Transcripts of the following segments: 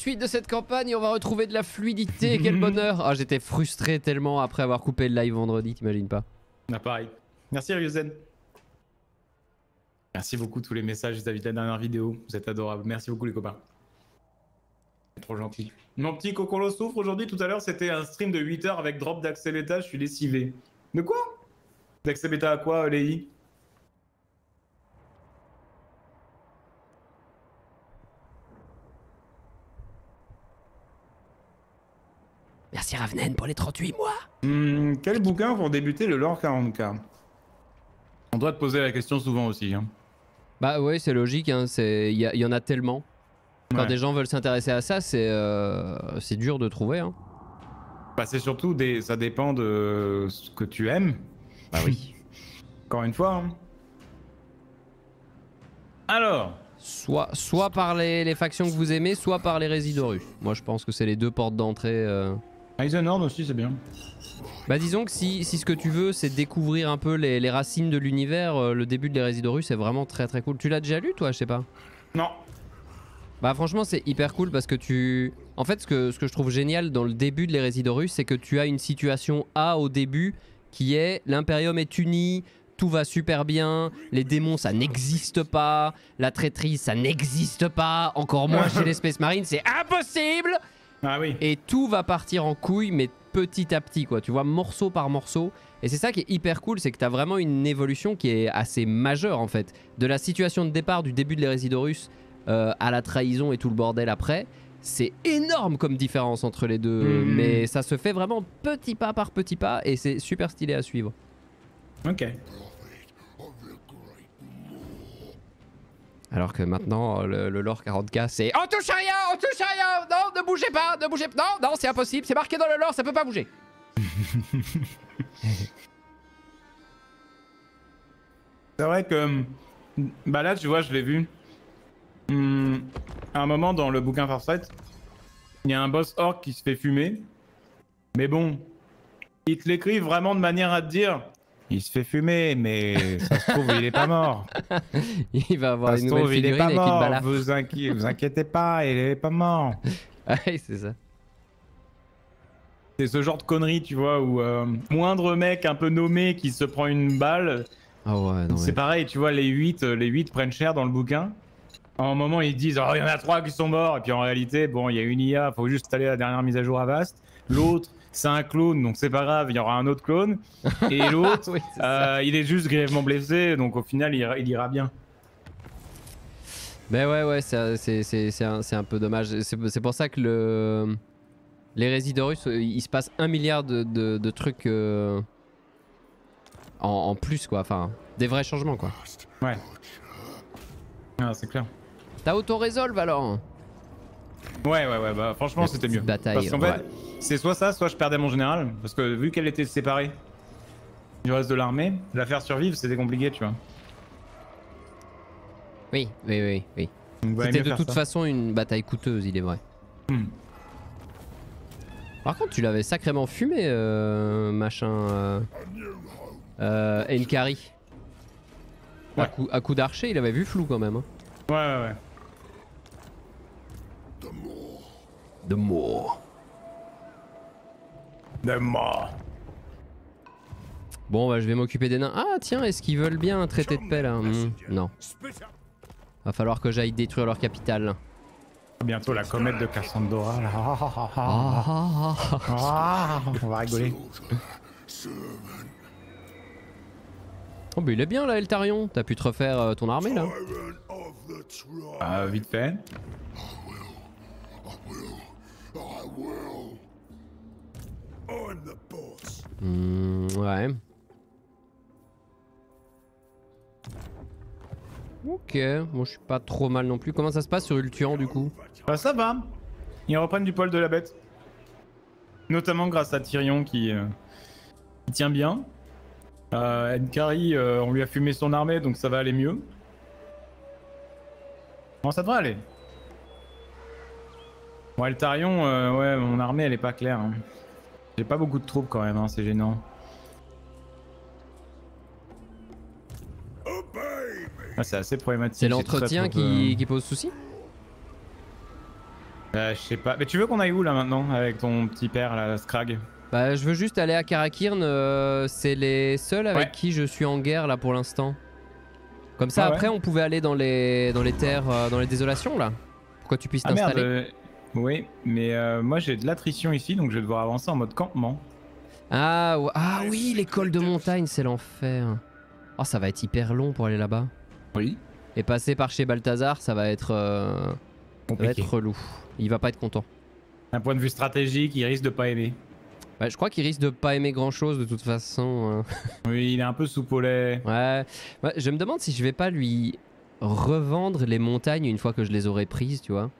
suite de cette campagne et on va retrouver de la fluidité. Quel bonheur. Ah, j'étais frustré tellement après avoir coupé le live vendredi, t'imagines pas Ah, pareil. Merci Ryuzen. Merci beaucoup tous les messages vis-à-vis de la dernière vidéo. Vous êtes adorables. Merci beaucoup les copains. Trop gentil. Mon petit Cocolo souffre aujourd'hui. Tout à l'heure, c'était un stream de 8 heures avec drop d'accès bêta. Je suis lessivé. De quoi? D'accès bêta à quoi, Léi? Merci Ravnen pour les 38 mois. Hmm, quel bouquin pour débuter le lore 40k On doit te poser la question souvent aussi. Hein. Bah ouais, c'est logique, hein, il y, y, en a tellement. Quand Ouais. des gens veulent s'intéresser à ça, c'est euh, dur de trouver. Hein. Bah, c'est surtout des... ça dépend de ce que tu aimes. Bah oui. Encore une fois. hein. Alors, Soit, soit par les, les factions que vous aimez, soit par les Résidorus. Moi je pense que c'est les deux portes d'entrée. euh. Eisenhorn aussi, c'est bien. Bah disons que si, si ce que tu veux c'est découvrir un peu les, les racines de l'univers, euh, le début de les Résidorus c'est vraiment très très cool. Tu l'as déjà lu toi, je sais pas? Non. Bah franchement c'est hyper cool parce que tu... En fait ce que, ce que je trouve génial dans le début de les Résidorus c'est que tu as une situation A au début qui est l'Imperium est uni, tout va super bien, les démons ça n'existe pas, la traîtrise ça n'existe pas, encore moins chez les Space Marines c'est impossible Ah oui. et tout va partir en couille mais petit à petit quoi tu vois morceau par morceau et c'est ça qui est hyper cool c'est que tu as vraiment une évolution qui est assez majeure en fait de la situation de départ du début de l'Hérésidorus euh, à la trahison et tout le bordel après c'est énorme comme différence entre les deux Mhm. mais ça se fait vraiment petit pas par petit pas et c'est super stylé à suivre Ok. Alors que maintenant le, lore 40k c'est on touche à rien on touche à rien non ne bougez pas ne bougez pas non non c'est impossible c'est marqué dans le lore ça peut pas bouger C'est vrai que. Bah là, tu vois, je l'ai vu. Hmm, à un moment dans le bouquin Farsight, il y a un boss orc qui se fait fumer. Mais bon, il te l'écrit vraiment de manière à te dire. Il se fait fumer, mais ça se trouve, il est pas mort. il va avoir Ça une se nouvelle trouve, il est pas mort. Vous, inqui- vous inquiétez pas, il est pas mort. Ouais, c'est ça. C'est ce genre de connerie, tu vois, où euh, moindre mec un peu nommé qui se prend une balle, Ah ouais, C'est mais... pareil, tu vois, les 8, les 8 prennent cher dans le bouquin. À un moment, ils disent, oh, il y en a 3 qui sont morts. Et puis en réalité, bon, il y a une IA, faut juste aller à la dernière mise à jour à Vast. L'autre, c'est un clone, donc c'est pas grave, il y aura un autre clone. Et l'autre, Oui, euh, il est juste grièvement blessé, donc au final, il, ira- il ira bien. Mais ouais, ouais, c'est un, peu dommage. C'est pour ça que le... les Résidorus, euh, il se passe un milliard de, de- de trucs euh, en, en plus, quoi. Enfin, des vrais changements, quoi. Ouais. Ah, c'est clair. T'as auto-résolve alors Ouais, ouais, ouais, bah franchement, c'était mieux. bataille, Parce qu'en ouais. fait, c'est soit ça, soit je perdais mon général. Parce que vu qu'elle était séparée du reste de l'armée, la faire survivre, c'était compliqué, tu vois. Oui, oui, oui, oui. C'était de toute ça. façon une bataille coûteuse, il est vrai. Hmm. Par contre, tu l'avais sacrément fumé, euh, machin. Euh, euh, Enkari. À coup, coup d'archer, il avait vu flou quand même. hein. Ouais, ouais, ouais. De mort. Bon, bah, je vais m'occuper des nains. Ah, tiens, est-ce qu'ils veulent bien un traité de paix là Hmm, Non. Va falloir que j'aille détruire leur capitale. Bientôt la comète de Cassandra. Là. Ah, ah, ah, Ah, ah, ah. ah. on va rigoler. Oh, bah, il est bien là, Eltarion. T'as pu te refaire euh, ton armée là Ah, vite fait. Hmm, Ouais. Ok, moi je suis pas trop mal non plus. Comment ça se passe sur Ultuan du coup? Bah, ça va. Ils reprennent du poil de la bête. Notamment grâce à Tyrion qui, euh, tient bien. Euh, Enkari, euh, on lui a fumé son armée donc ça va aller mieux. Bon, ça devrait aller? Bon, Eltarion, euh, ouais, mon armée elle est pas claire. hein. J'ai pas beaucoup de troupes quand même, hein, c'est gênant. Ah, c'est assez problématique. C'est l'entretien qui, qui pose souci Euh, je sais pas. Mais tu veux qu'on aille où là maintenant avec ton petit père là, Scrag? Bah, je veux juste aller à Karakirn. euh, c'est les seuls avec Ouais. qui je suis en guerre là pour l'instant. Comme ça, Ah ouais. après, on pouvait aller dans les, dans les terres, euh, dans les désolations là. Pour que tu puisses Ah t'installer. Oui, mais euh, moi j'ai de l'attrition ici donc je vais devoir avancer en mode campement. Ah, ouais. ah oui, l'école de montagne, c'est l'enfer. Oh, ça va être hyper long pour aller là-bas. Oui. Et passer par chez Balthazar, ça va être, euh, ça va Compliqué. être relou. Il va pas être content. D'un point de vue stratégique, il risque de pas aimer. Bah, je crois qu'il risque de pas aimer grand chose de toute façon. euh. Oui, il est un peu sous Ouais. Ouais. Ouais, je me demande si je vais pas lui revendre les montagnes une fois que je les aurai prises, tu vois.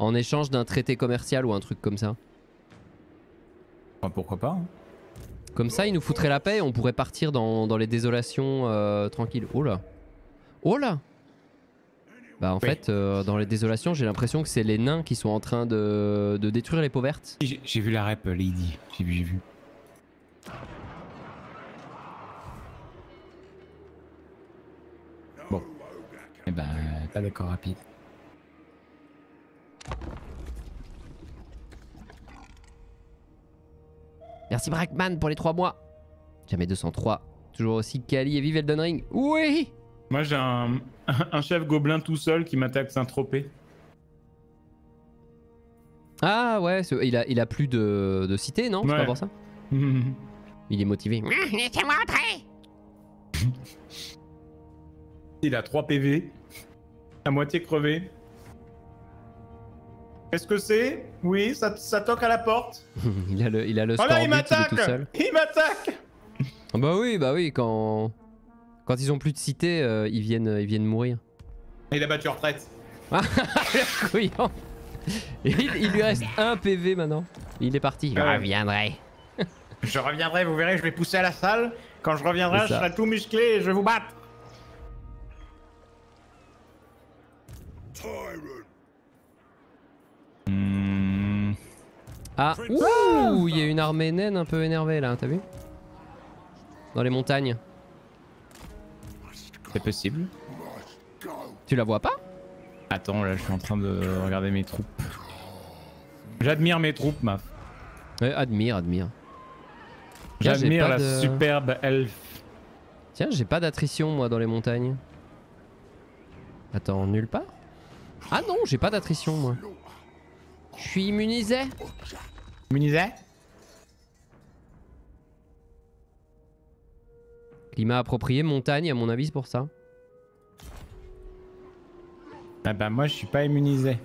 En échange d'un traité commercial ou un truc comme ça. Enfin, pourquoi pas hein. Comme ça, il nous foutrait la paix et on pourrait partir dans, dans les désolations euh, tranquilles. Oh là. Oh là Bah en Oui. fait, euh, dans les désolations, j'ai l'impression que c'est les nains qui sont en train de, de détruire les peaux vertes. J'ai vu la rep, euh, Lady. J'ai vu, j'ai vu. Bon. Eh ben, pas d'accord rapide. Merci Brackman pour les 3 mois. Jamais 203. Toujours aussi Kali et vive Elden Ring. Oui Moi j'ai un, un chef gobelin tout seul qui m'attaque Saint-Tropez. Ah ouais, il a, il a plus de, de cité, non? C'est pas pour ça? Il est motivé. Laissez-moi entrer il a 3 PV. À moitié crevé. Qu'est-ce que c'est? Oui, ça, ça toque à la porte? il a le, il a le Oh là, il m'attaque. Il m'attaque Ah Bah oui, bah oui, quand, quand ils ont plus de cité, euh, ils, viennent, ils viennent mourir. Il a battu en retraite. Il, il lui reste un PV maintenant. Il est parti. Je reviendrai. Je reviendrai, vous verrez, je vais pousser à la salle. Quand je reviendrai, je serai tout musclé et je vais vous battre. Ah, ouh, il y a une armée naine un peu énervée là, t'as vu Dans les montagnes. C'est possible. Tu la vois pas Attends, là, je suis en train de regarder mes troupes. J'admire mes troupes, Maf. Ouais, admire, admire. J'admire la de- superbe elfe. Tiens, j'ai pas d'attrition moi dans les montagnes. Attends, nulle part Ah non, j'ai pas d'attrition moi. Je suis immunisé Munisé Climat approprié, montagne, à mon avis, c'est pour ça. Ah bah moi, je suis pas immunisé.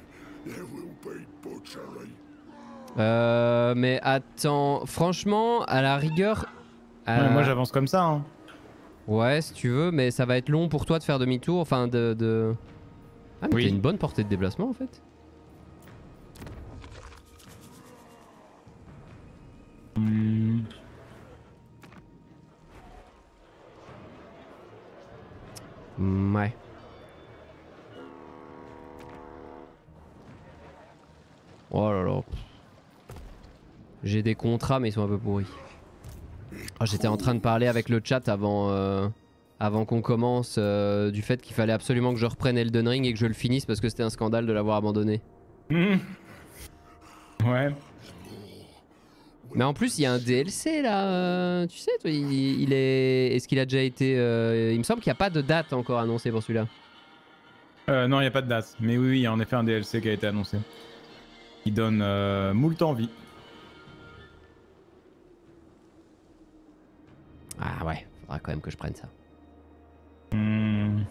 Euh, mais attends, franchement, à la rigueur. Ouais, euh, moi, j'avance comme ça. Hein. Ouais, si tu veux, mais ça va être long pour toi de faire demi-tour, enfin de... de... Ah mais Oui. t'as une bonne portée de déplacement en fait. Hmm. Mm, Ouais. Oh là là. J'ai des contrats mais ils sont un peu pourris. Oh, J'étais en train de parler avec le chat avant, euh, avant qu'on commence euh, du fait qu'il fallait absolument que je reprenne Elden Ring et que je le finisse parce que c'était un scandale de l'avoir abandonné. Hmm. Ouais. Mais en plus, il y a un DLC là. euh, tu sais, toi, il, il est. Est-ce qu'il a déjà été. euh, Il me semble qu'il n'y a pas de date encore annoncée pour celui-là. Euh, non, il n'y a pas de date. Mais oui, oui, il y a en effet un DLC qui a été annoncé. Il donne euh, moult envie. Ah ouais, faudra quand même que je prenne ça. Hmm.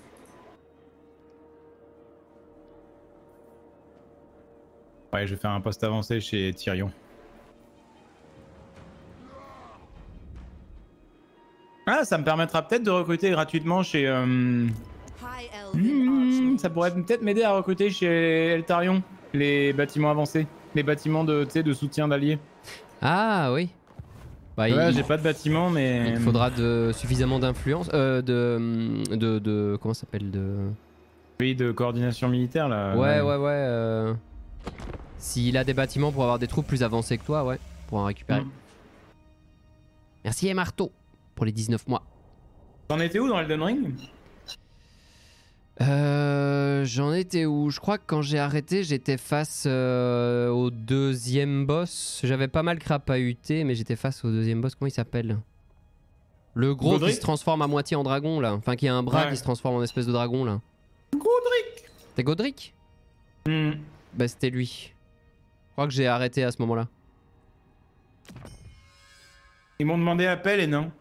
Ouais, je vais faire un poste avancé chez Tyrion. Ah, ça me permettra peut-être de recruter gratuitement chez. euh, hmm, ça pourrait peut-être m'aider à recruter chez Eltarion les bâtiments avancés, les bâtiments de, de soutien d'alliés. Ah oui. Bah, Ouais, j'ai pas de bâtiment, mais. il faudra de, suffisamment d'influence. Euh, de, de. de. Comment ça s'appelle De. Oui, de coordination militaire là. Ouais, ouais, ouais. euh, S'il a des bâtiments pour avoir des troupes plus avancées que toi, ouais. Pour en récupérer. Mm. Merci et marteau pour les 19 mois. T'en étais où dans Elden Ring? Euh, J'en étais où? Je crois que quand j'ai arrêté, j'étais face euh, au deuxième boss. J'avais pas mal crapahuté, mais j'étais face au deuxième boss. Comment il s'appelle? Le gros Godric? qui se transforme à moitié en dragon là. Enfin, qui a un bras Ouais. qui se transforme en espèce de dragon là. Godric C'était Godric? Hmm. Bah, c'était lui. Je crois que j'ai arrêté à ce moment-là. Ils m'ont demandé appel et non.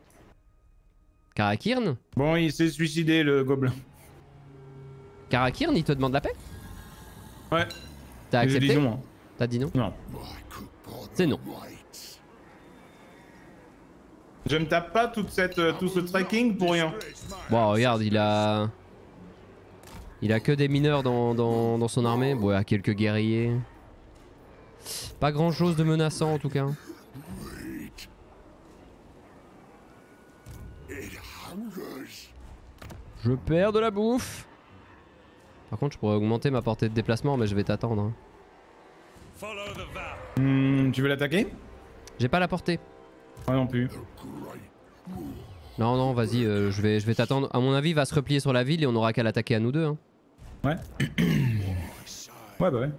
Karakirn Bon, il s'est suicidé le gobelin. Karakirn, il te demande la paix Ouais. T'as accepté. T'as dit non Non. C'est non. Je me tape pas toute cette, euh, tout ce trekking pour rien. Bon, regarde, il a. Il a que des mineurs dans, dans, dans son armée. Bon, il a quelques guerriers. Pas grand chose de menaçant en tout cas. Je perds de la bouffe. Par contre, je pourrais augmenter ma portée de déplacement, mais je vais t'attendre. Hmm, tu veux l'attaquer? J'ai pas la portée. Moi non plus. Non, non, vas-y, euh, je vais, je vais t'attendre. À mon avis, il va se replier sur la ville et on aura qu'à l'attaquer à nous deux. hein. Ouais. ouais, bah ouais.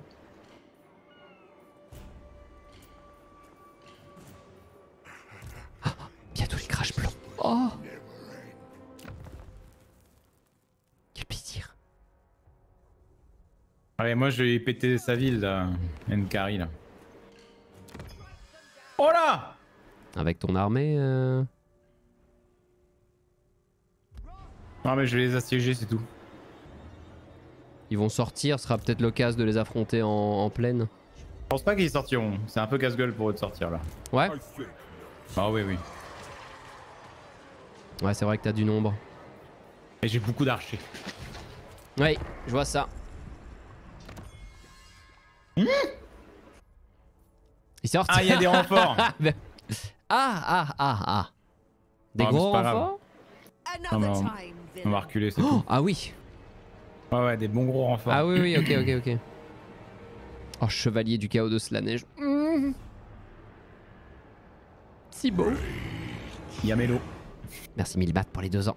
Bientôt les crash blancs. Oh Allez, moi je vais péter sa ville là. Nkari là. Oh là Avec ton armée. euh, Non mais je vais les assiéger, c'est tout. Ils vont sortir, ce sera peut-être l'occasion de les affronter en, en plaine. Je pense pas qu'ils sortiront. C'est un peu casse-gueule pour eux de sortir là. Ouais Ah oui, oui. Ouais, c'est vrai que t'as du nombre. Et j'ai beaucoup d'archers. Ouais, je vois ça. Ils sortent Ah, il y a des renforts Ah, ah, ah, ah. Des Ah, gros renforts non. On va reculer, c'est Oh, tout. Ah oui Ouais, ouais, des bons gros renforts. Ah oui, oui, ok, ok, ok. Oh, chevalier du chaos de Slaneige. Mmh. Si beau. Yamelo. Merci 1000 bahts pour les deux ans.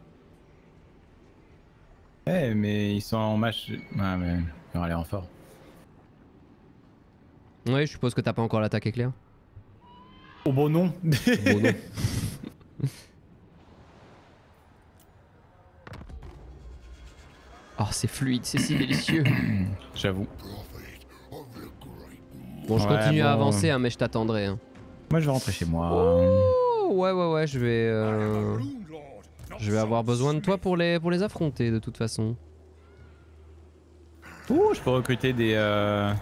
Eh, mais ils sont en match. Ah, mais il y aura les renforts. Ouais, je suppose que t'as pas encore l'attaque éclair. Oh bon, non Bon, non. Oh, c'est fluide, c'est si délicieux. J'avoue. Bon, je Ouais, continue à avancer, hein, mais je t'attendrai. hein. Moi, je vais rentrer chez moi. Oh, ouais, ouais, ouais, je vais. euh, Je vais avoir besoin de toi pour les, pour les affronter, de toute façon. Ouh, je peux recruter des. Euh...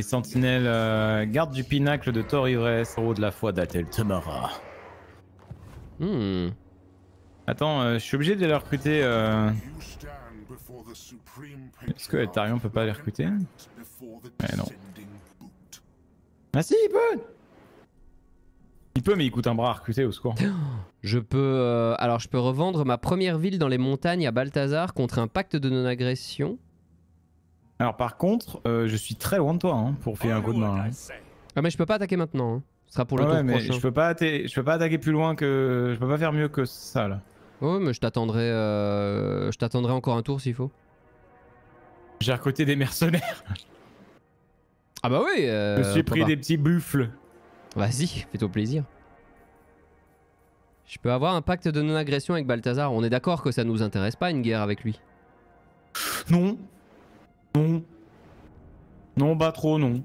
Des sentinelles euh, gardes du pinacle de Thor Ivresse, héros de la foi d'Atel Tamara. Hmm. Attends, euh, je suis obligé de les recruter. Euh... Est-ce que Eltarion peut pas les recruter? Ouais, non. Ah si, il peut Il peut, mais il coûte un bras à recruter, au secours. Je peux. euh, Alors, je peux revendre ma première ville dans les montagnes à Balthazar contre un pacte de non-agression? Alors, par contre, euh, je suis très loin de toi hein, pour filer un coup de main. hein. Ah, mais je peux pas attaquer maintenant. hein. Ce sera pour le Ouais, tour ouais, mais prochain. je peux, pas atta- je peux pas attaquer plus loin que. Je peux pas faire mieux que ça là. Ouais, mais je t'attendrai. euh, Je t'attendrai encore un tour s'il faut. J'ai recruté des mercenaires. Ah bah oui. euh, je me suis pris des petits buffles. Vas-y, fais-toi plaisir. Je peux avoir un pacte de non-agression avec Balthazar. On est d'accord que ça nous intéresse pas une guerre avec lui. Non. Non. Non, pas trop, non.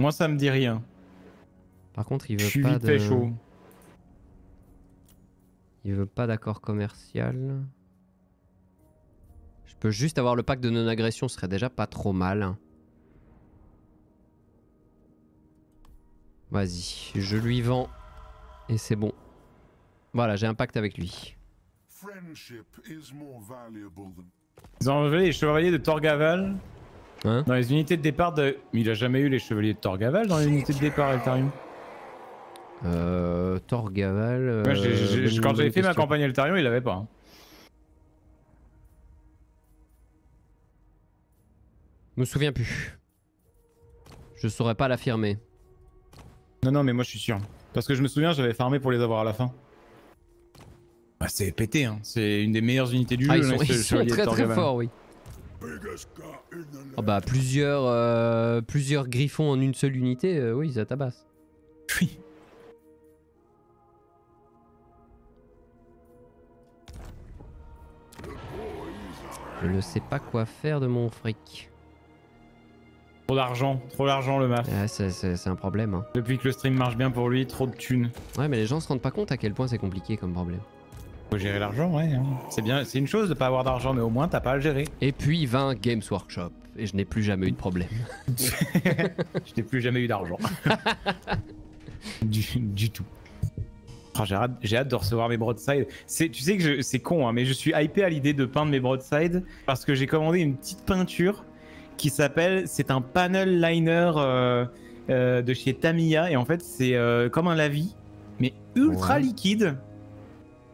Moi, ça me dit rien. Par contre, il veut pas vite de... fait chaud. Il veut pas d'accord commercial. Je peux juste avoir le pacte de non-agression, ce serait déjà pas trop mal. Vas-y, je lui vends et c'est bon. Voilà, j'ai un pacte avec lui. Ils ont enlevé les chevaliers de Torgaval Hein dans les unités de départ de. Mais il a jamais eu les chevaliers de Torgaval dans les unités de départ, Eltarium. Euh, Torgaval. euh, quand j'avais fait ma campagne Eltarium, il avait pas. hein. Me souviens plus. Je saurais pas l'affirmer. Non, non, mais moi je suis sûr. Parce que je me souviens, j'avais farmé pour les avoir à la fin. Bah, c'est pété, hein. C'est une des meilleures unités du Ah, jeu. ils sont, ils très très Torgavan. forts, oui. Ah bah plusieurs, euh, plusieurs griffons en une seule unité, euh, oui, ça tabasse. Oui. Je ne sais pas quoi faire de mon fric. Trop d'argent, trop d'argent le maf. Ah, c'est un problème. Hein. Depuis que le stream marche bien pour lui, trop de thunes. Ouais, mais les gens se rendent pas compte à quel point c'est compliqué comme problème. Faut gérer l'argent, ouais. hein. C'est bien, c'est une chose de pas avoir d'argent, mais au moins t'as pas à le gérer. Et puis 20 Games Workshop, et je n'ai plus jamais eu de problème. Je n'ai plus jamais eu d'argent. du, du tout. Oh, j'ai, hâte, de recevoir mes broadsides. Tu sais que c'est con, hein, mais je suis hypé à l'idée de peindre mes broadsides parce que j'ai commandé une petite peinture qui s'appelle. C'est un panel liner euh, euh, de chez Tamiya et en fait c'est euh, comme un lavis, mais ultra Ouais. liquide.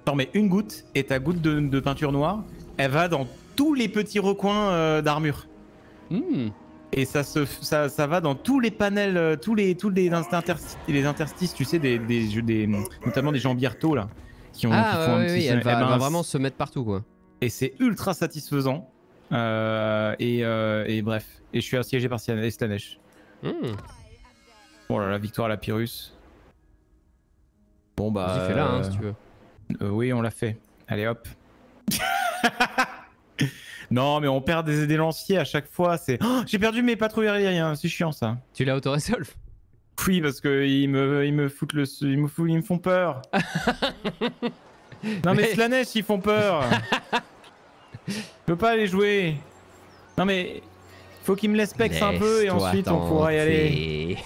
T'en mets une goutte et ta goutte de, de peinture noire, elle va dans tous les petits recoins euh, d'armure. Hmm. Et ça, se, ça, ça va dans tous les panels, euh, tous les, tous les, interstices, les interstices, tu sais, des, des, jeux- des, notamment des gens Bierto là, qui, ont, qui Ah font ouais, un petit oui, elle va, Eh elle va vraiment se mettre partout quoi. Et c'est ultra satisfaisant. Euh, et, euh, et bref, et je suis assiégé par Slanesh. Hmm. Oh là là, victoire à la Pyrrhus. Bon bah. Vas-y, fais-la hein, euh, si tu veux. Euh, oui, on l'a fait. Allez hop. non, mais on perd des, des lanciers à chaque fois. C'est. Oh, J'ai perdu mes patrouilles aériens. C'est chiant ça. Tu l'as auto-resolve Oui, parce que ils me, ils me foutent le, ils me foutent, ils me font peur. non mais, Mais- Slanesh, ils font peur. Je peux pas aller jouer. Non mais, faut qu'ils me laissent pex un peu et ensuite on pourra y aller.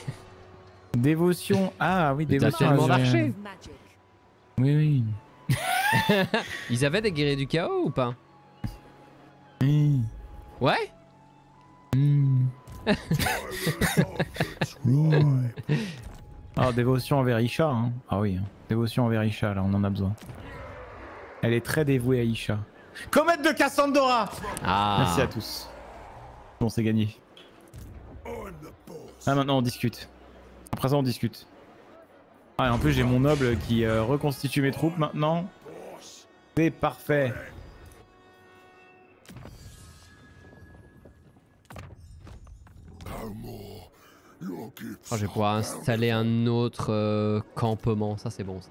Dévotion. Ah oui, Mais t'as dévotion. tellement azurienne. marché. Oui, oui. Ils avaient des guerriers du chaos ou pas Oui. Ouais. Alors, dévotion envers Isha. Hein. Ah oui, hein. dévotion envers Isha, là, on en a besoin. Elle est très dévouée à Isha. Comète de Cassandra Ah Merci à tous. Bon, c'est gagné. Ah, maintenant on discute. Après ça, on discute. Ah, et en plus, j'ai mon noble qui euh, reconstitue mes troupes maintenant. C'est parfait. Oh, je vais pouvoir installer un autre euh, campement, ça c'est bon ça.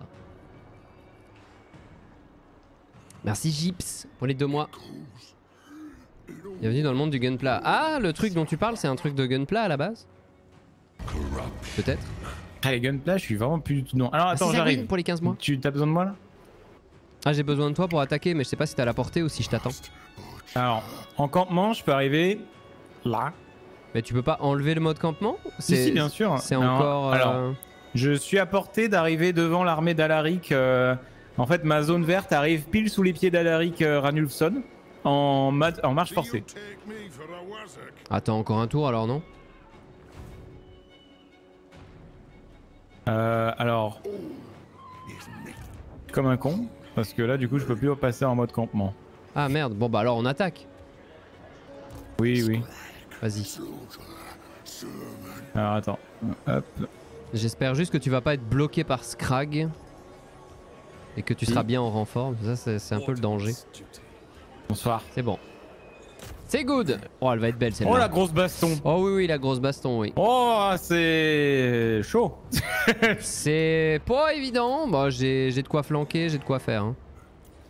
Merci Gips pour les deux mois. Bienvenue dans le monde du gunpla. Ah, le truc dont tu parles, c'est un truc de gunpla à la base? Peut-être Ah, les gunpla, je suis vraiment plus du tout. Non. Alors Ah, attends, j'arrive. pour les 15 mois. Tu as besoin de moi là? Ah, j'ai besoin de toi pour attaquer, mais je sais pas si t'as la portée ou si je t'attends. Alors, en campement, je peux arriver là. Mais tu peux pas enlever le mode campement? Si, si, bien sûr. C'est encore. euh, Alors, je suis à portée d'arriver devant l'armée d'Alaric. euh, En fait, ma zone verte arrive pile sous les pieds d'Alaric euh, Ranulfson en, mat- en marche forcée. Attends, encore un tour alors, non? Euh, alors, comme un con, parce que là, du coup, je peux plus repasser en mode campement. Ah merde, bon bah alors on attaque. Oui, oui. Vas-y. Alors, attends. Hop. J'espère juste que tu vas pas être bloqué par Scrag. Et que tu seras bien en renfort. Ça, c'est un peu le danger. Bonsoir. C'est bon. C'est good Oh, elle va être belle Oh la celle-là. grosse baston. Oh oui, oui, la grosse baston, oui. Oh, c'est chaud. C'est pas évident. Bah, j'ai j'ai de quoi flanquer, j'ai de quoi faire. hein.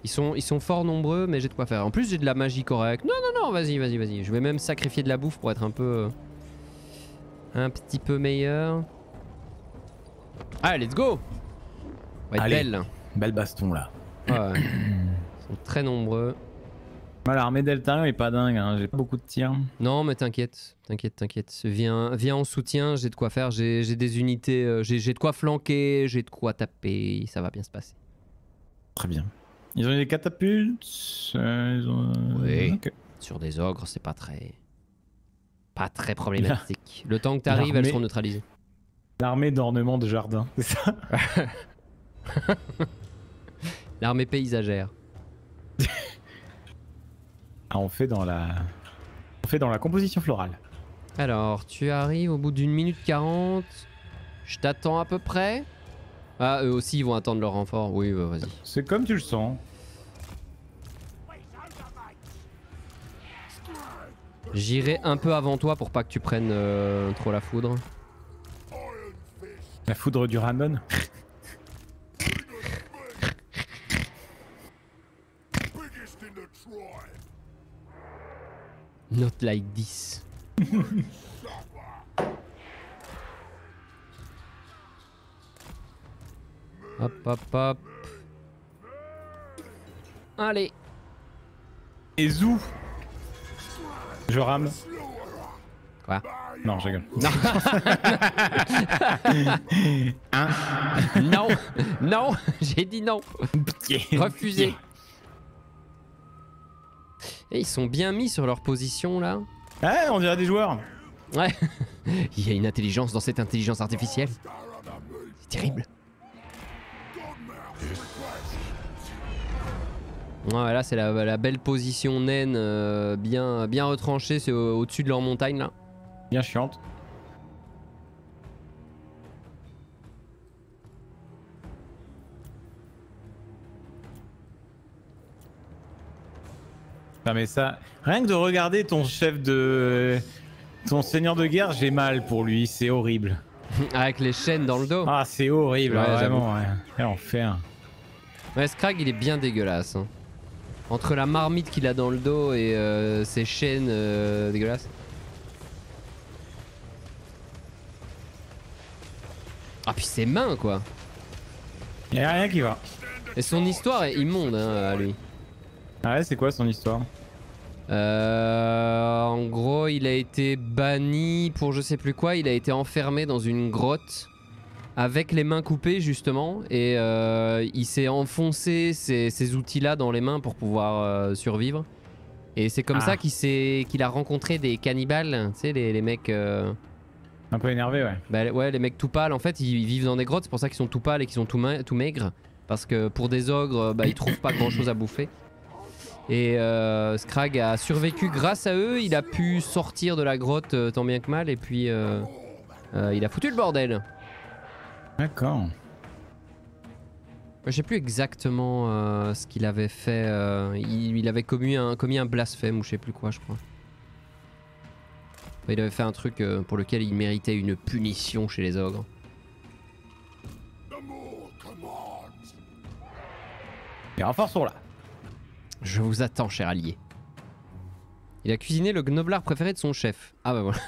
Ils sont, ils sont fort nombreux, mais j'ai de quoi faire. En plus, j'ai de la magie correcte. Non, non, non, vas-y, vas-y, vas-y. Je vais même sacrifier de la bouffe pour être un peu. euh, un petit peu meilleur. Ah, let's go On va être Allez. belle. Belle baston là. Ouais. Ils sont très nombreux. Moi, l'armée Deltarion est pas dingue. Hein. J'ai pas beaucoup de tirs. Non, mais t'inquiète, t'inquiète, t'inquiète. Viens, viens en soutien, j'ai de quoi faire. J'ai j'ai des unités, euh, j'ai j'ai de quoi flanquer, j'ai de quoi taper. Ça va bien se passer. Très bien. Ils ont des catapultes. euh, ils ont... Oui. Ok. Sur des ogres, c'est pas très. Pas très problématique. Le temps que t'arrives, elles seront neutralisées. L'armée d'ornement de jardin. C'est ça L'armée paysagère. Ah, on fait dans la... On fait dans la composition florale. Alors, tu arrives au bout d'une minute quarante. Je t'attends à peu près. Ah, eux aussi, ils vont attendre leur renfort. Oui, bah, vas-y. C'est comme tu le sens. J'irai un peu avant toi pour pas que tu prennes euh, trop la foudre. La foudre du Ramon Not like this. hop hop hop. Allez. Et zou Je rame. Quoi? Non, je rigole. Non Non J'ai dit non Refusé Et ils sont bien mis sur leur position là. Ouais, on dirait des joueurs. Ouais. Il y a une intelligence dans cette intelligence artificielle. C'est terrible. Ouais, là c'est la, la belle position naine, euh, bien, bien retranchée, c'est au- au-dessus de leur montagne là. Bien chiante. Non mais ça, rien que de regarder ton chef de... Ton seigneur de guerre, j'ai mal pour lui, c'est horrible. Avec les chaînes dans le dos. Ah c'est horrible, Ouais, vraiment. Ouais. Quel enfer. Ouais, Scrag il est bien dégueulasse. hein. Entre la marmite qu'il a dans le dos et euh, ses chaînes euh, dégueulasses. Ah puis ses mains quoi. Y a rien qui va. Et son histoire est immonde hein, à lui. Ah ouais, c'est quoi son histoire? Euh, en gros, il a été banni pour je sais plus quoi. Il a été enfermé dans une grotte avec les mains coupées justement, et euh, il s'est enfoncé ces, ces outils-là dans les mains pour pouvoir euh, survivre. Et c'est comme Ah. ça qu'il a rencontré des cannibales, tu sais, les, les mecs. euh, Un peu énervé, ouais. bah, ouais, les mecs tout pâles, en fait, ils vivent dans des grottes, c'est pour ça qu'ils sont tout pâles et qu'ils sont tout, ma- tout maigres. Parce que pour des ogres, bah, ils trouvent pas grand chose à bouffer. Et euh, Scrag a survécu grâce à eux, il a pu sortir de la grotte euh, tant bien que mal, et puis euh, euh, il a foutu le bordel. D'accord. Je sais plus exactement euh, ce qu'il avait fait. il, il avait commis un, commis un blasphème ou je sais plus quoi, je crois. Enfin, il avait fait un truc pour lequel il méritait une punition chez les ogres. Les renforts sont là. Je vous attends, cher allié. Il a cuisiné le gnoblard préféré de son chef. Ah bah voilà.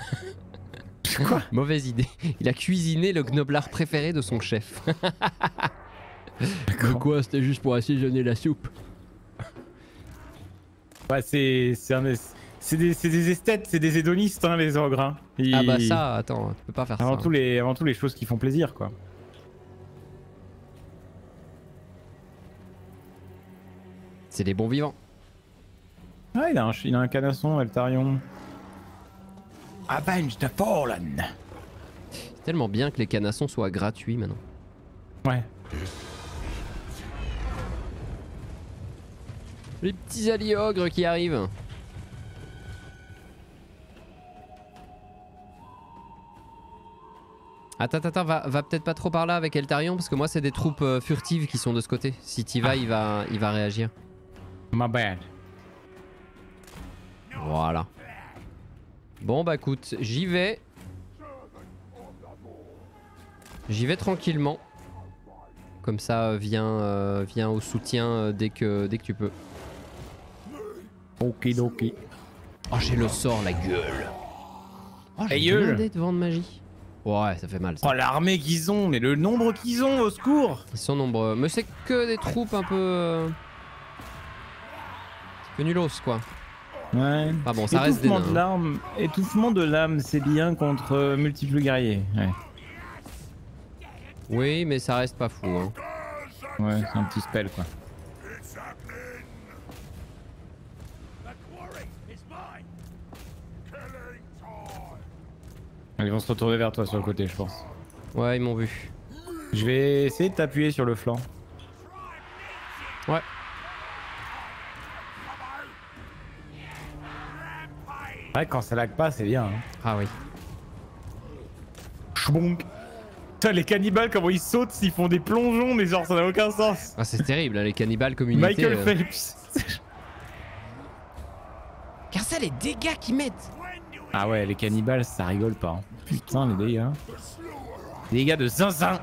Quoi? Mauvaise idée. Il a cuisiné le gnoblard préféré de son chef. D'accord. quoi C'était juste pour assaisonner la soupe? Ouais, c'est c'est un- c'est des, c'est des esthètes, c'est des hédonistes, hein, les ogres. hein. Ils- Ah bah ça, attends, tu peux pas faire Avant ça. tout, les, avant tout, les choses qui font plaisir, quoi. C'est des bons vivants. Ah, il a un, il a un canasson, Eltarion. Avenge the Fallen C'est tellement bien que les canassons soient gratuits maintenant. Ouais. Les petits alliés ogres qui arrivent. Attends, attends, va, va peut-être pas trop par là avec Eltarion parce que moi c'est des troupes euh, furtives qui sont de ce côté. Si t'y vas, Ah. il, va, il va réagir. My bad. Voilà. Bon bah écoute, j'y vais. J'y vais tranquillement. Comme ça, euh, viens, euh, viens au soutien euh, dès que, dès que tu peux. Okidoki. Oh, j'ai le sort, la gueule. Oh, j'ai La gueule. blindé de vent de magie. Ouais, ça fait mal. Ça. Oh, l'armée qu'ils ont, mais le nombre qu'ils ont, au secours Ils sont nombreux. Mais c'est que des troupes un peu. Peu nulos, quoi. Ouais. Ah bon, ça reste des nains. de l'âme, étouffement de l'âme, c'est bien contre euh, multiples guerriers. Ouais, Oui, mais ça reste pas fou. Hein. ouais, c'est un petit spell quoi. Ils vont se retourner vers toi sur le côté, je pense. Ouais, ils m'ont vu. Je vais essayer de t'appuyer sur le flanc. Ouais. Ouais, quand ça lag pas, c'est bien. Hein. Ah oui. Chbonk. Putain, les cannibales, comment ils sautent s'ils font des plongeons, mais genre ça n'a aucun sens. Ah, c'est terrible, hein, les cannibales communauté. Michael euh. Phelps. Car ça les dégâts qu'ils mettent Ah ouais, les cannibales, ça rigole pas. hein. Putain, les dégâts. Les dégâts de zinzin.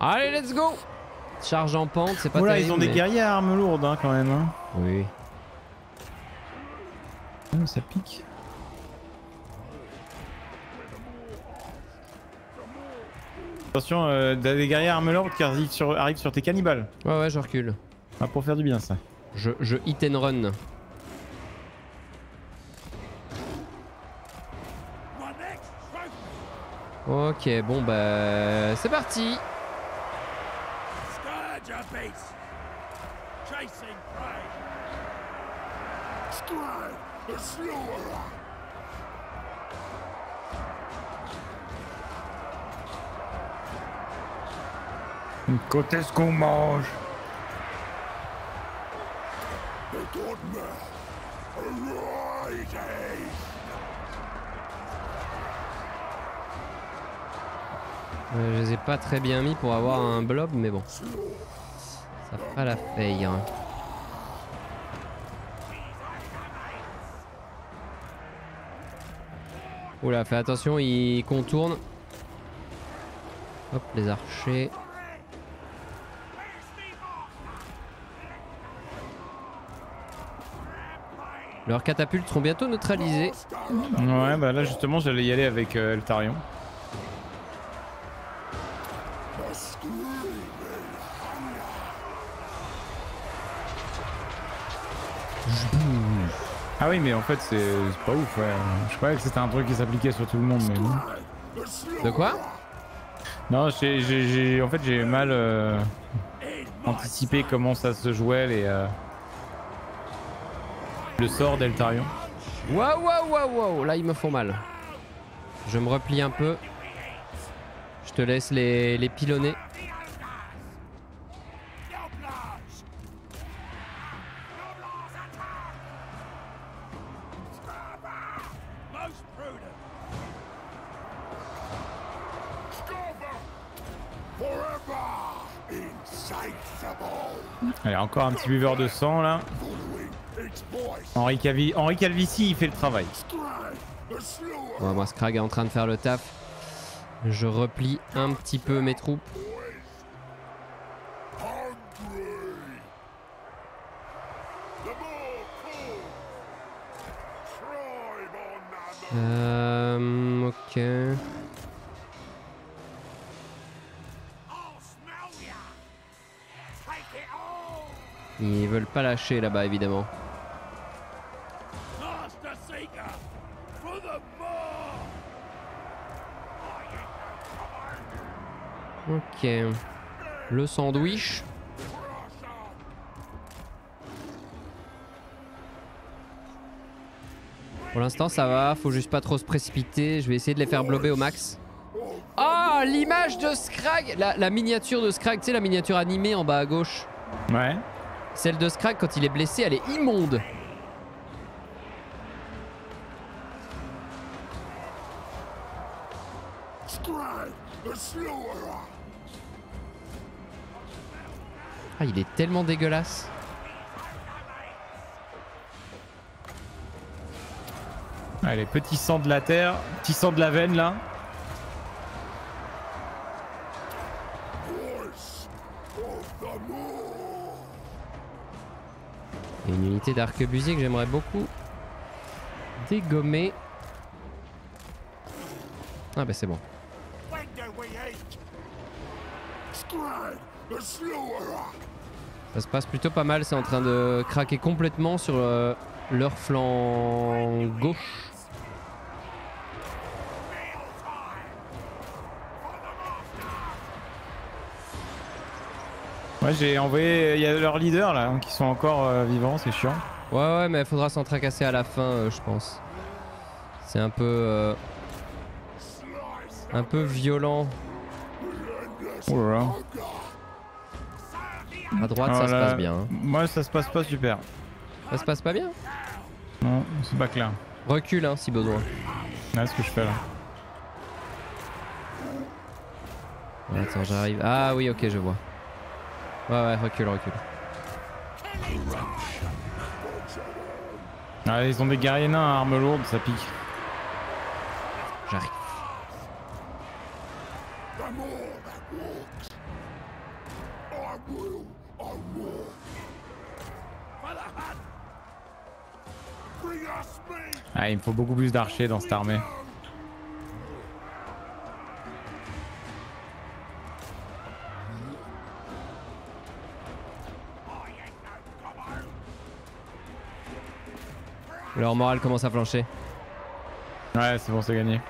Allez, let's go Charge en pente, c'est pas Voilà, terrible. ils ont des guerriers à armes lourdes hein, quand même. Hein. Oui. Ah, ça pique. Attention, euh, t'as des guerriers lourdes qui arrivent sur, arrivent sur tes cannibales. Ouais, ouais, je recule. Ah, pour faire du bien ça. Je, je hit and run. Ok, bon bah c'est parti. Scourge Quand est-ce qu'on mange? Euh, je les ai pas très bien mis pour avoir un blob, mais bon. Ça fera la faille. hein. Oula, fais attention, il contourne. Hop, les archers. Leurs catapultes seront bientôt neutralisées. Ouais, bah là justement, j'allais y aller avec euh, Eltarion. Ah oui, mais en fait, c'est pas ouf, ouais. Je croyais que c'était un truc qui s'appliquait sur tout le monde, mais. De quoi? Non, j'ai, en fait, j'ai mal euh, anticipé comment ça se jouait, les, euh, le sort d'Eltarion. Waouh, waouh, waouh, waouh, là ils me font mal. Je me replie un peu. Je te laisse les, les pilonner. Encore un petit buveur de sang là. Henri, Cavi- Henri Calvici, il fait le travail. Ouais, moi, Scrag est en train de faire le taf. Je replie un petit peu mes troupes. Euh, ok. Ils veulent pas lâcher là-bas, évidemment. Ok. Le sandwich. Pour l'instant, ça va. Faut juste pas trop se précipiter. Je vais essayer de les faire blober au max. Ah, l'image de Scrag la miniature de Scrag, tu sais, la miniature animée en bas à gauche. Ouais. Celle de Scrag, quand il est blessé, elle est immonde. Ah, il est tellement dégueulasse. Allez, petit sang de la terre, petit sang de la veine là. Une unité d'arquebusier que j'aimerais beaucoup dégommer. Ah bah c'est bon. Ça se passe plutôt pas mal, c'est en train de craquer complètement sur euh, leur flanc gauche. Ouais, j'ai envoyé. Il y a leurs leaders là qui sont encore euh, vivants, c'est chiant. Ouais ouais mais il faudra s'en tracasser à la fin euh, je pense. C'est un peu... euh, un peu violent. Oh là. À droite ça se passe bien. hein. Moi, ça se passe pas super. Ça se passe pas bien Non, c'est pas clair. Recule hein, si besoin. Là, ce que je fais là. Attends j'arrive. Ah oui ok je vois. Ouais ouais recule recule. Ah, ils ont des guerriers nains à armes lourdes, ça pique. J'arrive. Ah, il me faut beaucoup plus d'archers dans cette armée. Leur morale commence à flancher. Ouais, c'est bon, c'est gagné.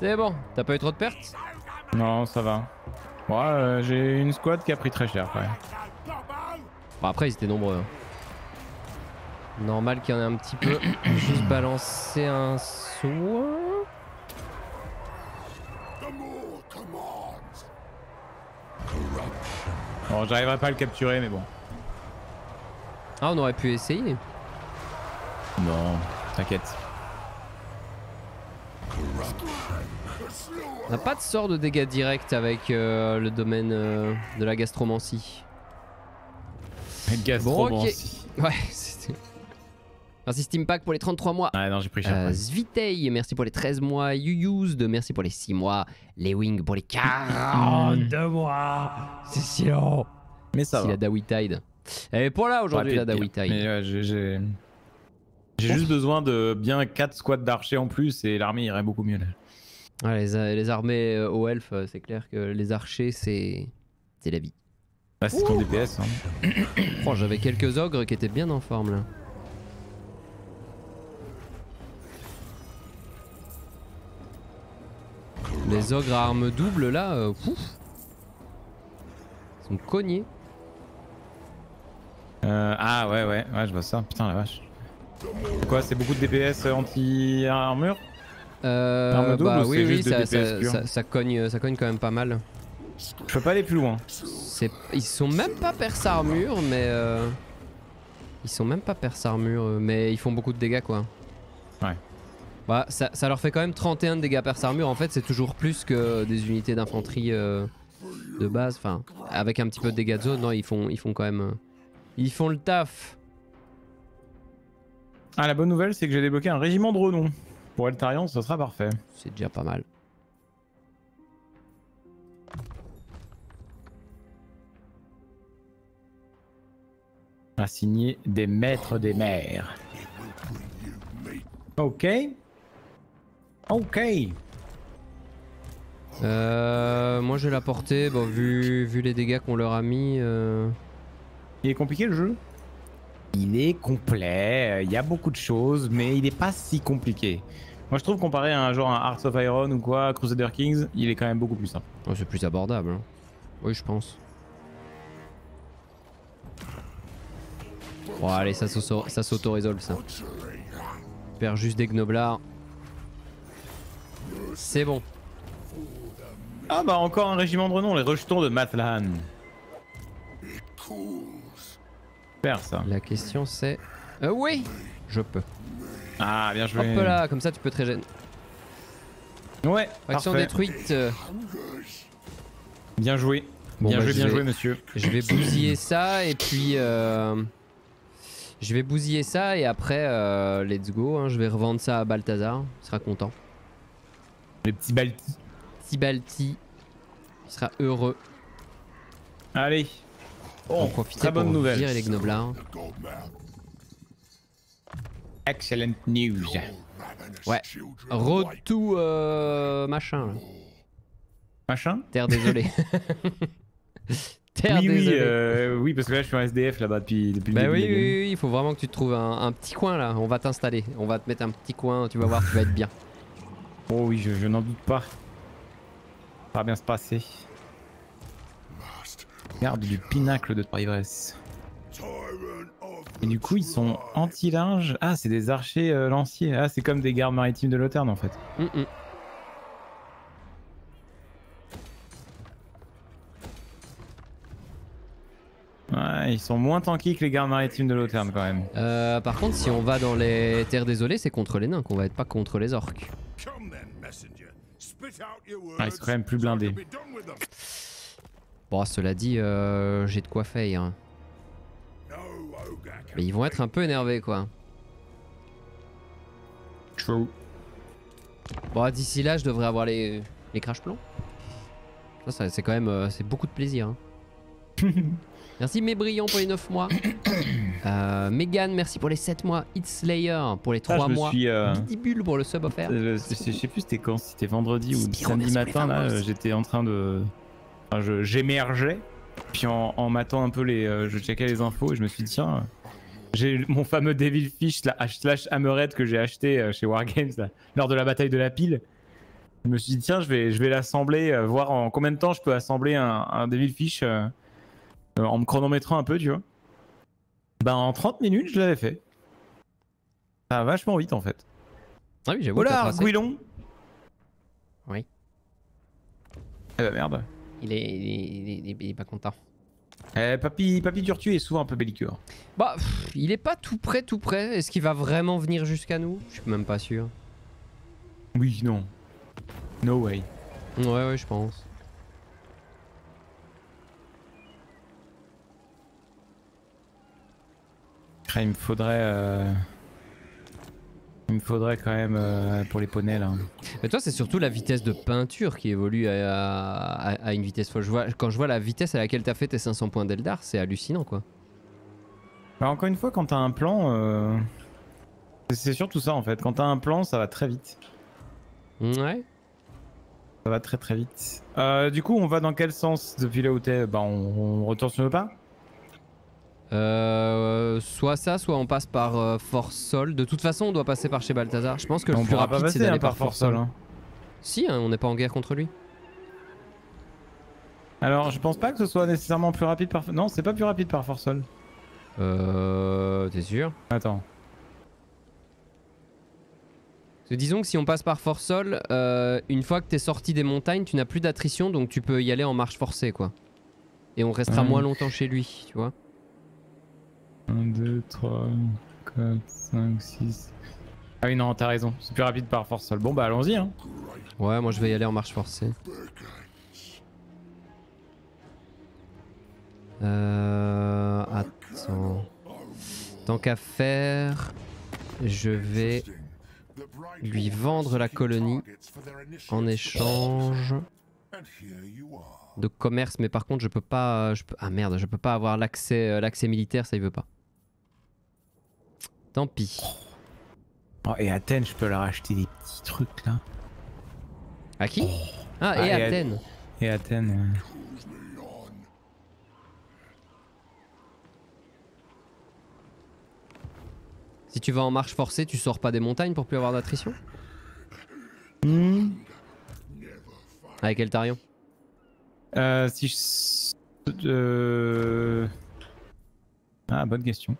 C'est bon, t'as pas eu trop de pertes? Non, ça va. Ouais, euh, j'ai une squad qui a pris très cher, même. Bon, après, ils étaient nombreux. hein. Normal qu'il y en ait un petit peu. Juste balancer un soin. Bon, j'arriverai pas à le capturer, mais bon. Ah, on aurait pu essayer. Non, t'inquiète. On n'a pas de sort de dégâts directs avec euh, le domaine euh, de la gastromancie. Gastromancie. Ouais, c'était. Merci Steampack pour les 33 mois. Ah non, j'ai pris cher. Euh. Zvitei, merci pour les 13 mois. Yuyused, merci pour les 6 mois. Lewing pour les 42 mois. C'est si long. Mais ça Si va. la Dawi Tide. Et pour là aujourd'hui, la Aurait pu Dawi être pire. Tide. Mais ouais, j'ai- juste besoin de bien 4 squads d'archers en plus et l'armée irait beaucoup mieux là. Ouais, les, armées euh, aux elfes, euh, c'est clair que les archers, c'est. C'est la vie. Bah, c'est ton DPS. Hein. Oh, j'avais quelques ogres qui étaient bien en forme là. Les ogres à armes doubles là, euh, pouf. Ils sont cognés. Euh, ah ouais, ouais, ouais, je vois ça. Putain la vache. Quoi, c'est beaucoup de DPS anti-armure Euh, Arme double bah ou oui, oui, juste ça, ça- pur ça- ça cogne, ça cogne quand même pas mal. Je peux pas aller plus loin. Ils sont même pas perce armure, mais euh, ils sont même pas perce armure, euh, mais ils font beaucoup de dégâts quoi. Ouais. Bah, ça, ça leur fait quand même 31 de dégâts perce armure. En fait, c'est toujours plus que des unités d'infanterie euh, de base. Enfin, avec un petit peu de dégâts de zone, non, ils font, ils font quand même, euh, ils font le taf. Ah, la bonne nouvelle, c'est que j'ai débloqué un régiment de renom. Pour Eltarion, ça sera parfait. C'est déjà pas mal. Assigné des maîtres des mers. Ok. Ok. Euh, moi, je vais la porter. Bon, vu, vu les dégâts qu'on leur a mis. euh, Il est compliqué le jeu? Il est complet, il y a beaucoup de choses, mais il est pas si compliqué. Moi je trouve comparé à un genre un Hearts of Iron ou quoi, Crusader Kings, il est quand même beaucoup plus simple. oh, c'est plus abordable. hein. Oui, je pense. Bon, allez, ça s'auto- ça s'auto-résolve ça. Je perds juste des gnoblards. C'est bon. Ah bah encore un régiment de renom, les rejetons de Matlan. Super ça. La question c'est. Euh, oui Je peux. Ah bien joué. Hop là, comme ça tu peux te régénérer. Ouais, Action parfait. détruite. Bien joué. Bon, bien bah, joué, bien vais- joué monsieur. Je vais bousiller ça et puis. euh, Je vais bousiller ça et après, euh, let's go. hein, je vais revendre ça à Balthazar. Il sera content. Les petits baltis. Petit Balti. Il sera heureux. Allez. On Bon, va profiter très bonne pour nouvelle. virer les gnoblards. Excellent news. Ouais. Retou euh, machin. là. Machin? Terre désolée. Terre oui, oui, désolée. euh, oui, parce que là je suis en SDF là-bas depuis, depuis Bah le début oui, oui, oui, il faut vraiment que tu te trouves un, un petit coin là. On va t'installer. On va te mettre un petit coin. Tu vas voir, tu vas être bien. Oh oui, je, je n'en doute pas. Ça va bien se passer. Garde du pinacle de trois ivresses. Et du coup, ils sont anti-large. Ah, c'est des archers euh, lanciers. Ah, c'est comme des gardes maritimes de Lothern en fait. Hum, hum. Ouais, ils sont moins tanky que les gardes maritimes de Lothern quand même. Euh, par contre, si on va dans les terres désolées, c'est contre les nains qu'on va être pas contre les orques. Ah, ils sont quand même plus blindés. Bon, cela dit, euh, j'ai de quoi faire. hein. Mais ils vont être un peu énervés quoi. True. Bon, d'ici là, je devrais avoir les, les crash plombs. Ça, ça, c'est quand même euh, c'est beaucoup de plaisir. hein. merci Mébriand pour les 9 mois. Euh, Megan, merci pour les 7 mois. Hit Slayer pour les 3 Ah, je mois. suis, euh, Bidibule pour le sub offert. Euh, je, je sais plus c'était quand, si c'était vendredi ou samedi matin là, euh, j'étais en train de, enfin, j'émergeais, puis en, en matant un peu les, euh, je checkais les infos et je me suis dit tiens, j'ai mon fameux Devil Fish H- slash Hammerhead que j'ai acheté euh, chez Wargames là, lors de la bataille de la pile. Je me suis dit tiens je vais, je vais l'assembler, euh, voir en combien de temps je peux assembler un, un Devil Fish euh, en me chronométrant un peu tu vois. Bah en 30 minutes je l'avais fait. Ça va vachement vite en fait. Ah oui, j'avoue. Oh Oui. Eh bah merde. Il est, il, est, il, est, il est- il est pas content. Eh, papy, papy Turtu est souvent un peu belliqueur. Bah, pff, il est pas tout près, tout près. Est-ce qu'il va vraiment venir jusqu'à nous? Je suis même pas sûr. Oui, non. No way. Ouais, ouais, je pense. Il me faudrait... euh, Il me faudrait quand même euh, pour les poneys là. Mais toi, c'est surtout la vitesse de peinture qui évolue à, à- à une vitesse folle. Je vois, quand je vois la vitesse à laquelle t'as fait tes 500 points d'Eldar, c'est hallucinant quoi. Bah, encore une fois, quand t'as un plan... euh, c'est- C'est surtout ça en fait. Quand t'as un plan, ça va très vite. Ouais. Ça va très très vite. Euh, du coup, on va dans quel sens depuis là où t'es? Bah, on, on retourne sur le pas? Euh, soit ça, soit on passe par euh, Force Sol. De toute façon, on doit passer par chez Balthazar. Je pense que On le plus pourra pas rapide, c'est d'aller hein, par Force Sol. hein. Si, hein, on n'est pas en guerre contre lui. Alors, je pense pas que ce soit nécessairement plus rapide par... Non, c'est pas plus rapide par Force Sol. Euh, t'es sûr? Attends. Disons que si on passe par Force Sol, euh, une fois que t'es sorti des montagnes, tu n'as plus d'attrition, donc tu peux y aller en marche forcée, quoi. Et on restera Ouais. moins longtemps chez lui, tu vois. 1, 2, 3, 4, 5, 6. Ah oui, non, t'as raison. C'est plus rapide par force seule. Bon, bah allons-y. Hein. Ouais, moi je vais y aller en marche forcée. Euh, attends. Tant qu'à faire, je vais lui vendre la colonie en échange de commerce. Mais par contre, je peux pas. Peux, ah merde, je peux pas avoir l'accès, euh, l'accès militaire, ça il veut pas. Tant pis. Oh, et Athènes, je peux leur acheter des petits trucs là. À qui Ah, Ah, et et à- Athènes. Et Athènes. Si tu vas en marche forcée, tu sors pas des montagnes pour plus avoir d'attrition Hmm. Avec Eltarion Euh, si je. Euh... Ah, bonne question.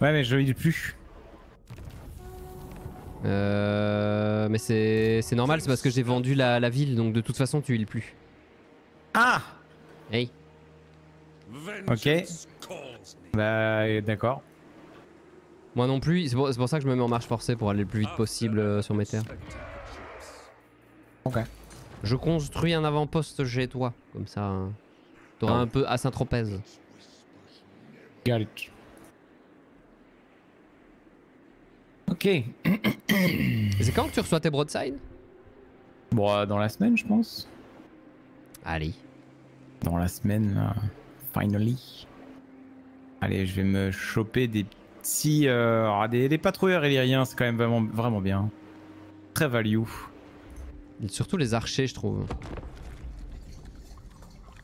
Ouais, mais je lis plus. Euh, mais c'est normal, c'est parce que j'ai vendu la, la ville, donc de toute façon tu heals plus. Ah Hey, Ok. Bah, d'accord. moi non plus, c'est pour, pour ça que je me mets en marche forcée pour aller le plus vite possible euh, sur mes terres. Ok. Je construis un avant-poste chez toi, comme ça hein. t'auras Ah. un peu à Saint-Tropez. Got it. Ok. C'est quand que tu reçois tes broadsides? Bon, euh, dans la semaine, je pense. Allez. Dans la semaine, là. Finally. Allez, je vais me choper des petits. euh, ah, des, des patrouilleurs illiriens, c'est quand même vraiment, vraiment bien. Très value. Et surtout les archers, je trouve.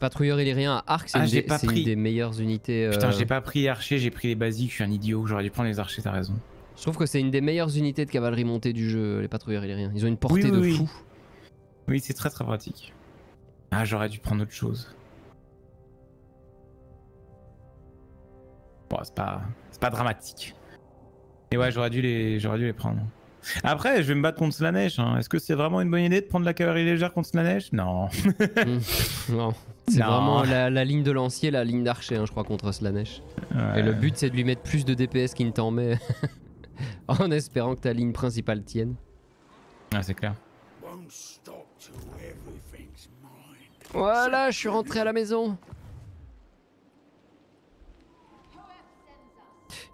Patrouilleur illyrien à arc, c'est Ah, une, des meilleures unités. euh, Putain, j'ai pas pris archer, j'ai pris les basiques, je suis un idiot. J'aurais dû prendre les archers, t'as raison. Je trouve que c'est une des meilleures unités de cavalerie montée du jeu, les patrouilleurs illyriens. Ils ont une portée oui, de oui. fou. Oui, c'est très très pratique. Ah, j'aurais dû prendre autre chose. Bon, c'est pas, c'est pas dramatique. Et ouais, j'aurais dû les, j'aurais dû les prendre. Après, je vais me battre contre Slanesh. Hein. Est-ce que c'est vraiment une bonne idée de prendre la cavalerie légère contre Slanesh? Non. Non, c'est Non. vraiment la, la ligne de lancier, la ligne d'archer, hein, je crois, contre Slanesh. Et le but, c'est de lui mettre plus de DPS qu'il ne t'en met. en espérant que ta ligne principale tienne. Ah, c'est clair. Voilà, je suis rentré à la maison.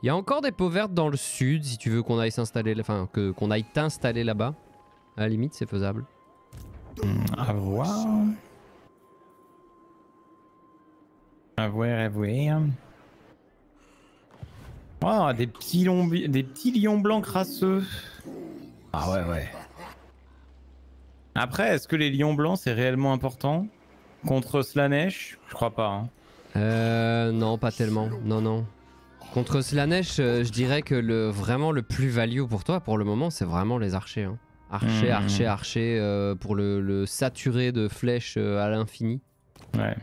Il y a encore des peaux vertes dans le sud, si tu veux qu'on aille s'installer, enfin que qu'on aille t'installer là-bas. À la limite, c'est faisable. Mmh, à voir. À voir, à voir. Oh, des petits, lions, des petits lions blancs crasseux. Ah ouais, ouais. Après, est-ce que les lions blancs, c'est réellement important? Contre Slanesh? Je crois pas. hein. Euh, non, pas tellement. Non, non. Contre Slanesh, euh, je dirais que le vraiment le plus value pour toi, pour le moment, c'est vraiment les archers. hein. Archer, Mhm. archer, archer, euh, pour le, le saturer de flèches euh, à l'infini. Ouais.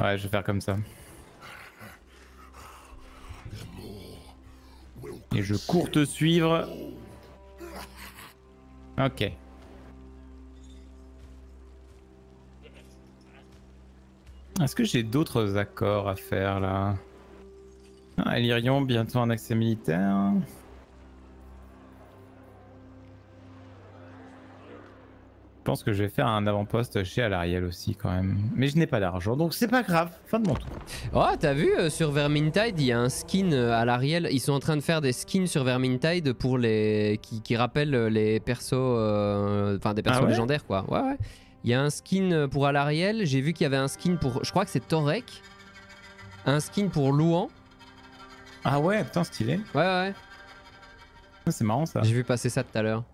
Ouais, je vais faire comme ça. Et je cours te suivre. Ok. Est-ce que j'ai d'autres accords à faire là? Ah, Illyrion, bientôt un accès militaire. Je pense que je vais faire un avant-poste chez Alariel aussi quand même. Mais je n'ai pas d'argent, donc c'est pas grave. Fin de mon tour. Oh, t'as vu euh, sur Vermintide, il y a un skin euh, à l'Ariel. Ils sont en train de faire des skins sur Vermintide pour les qui, qui rappellent euh, les persos, euh, enfin des persos Ah ouais légendaires quoi. Ouais ouais. Il y a un skin euh, pour Alariel. J'ai vu qu'il y avait un skin pour, je crois que c'est Torek. Un skin pour Louan. Ah ouais, putain, stylé. Ouais ouais. Ah, C'est marrant ça. J'ai vu passer ça tout à l'heure.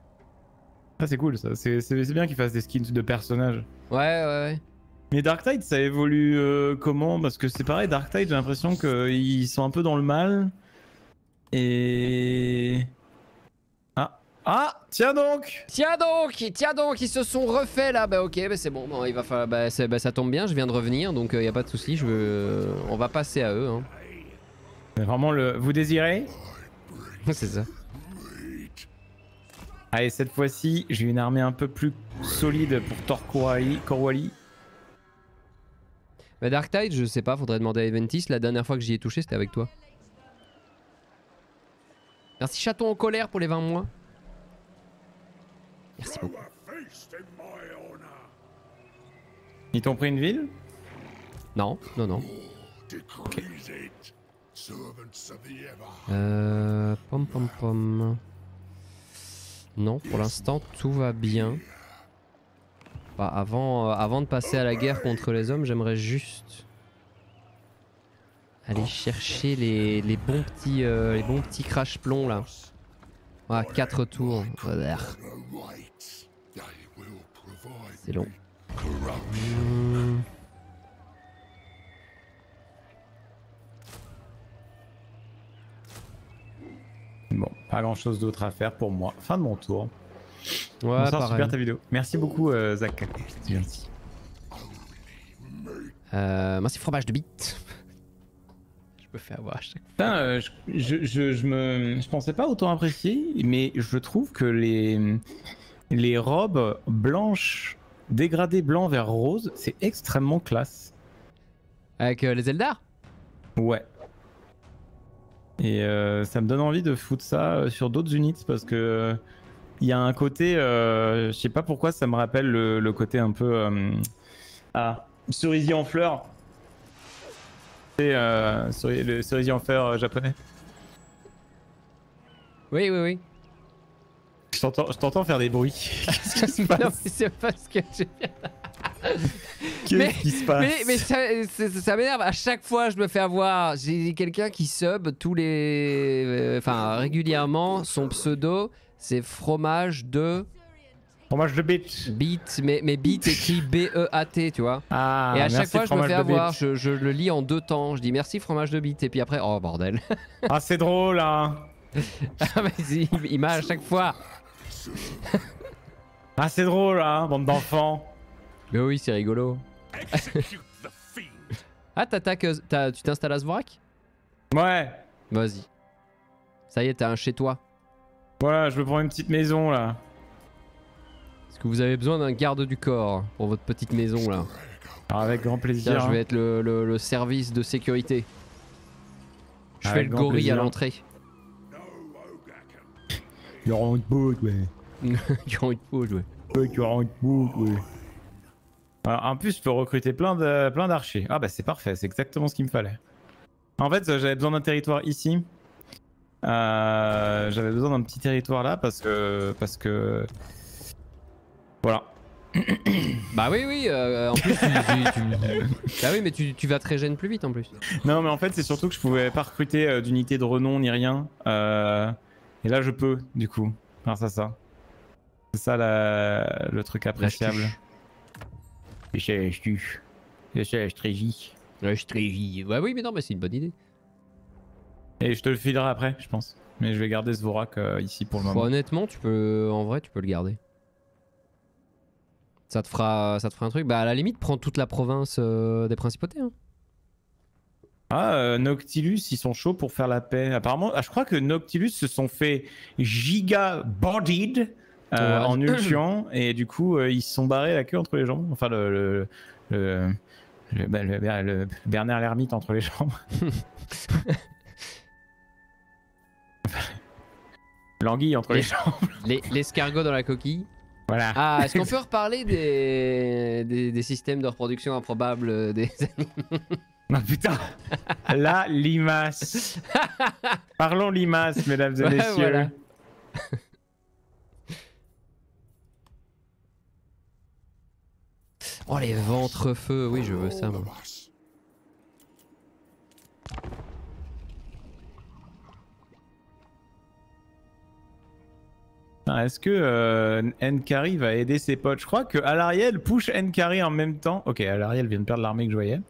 Ah, c'est cool ça. C'est bien qu'ils fassent des skins de personnages. Ouais ouais ouais. Mais Darktide, ça évolue euh, comment? Parce que c'est pareil, Darktide, j'ai l'impression qu'ils sont un peu dans le mal. Et. Ah Ah Tiens donc Tiens donc, tiens donc, ils se sont refaits là. Bah ok, bah c'est bon. Bon, il va falloir, bah, bah, ça tombe bien. Je viens de revenir, donc il y a pas de souci. Je veux, euh, on va passer à eux. Hein. Vraiment le. Vous désirez? C'est ça. Allez, cette fois-ci, j'ai une armée un peu plus solide pour Thor Korwali. Korwali. Bah Darktide, je sais pas, faudrait demander à Eventis. La dernière fois que j'y ai touché, c'était avec toi. Merci chaton en colère pour les 20 mois. Merci beaucoup. Feast in my honor. Ils t'ont pris une ville? Non, non, non. Euh, pom pom pom. Non, pour l'instant tout va bien. Bah, avant, euh, avant de passer à la guerre contre les hommes, j'aimerais juste aller chercher les, bons petits euh, les bons crash plombs là. Voilà, 4 tours. C'est long. corruption. Bon, pas grand chose d'autre à faire pour moi. Fin de mon tour. Ouais, Bonsoir, pareil. super ta vidéo. Merci beaucoup, euh, Zach. C'est gentil. Euh, moi c'est fromage de bite. je me fais avoir à chaque fois. Putain, euh, je, je, je, je me, je pensais pas autant apprécier, mais je trouve que les, les robes blanches, dégradées blanc vers rose, c'est extrêmement classe. Avec euh, les Eldar? Ouais. Et euh, ça me donne envie de foutre ça euh, sur d'autres units parce que euh, il y a un côté, euh, je sais pas pourquoi ça me rappelle le, le côté un peu euh, ah cerisier en fleurs. C'est euh, le cerisier en fleurs japonais. Oui, oui, oui. Je t'entends, je t'entends faire des bruits. Qu'est-ce qui se passe? c'est parce que j'ai- Qu'est-ce mais- qui se passe Mais, mais ça, m'énerve, à chaque fois je me fais avoir. J'ai quelqu'un qui sub tous les. euh, Enfin, régulièrement, son pseudo c'est fromage de Fromage de bitch. beat, mais, mais beat écrit B-E-A-T, tu vois. Ah, Et à chaque fois je me fais avoir, je, je le lis en deux temps. Je dis merci fromage de beat, et puis après, oh bordel. Ah, c'est drôle, hein. Ah, Vas-y, il, il m'a à chaque fois. Ah, c'est drôle, hein, bande d'enfants. Mais oui, c'est rigolo. Execute the fiend. Ah, t'attaques, t'as- tu t'installes à Svorak Ouais. Vas-y. Ça y est, t'as un chez toi. Voilà, je me prends une petite maison là. Est-ce que vous avez besoin d'un garde du corps pour votre petite maison là? Alors, avec grand plaisir. Tiens, je hein. vais être le, le- le service de sécurité. Je Avec fais le gorille à l'entrée. No Ogakam. Il y aura une bout, ouais. Ont une pause, ouais. Ouais, il y aura une bout, ouais. Alors, en plus, je peux recruter plein de plein d'archers. Ah bah c'est parfait, c'est exactement ce qu'il me fallait. En fait, j'avais besoin d'un territoire ici. Euh, j'avais besoin d'un petit territoire là parce que parce que voilà. Bah oui, oui, euh, en plus, tu, tu- tu- Bah oui, mais tu, tu vas te régénérer plus vite en plus. Non, mais en fait, c'est surtout que je pouvais pas recruter euh, d'unité de renom ni rien. Euh, et là, je peux, du coup, grâce à ça. C'est ça la- le truc appréciable. Je sais, je tue. Je sais, je trégie. Ouais, je trévis. Ouais, oui, mais non, mais c'est une bonne idée. Et je te le filerai après, je pense. Mais je vais garder ce Vorak euh, ici pour le moment. honnêtement, tu peux. En vrai, tu peux le garder. Ça te fera, ça te fera un truc. Bah, à la limite, prends toute la province euh, des principautés. hein. Ah, euh, Noctilus, ils sont chauds pour faire la paix. Apparemment, ah, je crois que Noctilus se sont fait giga bodied euh, en ultuant et du coup, euh, ils se sont barrés la queue entre les jambes. Enfin, le. le, le, le- bah, le- le Bernard l'ermite entre les jambes. L'anguille entre les jambes. Les- L'escargot dans la coquille. Voilà. Ah, est-ce qu'on peut reparler des, des, des systèmes de reproduction improbables des Ah putain La limace Parlons limace, mesdames et Ouais, messieurs. voilà. Oh, les ventre-feux. Oui, je veux ça, moi. Ah, Est-ce que euh, Nkari va aider ses potes? Je crois que Alariel push Nkari en même temps. Ok, Alariel vient de perdre l'armée que je voyais.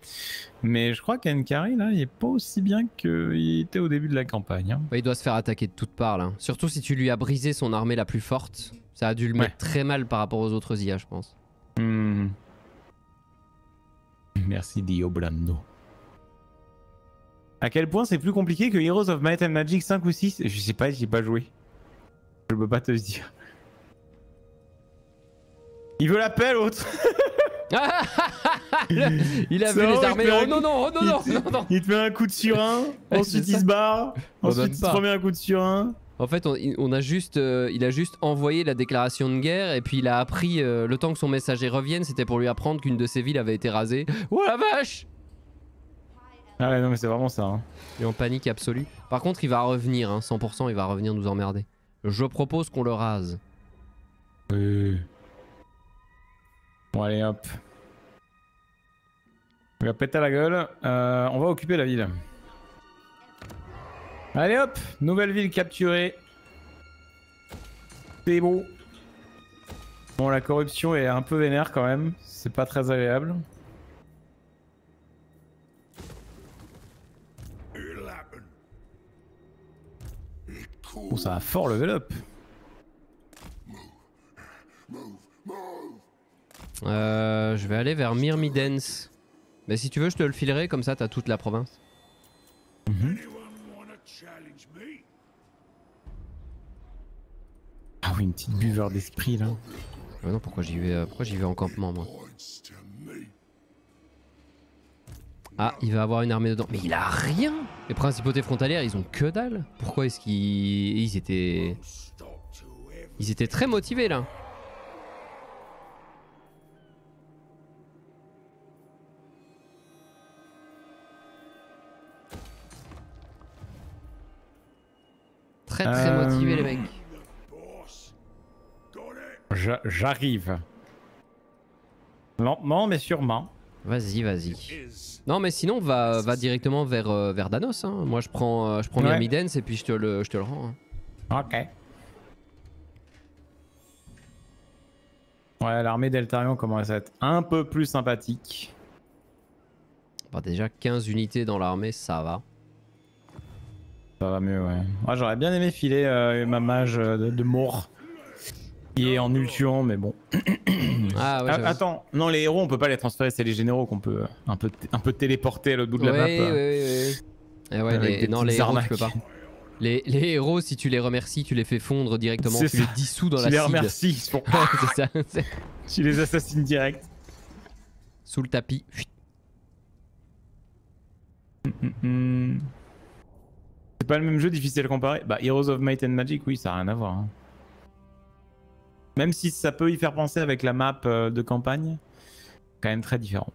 Mais je crois qu'Nkari, là, il est pas aussi bien qu'il était au début de la campagne. hein. Ouais, il doit se faire attaquer de toutes parts, là. Surtout si tu lui as brisé son armée la plus forte. Ça a dû le Ouais. mettre très mal par rapport aux autres IA, je pense. Hmm. Merci Dio Blando. À quel point c'est plus compliqué que Heroes of Might and Magic 5 ou 6 Je sais pas, j'y ai pas joué. Je peux pas te le dire. Il veut la paix l'autre il a vu les armées. Oh non, non, oh non, il non, te- non, non. Il te met un coup de surin, ensuite il se barre, ensuite il se pas. remet un coup de surin. En fait, on, il- on a juste, euh, il a juste envoyé la déclaration de guerre et puis il a appris euh, le temps que son messager revienne, c'était pour lui apprendre qu'une de ses villes avait été rasée. Oh la vache Ah ouais, non mais c'est vraiment ça. hein. Et en panique absolue. Par contre, il va revenir, hein, 100%, il va revenir nous emmerder. Je propose qu'on le rase. Bon allez hop. On va péter la gueule. Euh, on va occuper la ville. Allez hop, nouvelle ville capturée. C'est beau. Bon, la corruption est un peu vénère quand même. C'est pas très agréable. Oh, ça a fort level up. Euh, je vais aller vers Myrmidens. Mais si tu veux, je te le filerai, comme ça t'as toute la province. Wanna Ah oui, une petite buveur d'esprit là. Ah non, pourquoi j'y vais, euh, pourquoi j'y vais en campement, moi. Ah, il va avoir une armée dedans. Mais il a rien Les principautés frontalières, ils ont que dalle. Pourquoi est-ce qu'ils ils étaient... Ils étaient très motivés, là. Très très Euh, motivés, les mecs. J'arrive. Lentement mais sûrement. Vas-y, vas-y. Non, mais sinon, va, va directement vers, euh, vers Danos. hein. Moi, je prends, euh, je prends Ouais. Myrmidens et puis je te le, je te le rends. hein. Ok. Ouais, l'armée d'Eltarion commence à être un peu plus sympathique. Bah, déjà, 15 unités dans l'armée, ça va. Ça va mieux, ouais. Moi, j'aurais bien aimé filer euh, ma mage euh, de, de mort. Qui est en ultuant, mais bon. Ah, ouais, Ah, j'avoue. attends, non, les héros, on peut pas les transférer, c'est les généraux qu'on peut euh, un peu, un peu téléporter à l'autre bout de la map. oui, euh. oui, oui. Eh ouais, Avec les- des non, les héros, tu peux pas. Les, les héros, si tu les remercies, tu les fais fondre directement, C'est tu les ça. dissous dans Tu la les cible. remercies, ils se font- c'est ça, c'est- tu les assassines direct. Sous le tapis. C'est pas le même jeu, difficile à comparer. Bah, Heroes of Might and Magic, oui, ça a rien à voir. hein. Même si ça peut y faire penser avec la map euh, de campagne. quand même très différent.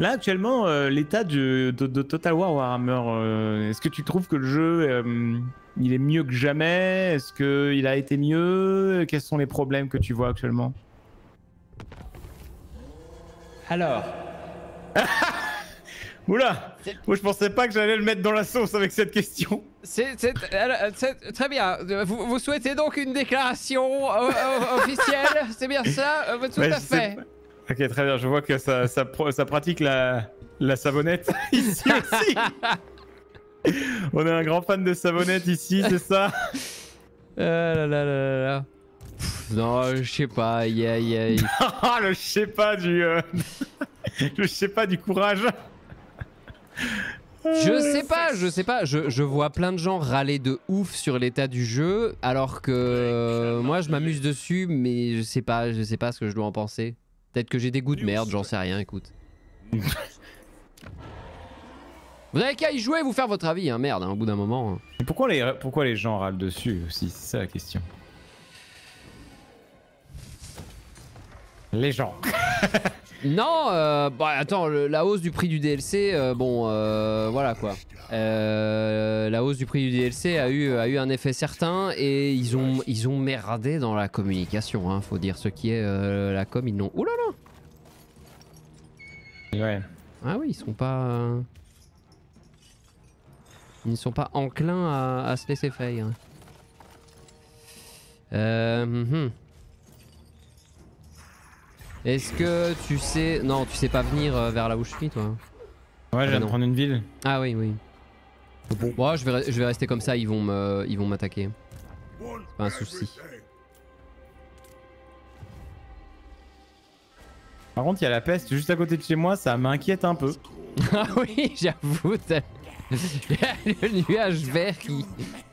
Là actuellement, euh, l'état de, Total War Warhammer, euh, est-ce que tu trouves que le jeu euh, il est mieux que jamais? Est-ce que il a été mieux? Quels sont les problèmes que tu vois actuellement? Alors. Oula Moi je pensais pas que j'allais le mettre dans la sauce avec cette question. C'est euh, très bien. Vous, vous souhaitez donc une déclaration officielle? C'est bien ça? Euh, Tout Ouais, à fait. Ok, très bien. Je vois que ça, ça, pro- ça pratique la, la savonnette ici aussi. On est un grand fan de savonnette ici, c'est ça? Là là là là. Pff, Non, je sais pas. Aïe aïe aïe. Le je sais pas du. euh, je sais pas du courage. Je sais pas, je sais pas. Je, je vois plein de gens râler de ouf sur l'état du jeu, alors que euh, moi je m'amuse dessus, mais je sais pas, je sais pas ce que je dois en penser. Peut-être que j'ai des goûts de merde, j'en sais rien. Écoute. Vous avez qu'à y jouer, vous faire votre avis, hein, merde, hein, au bout d'un moment. hein. Et pourquoi les, pourquoi les gens râlent dessus aussi C'est ça la question. Les gens. Non, euh, bah attends, le- la hausse du prix du DLC, euh, bon, euh, voilà quoi. Euh, la hausse du prix du DLC a eu, a eu un effet certain et ils ont, ils ont merdé dans la communication, hein, faut dire ce qui est la com, ils n'ont... Ouh là là Ouais. Ah oui, ils sont pas... Ils ne sont pas enclins à, à se laisser faire. hein. Euh... mhm. Est-ce que tu sais... Non, tu sais pas venir euh, vers là où je suis, toi? Ouais, je viens de prendre une ville. Ah oui, oui. Bon, je vais, je vais rester comme ça, ils vont me, ils vont m'attaquer. Pas un souci. Par contre, il y a la peste juste à côté de chez moi, ça m'inquiète un peu. ah oui, j'avoue, t'as- il y a le nuage vert qui,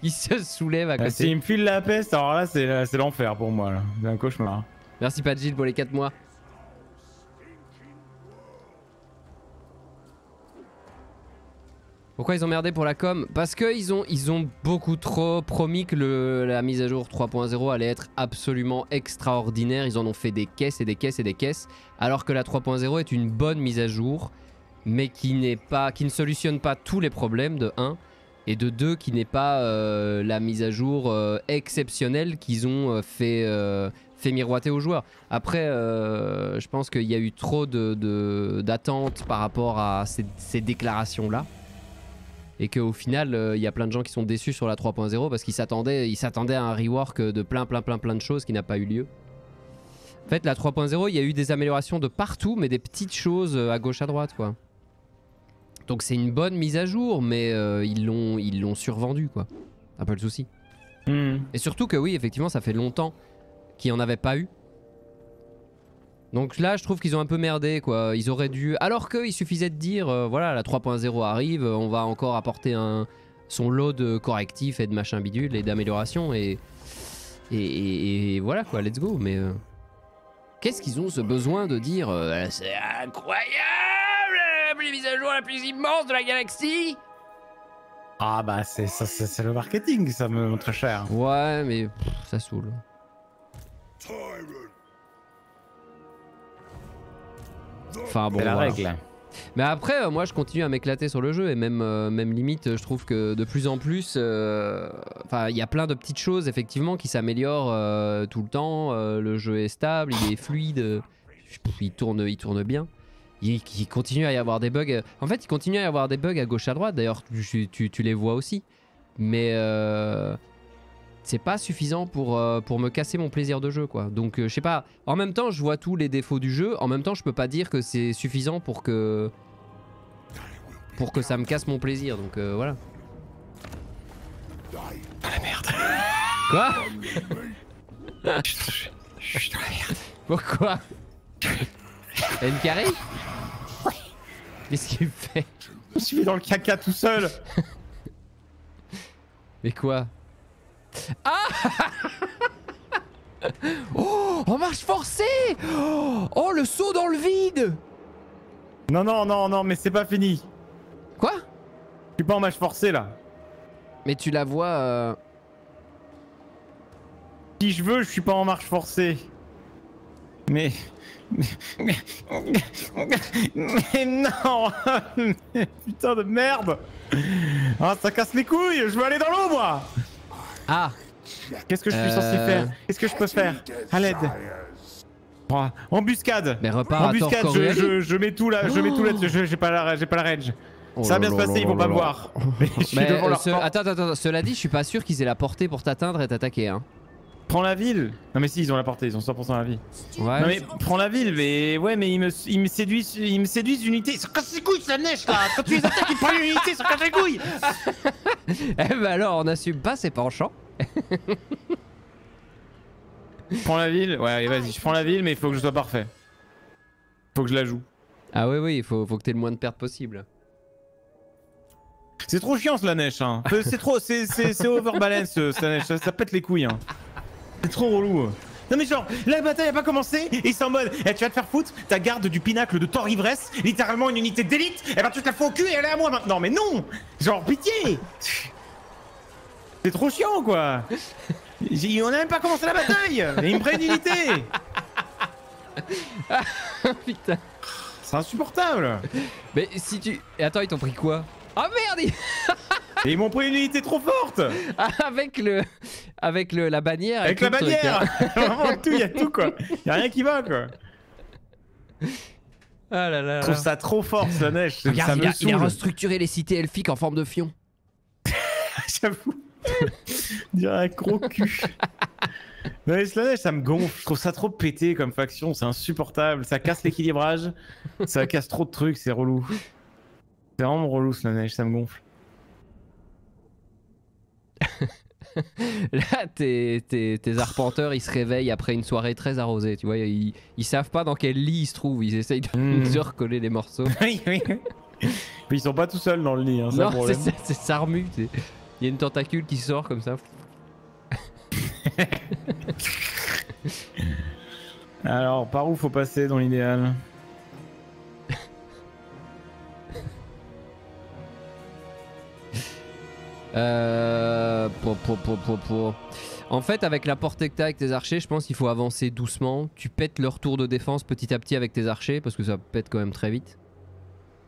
qui se soulève à Euh, côté. S'il me file la peste, alors là, c'est c'est l'enfer pour moi. là. C'est un cauchemar. Merci pas Gilles pour les 4 mois. Pourquoi ils ont merdé pour la com? Parce qu'ils ont, ils ont beaucoup trop promis que la mise à jour 3.0 allait être absolument extraordinaire. Ils en ont fait des caisses et des caisses et des caisses. Alors que la 3.0 est une bonne mise à jour, mais qui, pas, qui ne solutionne pas tous les problèmes de 1. Et de 2, qui n'est pas euh, la mise à jour euh, exceptionnelle qu'ils ont euh, fait, fait miroiter aux joueurs. Après, je pense qu'il y a eu trop de- de- d'attentes par rapport à ces, ces déclarations-là. Et qu'au final, euh, il y a plein de gens qui sont déçus sur la 3.0 parce qu'ils s'attendaient, ils s'attendaient à un rework de plein, plein, plein, plein de choses qui n'a pas eu lieu. En fait, la 3.0, il y a eu des améliorations de partout, mais des petites choses euh, à gauche, à droite, quoi. Donc c'est une bonne mise à jour, mais euh, ils l'ont ils l'ont survendu, quoi. Un peu le souci. Hmm. Et surtout que oui, effectivement, ça fait longtemps qu'il n'y en avait pas eu. Donc là, je trouve qu'ils ont un peu merdé, quoi. Ils auraient dû... Alors qu'il suffisait de dire, euh, voilà, la 3.0 arrive, euh, on va encore apporter un... son lot de correctifs et de machin bidule et d'améliorations, et... Et, et- et voilà, quoi, let's go. Mais... euh, Qu'est-ce qu'ils ont ce besoin de dire euh, C'est incroyable La mise à jour la plus immense de la galaxie Ah bah c'est ça, c'est c'est le marketing, ça me montre cher. Ouais, mais pff, ça saoule. Enfin bon, c'est la voilà. règle. Mais après, euh, moi, je continue à m'éclater sur le jeu et même, euh, même limite, je trouve que de plus en plus, euh, enfin, il y a plein de petites choses effectivement qui s'améliorent tout le temps. Le jeu est stable, il est fluide, il tourne, il tourne bien. Il, il continue à y avoir des bugs. En fait, il continue à y avoir des bugs à gauche à droite. D'ailleurs, tu, tu- tu les vois aussi. Mais c'est pas suffisant pour, euh, pour me casser mon plaisir de jeu, quoi. Donc, euh, je sais pas. En même temps, je vois tous les défauts du jeu. En même temps, je peux pas dire que c'est suffisant pour que pour que ça me casse mon plaisir. Donc euh, voilà. Ah la merde. Quoi? Je suis dans la merde. Pourquoi? Une carré Qu'est-ce qu'il fait? Je suis dans le caca tout seul. Mais quoi? Ah Oh En marche forcée oh, oh, le saut dans le vide Non, non, non, non, mais c'est pas fini. Quoi? Je suis pas en match forcé là. Mais tu la vois... euh, Si je veux, je suis pas en marche forcée. Mais. Mais, mais non Mais Putain de merde Ah, ça casse les couilles Je veux aller dans l'eau, moi Ah Qu'est-ce que je suis Euh. censé faire Qu'est-ce que je peux faire À l'aide Oh, Embuscade Mais repars à Embuscade, je, je, je mets tout là, je mets tout là, je- j'ai pas la, pas la rage. Oh ça va bien se passer, ils vont pas me voir. Mais je suis Mais, devant euh, leur ce- porte. attends, attends, attends, cela dit, je suis pas sûr qu'ils aient la portée pour t'atteindre et t'attaquer. Hein. Prends la ville Non mais si, ils ont la portée, ils ont 100% la vie. Ouais. Non mais prends la ville, mais ouais, mais ils me, ils me séduisent, ils me séduisent d'unité. Ils se cassent les couilles, ça neige là Quand tu les attaques, ils prennent une unité, ils se cassent les couilles Eh ben alors, on n'assume pas, c'est penchant. Prends la ville, ouais, vas-y, je prends la ville, mais il faut que je sois parfait. Faut que je la joue. Ah oui, oui, il faut, faut que t'aies le moins de pertes possible. C'est trop chiant, la neige, hein. C'est trop, c'est, c'est, c'est overbalance, euh, la neige, ça, ça pète les couilles, hein. C'est trop relou. Non mais genre, la bataille a pas commencé et c'est en mode, eh, tu vas te faire foutre, ta garde du pinacle de Thor Ivresse, littéralement une unité d'élite, et ben tu te la fous au cul et elle est à moi maintenant, mais non! Genre, pitié! C'est trop chiant quoi! On a même pas commencé la bataille! Et ils me prennent une unité! Putain. C'est insupportable! Mais si tu. Et attends, ils t'ont pris quoi? Ah merde ils- Et ils m'ont pris une unité trop forte Avec le. Avec le, la bannière. Avec la truc, bannière hein. Vraiment tout, il y a tout quoi Y a rien qui va quoi Ah là là. Je trouve ça trop fort, la neige, ça Regarde, me il a, il restructuré les cités elfiques en forme de fion. J'avoue. Dirait un gros cul. Non mais Slanesh, ça me gonfle. Je trouve ça trop pété comme faction. C'est insupportable. Ça casse l'équilibrage. ça casse trop de trucs. C'est relou. C'est vraiment relou Slanesh. Ça me gonfle. Là, tes, tes, tes arpenteurs, ils se réveillent après une soirée très arrosée. Tu vois, ils, ils savent pas dans quel lit ils se trouvent. Ils essayent de, de recoller les morceaux. oui, oui. Mais ils sont pas tout seuls dans le lit. Hein, c'est non, c'est ça, Sarmu. c'est- Il y a une tentacule qui sort comme ça. Alors, par où faut passer dans l'idéal? Euh. En fait, avec la portée que t'as avec tes archers, je pense qu'il faut avancer doucement. Tu pètes leur tour de défense petit à petit avec tes archers parce que ça pète quand même très vite.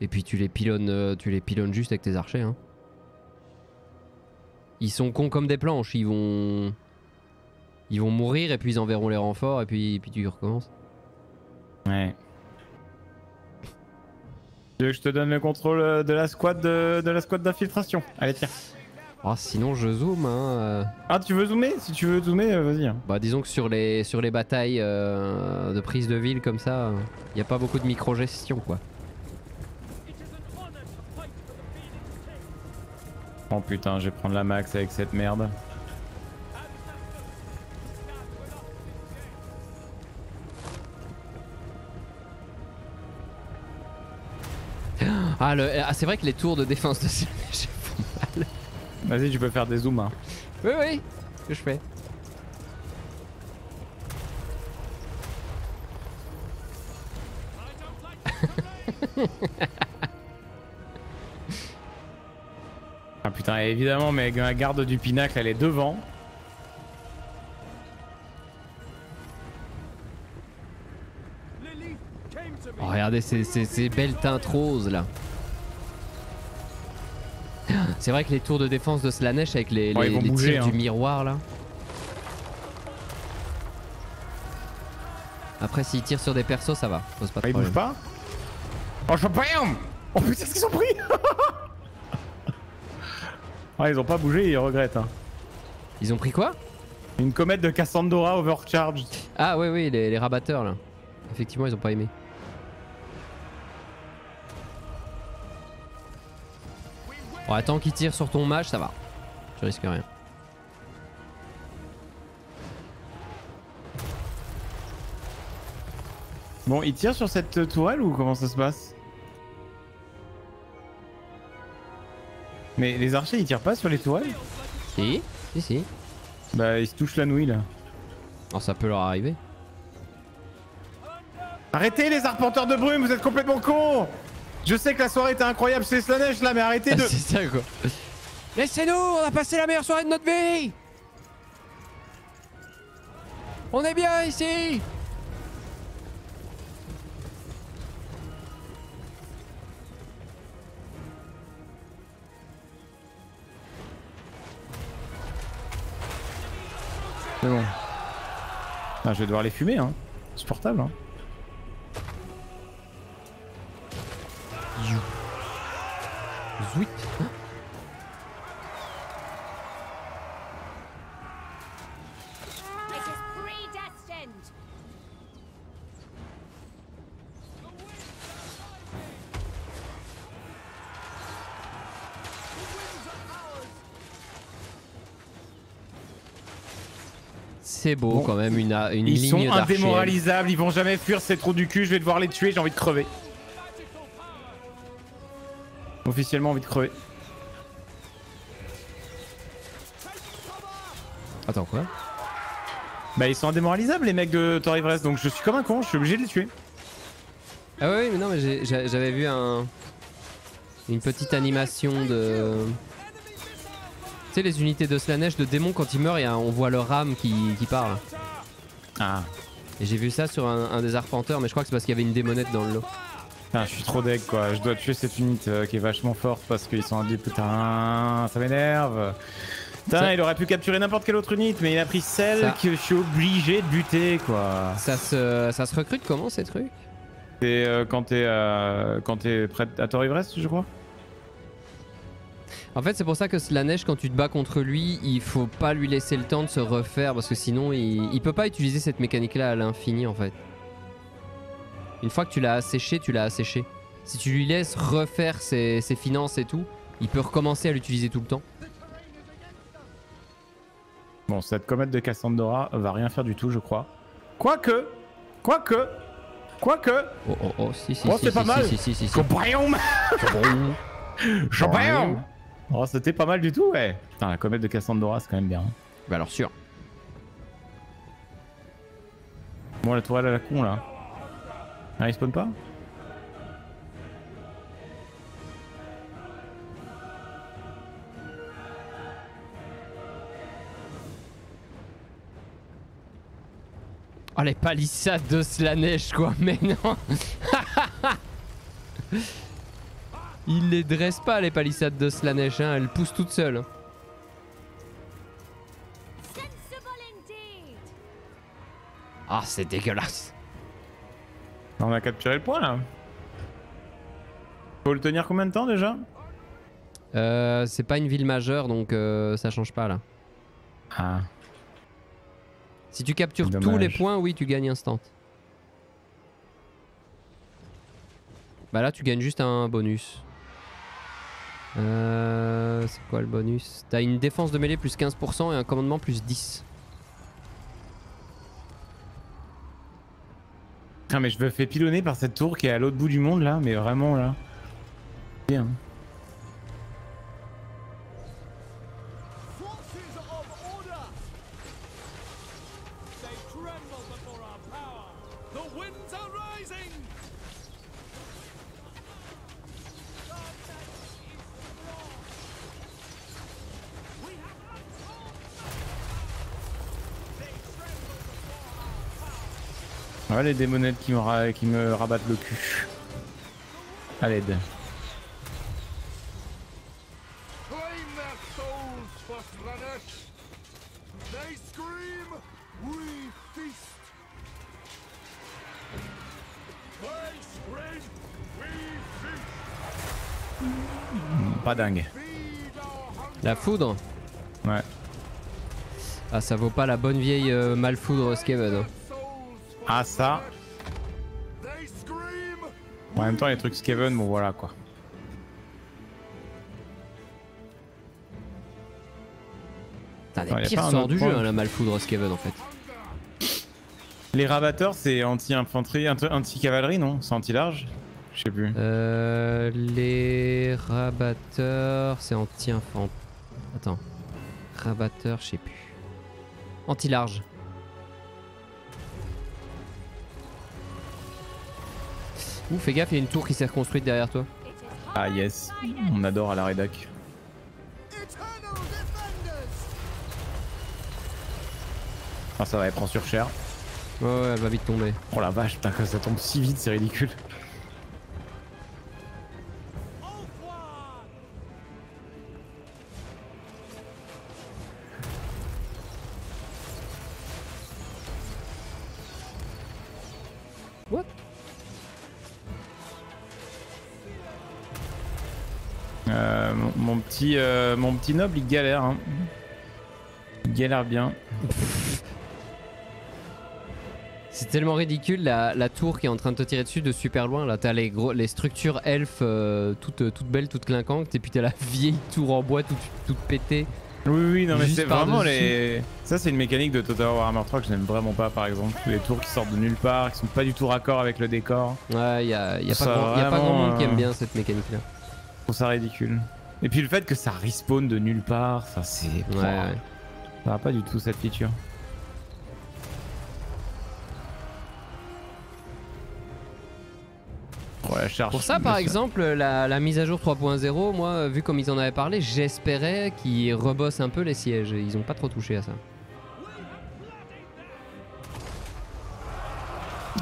Et puis tu les pilonnes, euh, tu les pilonnes juste avec tes archers. Hein. Ils sont cons comme des planches. Ils vont, ils vont mourir et puis ils enverront les renforts et puis, puis tu recommences. Ouais. Je te donne le contrôle euh, de la squad d'infiltration Allez, tiens. Ah, sinon je zoome. Hein. euh. Ah, tu veux zoomer Si tu veux zoomer, euh, vas-y. hein. Bah disons que sur les, sur les batailles euh, de prise de ville comme ça, il n'y a pas beaucoup de micro-gestion quoi. Oh putain, je vais prendre la max avec cette merde. Ah, le- ah, c'est vrai que les tours de défense de Slanesh font mal. Vas-y, tu peux faire des zooms. hein. Oui, oui, ce que je fais. Ah putain, évidemment, mais la garde du pinacle, elle est devant. Oh, regardez ces, ces- ces belles teintes roses là. C'est vrai que les tours de défense de Slanesh avec les, les- bouger, tirs hein. du miroir là. Après, s'ils tirent sur des persos, ça va. Pose pas de Ah, ils bougent problème. pas Oh, je Oh putain, ce qu'ils ont pris Ah, ils ont pas bougé, ils regrettent. Hein. Ils ont pris quoi? Une comète de Cassandra overcharged. Ah, oui, oui, les, les rabatteurs là. Effectivement, ils ont pas aimé. Bon, attends qu'ils tirent sur ton mage, ça va. Tu risques rien. Bon, ils tirent sur cette tourelle ou comment ça se passe? Mais les archers, ils tirent pas sur les tourelles? Si, si, si. Bah, ils se touchent la nouille là. Alors ça peut leur arriver. Arrêtez les arpenteurs de brume, vous êtes complètement cons Je sais que la soirée était incroyable chez Slanesh là, mais arrêtez de... c'est ça quoi. Laissez-nous, on a passé la meilleure soirée de notre vie On est bien ici C'est bon. Ah, je vais devoir les fumer, hein. C'est portable, hein. Zouit. C'est beau Bon. quand même, une, une Ils sont ligne d'archers. indémoralisables, ils vont jamais fuir ces trous du cul, je vais devoir les tuer, j'ai envie de crever. Officiellement envie de crever. Attends quoi? Bah ils sont indémoralisables les mecs de Thor Everest, donc je suis comme un con, je suis obligé de les tuer. Ah oui, mais non, mais j'avais vu un une petite animation de. Tu sais, les unités de Slanesh de démons, quand ils meurent, on voit leur âme qui, qui parle. Ah. Et j'ai vu ça sur un, un des arpenteurs, mais je crois que c'est parce qu'il y avait une démonette dans le lot. Putain, je suis trop deg quoi, je dois tuer cette unité euh, qui est vachement forte parce qu'ils sont un dit putain, ça m'énerve. Putain, Ça- il aurait pu capturer n'importe quelle autre unité, mais il a pris celle Ça- que je suis obligé de buter quoi. Ça se, ça se recrute comment ces trucs? C'est euh, quand t'es euh, quand t'es prêt à Thor Everest, je crois? En fait, c'est pour ça que Slanesh, quand tu te bats contre lui, il faut pas lui laisser le temps de se refaire parce que sinon, il, il peut pas utiliser cette mécanique-là à l'infini en fait. Une fois que tu l'as asséché, tu l'as asséché. Si tu lui laisses refaire ses, ses finances et tout, il peut recommencer à l'utiliser tout le temps. Bon, cette comète de Cassandra va rien faire du tout, je crois. Quoique, quoique, quoique. Oh oh oh, si si Oh, si, c'est si, pas si, mal. si si Oh, c'était pas mal du tout, ouais. Putain, la comète de Cassandra, c'est quand même bien. hein. Bah alors sûr. Bon, la tourelle à la con là. Ah, il spawn pas Oh les palissades de Slanesh quoi, mais non Il les dresse pas les palissades de Slanesh, hein, elles poussent toutes seules. Sensible indeed. Ah c'est dégueulasse. On a capturé le point là. Faut le tenir combien de temps déjà? Euh, c'est pas une ville majeure donc euh, ça change pas là. Ah. Si tu captures Dommage. tous les points, oui tu gagnes instant. Bah là tu gagnes juste un bonus. Euh, c'est quoi le bonus? T'as une défense de mêlée plus 15% et un commandement plus 10. Putain, mais je me fais pilonner par cette tour qui est à l'autre bout du monde là, mais vraiment là. Bien. Ouais, les démonettes qui me, ra- qui me rabattent le cul. À l'aide. Pas dingue. La foudre? Ouais. Ah ça vaut pas la bonne vieille euh, malfoudre Skaven. Ah ça. En même temps, les trucs Skaven, bon voilà quoi. T'as des Ouais, pires sorts du jeu hein, la malfoudre Skaven en fait. Les rabatteurs, c'est anti-infanterie, anti- anti-cavalerie, non? C'est anti-large? Je sais plus. Euh, les rabatteurs, c'est anti-infant. Attends. Rabatteur, je sais plus. Anti-large. Ouh, fais gaffe, il y a une tour qui s'est reconstruite derrière toi. Ah yes, on adore à la rédac. Ah, ça va, elle prend sur cher. Ouais, ouais, elle va vite tomber. Oh la vache, putain, ça tombe si vite, c'est ridicule. Petit noble, il galère. Hein. Il galère bien. C'est tellement ridicule la, la tour qui est en train de te tirer dessus de super loin. Là, t'as les, gros, les structures elfes euh, toutes, toutes belles, toutes clinquantes. Et puis t'as la vieille tour en bois toute, toute pétée. Oui, oui, non, mais c'est vraiment les. Ça, c'est une mécanique de Total Warhammer 3 que je n'aime vraiment pas, par exemple. Les tours qui sortent de nulle part, qui sont pas du tout raccord avec le décor. Ouais, y a, y a, pas, grand, y a pas vraiment, grand monde qui euh, aime bien cette mécanique là. Je trouve ça ridicule. Et puis le fait que ça respawn de nulle part, ça c'est. Ouais, ouais. Ça va pas du tout cette feature. Oh, la charge Pour ça, par exemple, la, la mise à jour 3.0, moi, vu comme ils en avaient parlé, j'espérais qu'ils rebossent un peu les sièges. Ils ont pas trop touché à ça.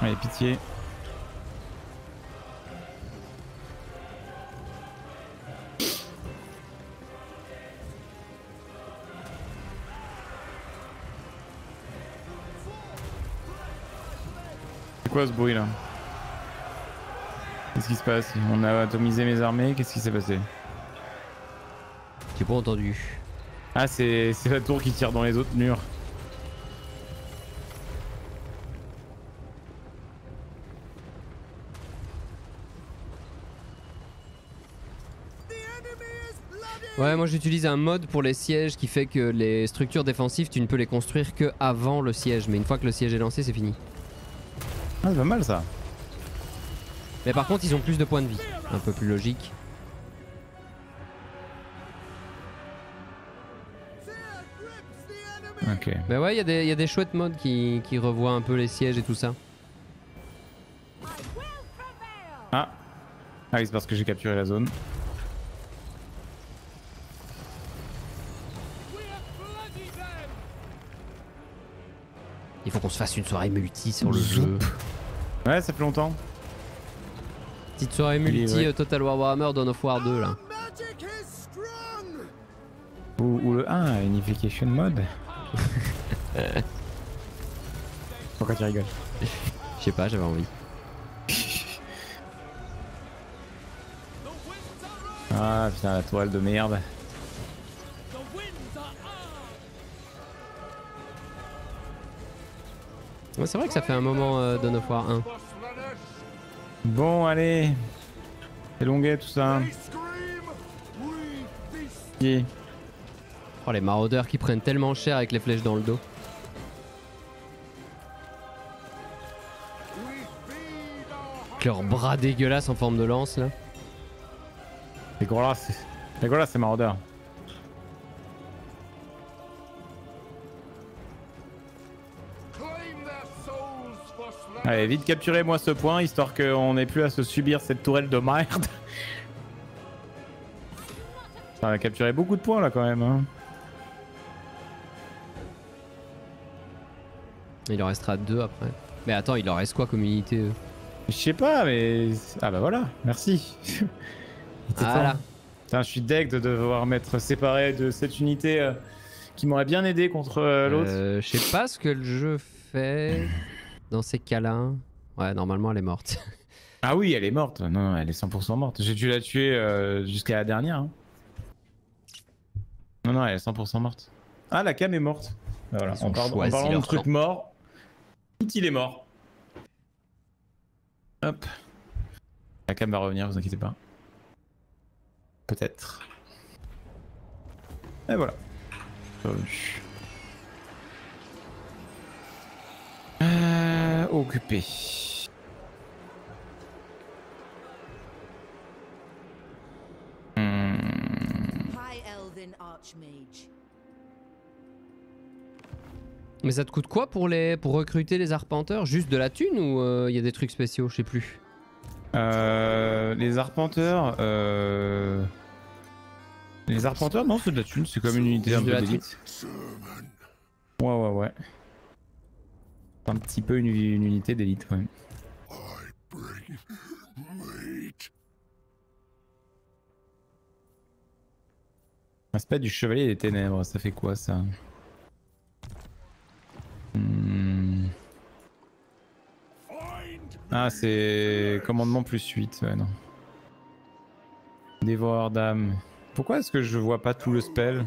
Allez, pitié. Quoi ce bruit là Qu'est-ce qui se passe On a atomisé mes armées, qu'est-ce qui s'est passé J'ai pas entendu. Ah, c'est c'est la tour qui tire dans les autres murs. Ouais, moi j'utilise un mode pour les sièges qui fait que les structures défensives, tu ne peux les construire que avant le siège. Mais une fois que le siège est lancé, c'est fini. Ah, c'est pas mal ça. Mais par contre, ils ont plus de points de vie. Un peu plus logique. Ok. Mais ouais, il y, a des- y a des chouettes modes qui, qui revoient un peu les sièges et tout ça. Ah. Ah oui, c'est parce que j'ai capturé la zone. Il faut qu'on se fasse une soirée multi sur le jeu. Ouais, ça fait longtemps. Petite soirée multi euh, Total War Warhammer Dawn of War 2 là. Ou, ou le ah, Unification Mode. Pourquoi tu rigoles Je sais pas, j'avais envie. Ah putain, la toile de merde. C'est vrai que ça fait un moment euh, Dawn of War 1. Bon, allez. C'est longuet tout ça. Yeah. Oh les maraudeurs qui prennent tellement cher avec les flèches dans le dos. Avec leurs bras dégueulasses en forme de lance là. Les gros là, c'est. Là, c'est maraudeur. Allez, vite capturez-moi ce point histoire qu'on n'ait plus à se subir cette tourelle de merde. Ça va capturer beaucoup de points là quand même. Hein. Il en restera deux après. Mais attends, il en reste quoi comme unité Je sais pas, mais. Ah bah voilà, merci. Temps. Putain, je suis deg de devoir m'être séparé de cette unité euh, qui m'aurait bien aidé contre euh, l'autre. Euh, Je sais pas ce que le jeu fait dans ces cas-là. Ouais, normalement elle est morte. Ah oui, elle est morte. Non, non, elle est 100% morte. J'ai dû la tuer euh, jusqu'à la dernière. hein. Non, non, elle est 100% morte. Ah, la cam est morte. Bah Voilà, en, parlant- en parlant de leur truc camp. mort, tout il est mort. Hop. La cam va revenir, vous inquiétez pas. Peut-être. Et voilà. Euh, occupé. Hmm. Mais ça te coûte quoi pour, les... pour recruter les arpenteurs? Juste de la thune ou il y a des trucs spéciaux? Je sais plus. Euh, les arpenteurs, euh... les arpenteurs, non, c'est de la thune, c'est comme une unité un peu la d'élite. Ouais, ouais, ouais. Un petit peu une, unité d'élite, ouais. Aspect du chevalier des ténèbres, ça fait quoi ça Hmm. Ah, c'est commandement plus 8, ouais, non. Dévoreur d'âme. Pourquoi est-ce que je vois pas tout le spell?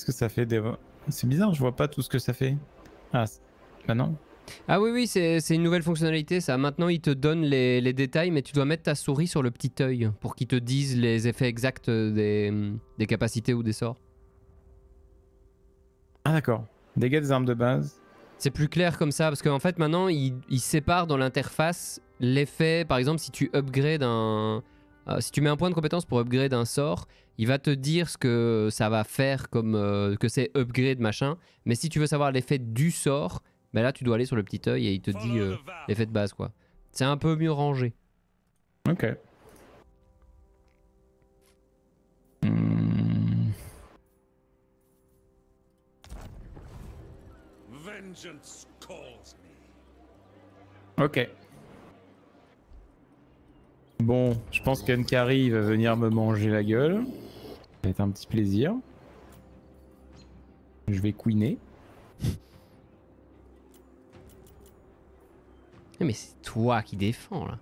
Qu'est-ce que ça fait dévo- C'est bizarre, je vois pas tout ce que ça fait. Ah, bah non. Ah oui, oui, c'est c'est une nouvelle fonctionnalité ça. Maintenant, il te donne les, les détails, mais tu dois mettre ta souris sur le petit œil pour qu'il te dise les effets exacts des, des capacités ou des sorts. Ah d'accord. Dégâts des armes de base. C'est plus clair comme ça, parce qu'en fait, maintenant, il, il sépare dans l'interface l'effet. Par exemple, si tu upgrades un. Euh, si tu mets un point de compétence pour upgrade un sort, il va te dire ce que ça va faire comme euh, que c'est upgrade machin. Mais si tu veux savoir l'effet du sort, ben là tu dois aller sur le petit œil et il te dit euh, l'effet de base quoi. C'est un peu mieux rangé. Ok. Hmm. Vengeance calls me. Ok. Bon, je pense qu'Enkari va venir me manger la gueule. Ça va être un petit plaisir. Je vais queener. Mais c'est toi qui défends là.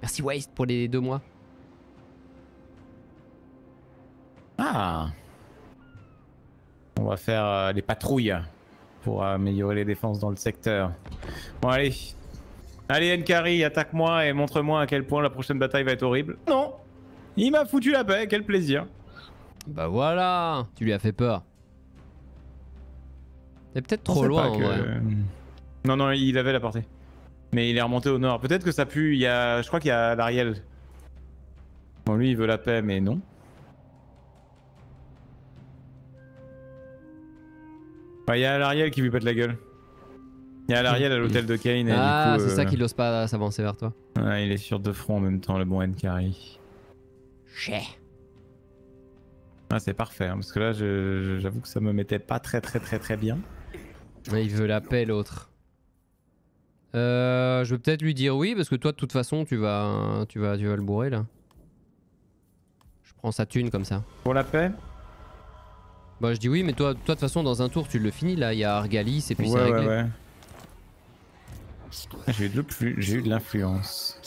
Merci Waste pour les deux mois. Ah On va faire euh, les patrouilles pour améliorer les défenses dans le secteur. Bon allez. Allez Nkari, attaque-moi et montre-moi à quel point la prochaine bataille va être horrible. Non Il m'a foutu la paix, quel plaisir. Bah voilà, tu lui as fait peur. T'es peut-être trop loin que- vrai. Non, non, il avait la portée. Mais il est remonté au nord. Peut-être que ça pue. Il y a... Je crois qu'il y a l'Ariel. Bon, lui, il veut la paix, mais non. Ouais, il y a l'Ariel qui lui pète la gueule. Il y a l'Ariel à l'hôtel de Kane. Et Ah, du coup, c'est ça euh, qu'il ose pas s'avancer vers toi. ouais, il est sur deux fronts en même temps, le bon Nkari. Chais. Ah, c'est parfait, hein, parce que là, j'avoue que ça me mettait pas très très très très bien. Ouais, il veut la paix l'autre. Euh, je vais peut-être lui dire oui parce que toi de toute façon tu vas, tu vas, tu vas le bourrer là. Je prends sa thune comme ça. Pour la paix? Bah je dis oui mais toi, toi de toute façon dans un tour tu le finis là. Il y a Argalis et puis c'est Ouais, ouais, réglé. ouais. Ah, J'ai eu de l'influ- j'ai eu de l'influence.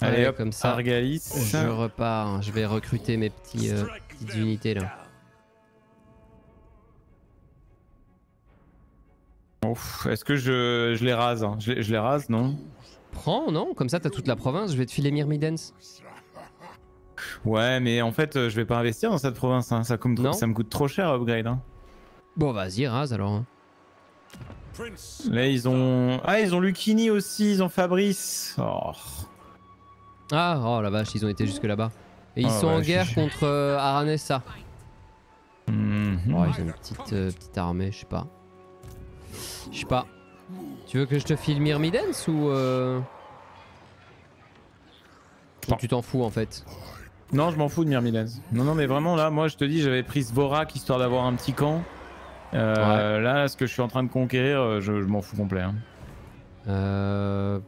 Allez Allez, hop, comme ça. Argalis. Je repars. Je vais recruter mes petits, euh, petites unités là. Ouf, Est-ce que je, je les rase hein? Je, les- je les rase, non? Prends non? Comme ça t'as toute la province. Je vais te filer Myrmidens. Ouais, mais en fait, je vais pas investir dans cette province. hein. Ça, coûte me coûte trop cher, upgrade. hein. Bon vas-y rase alors. Là, ils ont. Ah, ils ont Lucini aussi, ils ont Fabrice. Oh. Ah oh la vache ils ont été jusque là-bas. Et ils Ah sont ouais, en guerre contre euh, Aranessa. Mhm. Oh, ils ont une petite, euh, petite armée, je sais pas. Je sais pas. Tu veux que je te file Myrmidens ou euh... tu t'en fous en fait? Non, je m'en fous de Myrmidens. Non, non, mais vraiment, là, moi, je te dis, j'avais pris Svorak histoire d'avoir un petit camp. Euh, Là, ce que je suis en train de conquérir, euh, je, je m'en fous complet. hein. euh...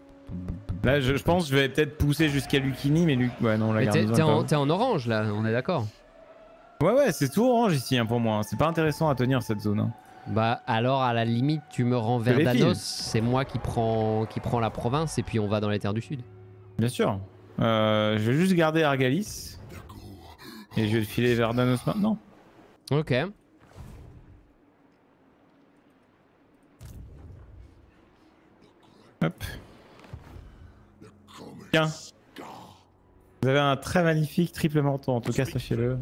Là, je, je pense que je vais peut-être pousser jusqu'à Lucini, mais Luc... Ouais, non, la T'es en, en orange là, on est d'accord Ouais, ouais, c'est tout orange ici hein, pour moi. hein. C'est pas intéressant à tenir cette zone. hein. Bah alors à la limite tu me rends vers Danos, c'est moi qui prends, qui prend la province et puis on va dans les terres du sud. Bien sûr. Euh, je vais juste garder Argalis. Et je vais le filer vers Danos maintenant. Ok. Hop. Tiens. Vous avez un très magnifique triple menton, en tout cas, sachez-le.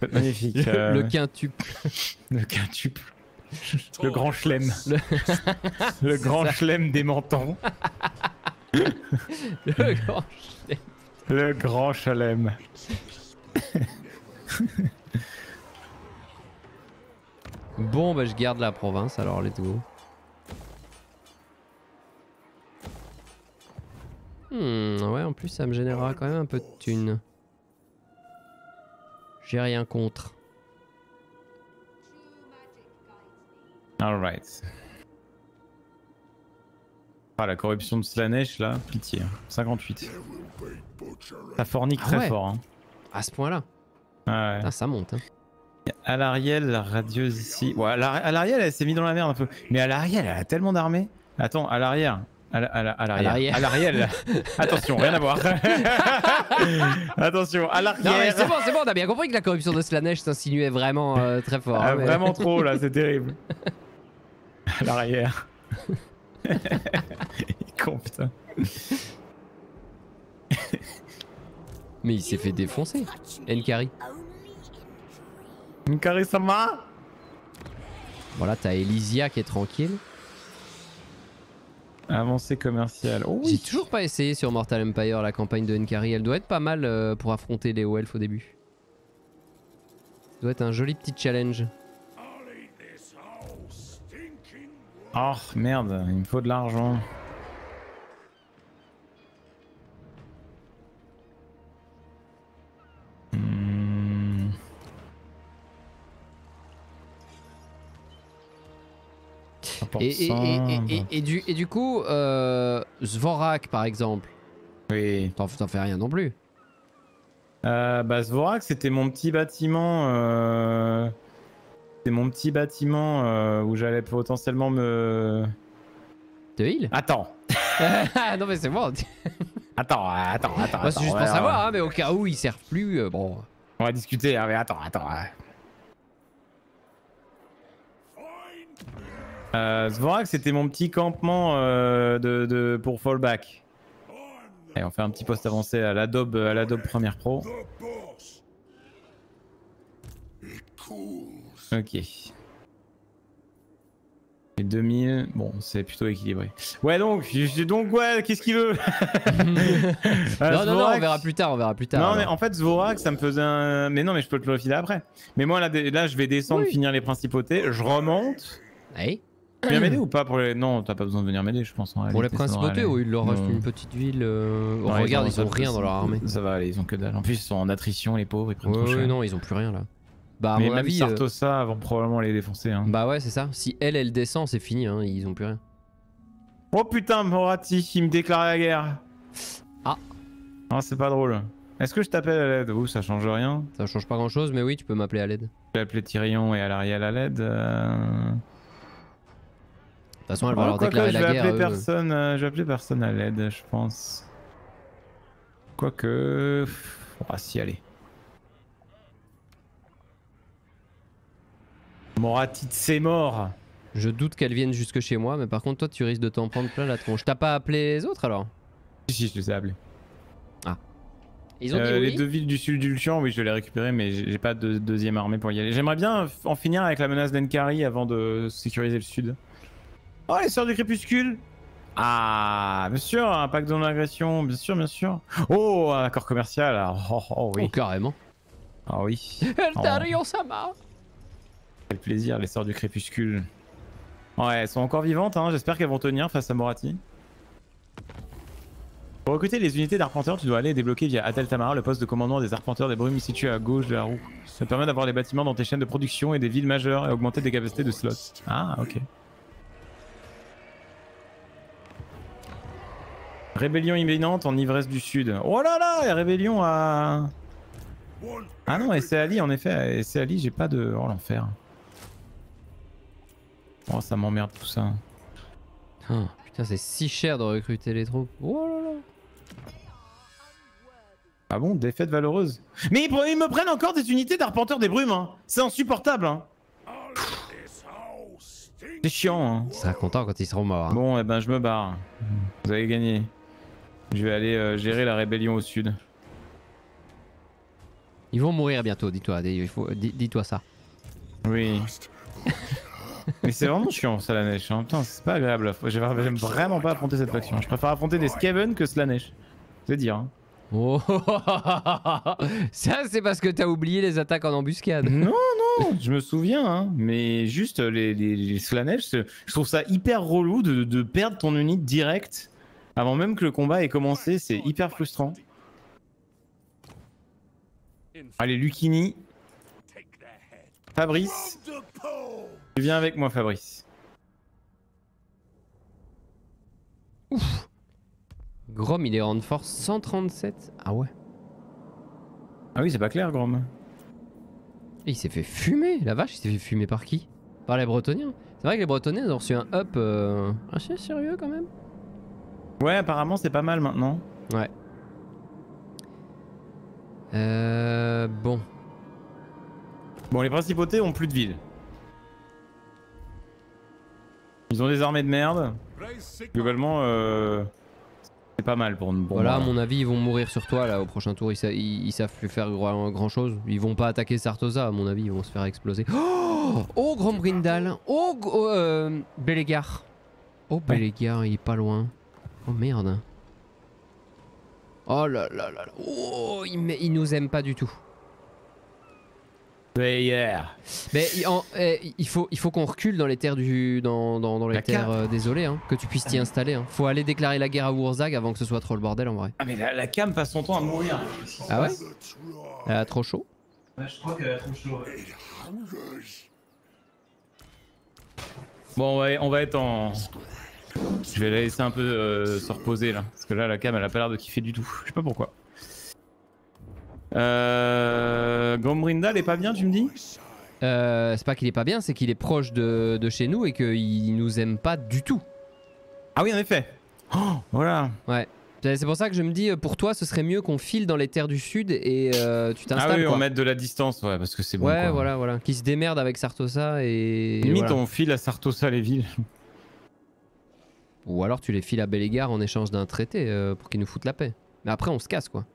Magnifique. Le, euh, le quintuple. le quintuple. Le grand chelem. Le- Le grand chelem des mentons. le grand- Le grand chelem. Bon bah je garde la province alors let's go. Hmm, ouais, on plus, ça me générera quand même un peu de thunes. J'ai rien contre. Alright. Ah, la corruption de Slanesh là, pitié. hein. 58. Ça fornique Ah très ouais. fort. Hein. À ce point-là. Ah ouais. Ah, ça monte. Hein. À l'Ariel, la radieuse ici. Ouais, à l'Ariel, elle s'est mise dans la merde un peu. Mais à l'Ariel, elle a tellement d'armées. Attends, à l'arrière. À la- à la- à l'arrière. l'arrière. À l'Ariel. Attention, rien à voir. Attention, à l'arrière. c'est bon, c'est bon, on a bien compris que la corruption de Slanesh s'insinuait vraiment euh, très fort. Ah, hein, mais- Vraiment trop là, c'est terrible. À l'arrière. Il est con, putain. Mais il s'est fait défoncer. Enkari. Kari-sama Voilà, t'as Elysia qui est tranquille. Avancée commerciale. Oh J'ai toujours pas essayé sur Mortal Empire la campagne de Enkari. Elle doit être pas mal euh, pour affronter les elfes au début. Ça doit être un joli petit challenge. Oh merde, il me faut de l'argent. Et, et- et- et- et- et du, et du coup, euh, Zvorak par exemple, Oui. t'en fais rien non plus. Euh, bah Zvorak, c'était mon petit bâtiment. Euh... C'est mon petit bâtiment euh, où j'allais potentiellement me. De heal Attends, Non mais c'est bon. attends, attends, attends. Moi, c'est juste ouais, pour savoir, ouais. hein, mais au cas où ils servent plus, euh, bon. On va discuter, hein, mais attends, attends. Euh, Zvorak, c'était mon petit campement euh, de, de- pour fallback. Et on fait un petit poste avancé à l'Adobe, à l'Adobe Premiere Pro. Ok. Et 2000, bon, c'est plutôt équilibré. Ouais, donc, donc, ouais, qu'est-ce qu'il veut? Euh, non, non, non, on Zvorak- verra plus tard, on verra plus tard. non, mais en fait, Zvorak, ça me faisait un. Mais non, mais je peux te le refiler après. Mais moi, là, là je vais descendre, Oui. finir les principautés, je remonte. Hey. Tu viens m'aider ou pas pour les... Non, t'as pas besoin de venir m'aider, je pense. en Pour les réalité, principautés, aller. oui, il leur reste Non. une petite ville. euh, Non, regarde, ont- ils ont rien dans leur armée. Ça va aller, ils ont que dalle. En plus, ils sont en attrition, les pauvres, ils prennent Ouais, trop cher. non, ils ont plus rien là. Bah, à mais mon même avis. euh, Sartosa vont probablement les défoncer. Hein. Bah ouais, c'est ça. Si elle, elle descend, c'est fini, hein, ils ont plus rien. Oh putain, Morati, il me déclare la guerre. Ah. Ah, c'est pas drôle. Est-ce que je t'appelle à l'aide? Ouh, ça change rien. Ça change pas grand chose, mais oui, tu peux m'appeler à l'aide. Vais appeler Tyrion et Alariel à l'aide. euh. Toute façon, elle va Oh, leur déclarer je la guerre. appeler personne, euh, je vais appeler personne à l'aide, je pense. Quoique. Ah si, allez. Moratit, c'est mort. Je doute qu'elle vienne jusque chez moi, mais par contre, toi, tu risques de t'en prendre plein la tronche. T'as pas appelé les autres alors? Si, si, je les ai appelés. Ils ont Euh, dit les deux villes du sud du Lucian, oui, je vais les récupérer, mais j'ai pas de deuxième armée pour y aller. J'aimerais bien en finir avec la menace d'Enkari avant de sécuriser le sud. Oh, les sœurs du crépuscule Ah, bien sûr, un pacte de non-agression, bien sûr, bien sûr. Oh, un accord commercial, oh, oh, Oh, oui. carrément. Ah oui. Eltarion Sama Quel plaisir, les sœurs du crépuscule. Ouais, elles sont encore vivantes, hein. j'espère qu'elles vont tenir face à Morati. Pour recruter les unités d'arpenteurs, tu dois aller débloquer via Atel Tamara le poste de commandement des arpenteurs des brumes situé à gauche de la roue. Ça te permet d'avoir des bâtiments dans tes chaînes de production et des villes majeures et augmenter tes capacités de slots. Ah, ok. Rébellion imminente en ivresse du sud. Oh là là, la rébellion à... Ah non, et c'est Ali en effet, et c'est Ali, j'ai pas de... Oh l'enfer. Oh ça m'emmerde tout ça. Ah, putain, c'est si cher de recruter les troupes. Oh là là. Ah bon, défaite valeureuse. Mais ils, me prennent encore des unités d'arpenteurs des brumes, hein. C'est insupportable, hein. C'est chiant, hein. Il sera content quand ils seront morts. hein. Bon, eh ben je me barre. Vous avez gagné. Je vais aller euh, gérer la rébellion au sud. Ils vont mourir bientôt, dis-toi. dis- Dis-toi ça. Oui. Mais c'est vraiment chiant, ça la neige. Hein. Putain, c'est pas agréable. J'aime vraiment pas affronter cette faction. Je préfère affronter des Skaven que Slanesh. C'est dire. Hein. Oh, ça, c'est parce que t'as oublié les attaques en embuscade. Non, non, je me souviens, hein. mais juste les, les, les Slanesh, je trouve ça hyper relou de, de perdre ton unité direct Avant même que le combat ait commencé, c'est hyper frustrant. Allez, Lucini. Fabrice, tu viens avec moi, Fabrice. Grom, il est en force 137. Ah ouais. Ah oui, c'est pas clair, Grom. Et il s'est fait fumer, la vache, il s'est fait fumer par qui? Par les Bretoniens. C'est vrai que les Bretoniens ils ont reçu un up euh, assez sérieux quand même. Ouais, apparemment, c'est pas mal maintenant. Ouais. Euh. Bon. Bon, les principautés ont plus de villes. Ils ont des armées de merde. Globalement, euh, c'est pas mal pour nous. voilà, à mon avis, ils vont mourir sur toi là au prochain tour. Ils, sa- ils- ils savent plus faire grand, grand chose. Ils vont pas attaquer Sartosa, à mon avis, ils vont se faire exploser. Oh, oh Grand Brindal Oh, oh, euh, Bélégar Oh, Bélégar, il est pas loin. Oh merde. Oh là là là là. Oh, il, met- il nous aime pas du tout. Player. Mais il, en- eh, il faut, il faut qu'on recule dans les terres du, dans, dans, dans les La terres euh, désolées, hein, que tu puisses t'y installer. Hein. Faut aller déclarer la guerre à Wurzag avant que ce soit trop le bordel en vrai. Ah, mais la, la cam passe son temps à mourir. Ah ouais? Elle a trop chaud je crois qu'elle a trop chaud. Bon, ouais, on va être en. Je vais la laisser un peu euh, se reposer là. Parce que là, la cam, elle a pas l'air de kiffer du tout. Je sais pas pourquoi. Euh. Gombrindal est pas bien, tu me dis? Euh, c'est pas qu'il est pas bien, c'est qu'il est proche de, de chez nous et qu'il nous aime pas du tout. Ah oui, en effet. Oh, voilà. Ouais. C'est pour ça que je me dis, euh, pour toi, ce serait mieux qu'on file dans les terres du sud et euh, tu Ah t'installes. oui, quoi. on met de la distance, ouais, parce que c'est bon. ouais, quoi. voilà, voilà. Qui se démerde avec Sartosa et. Limite, voilà. on file à Sartosa les villes. Ou alors tu les files à Bélégar en échange d'un traité euh, pour qu'ils nous foutent la paix. Mais après, on se casse quoi.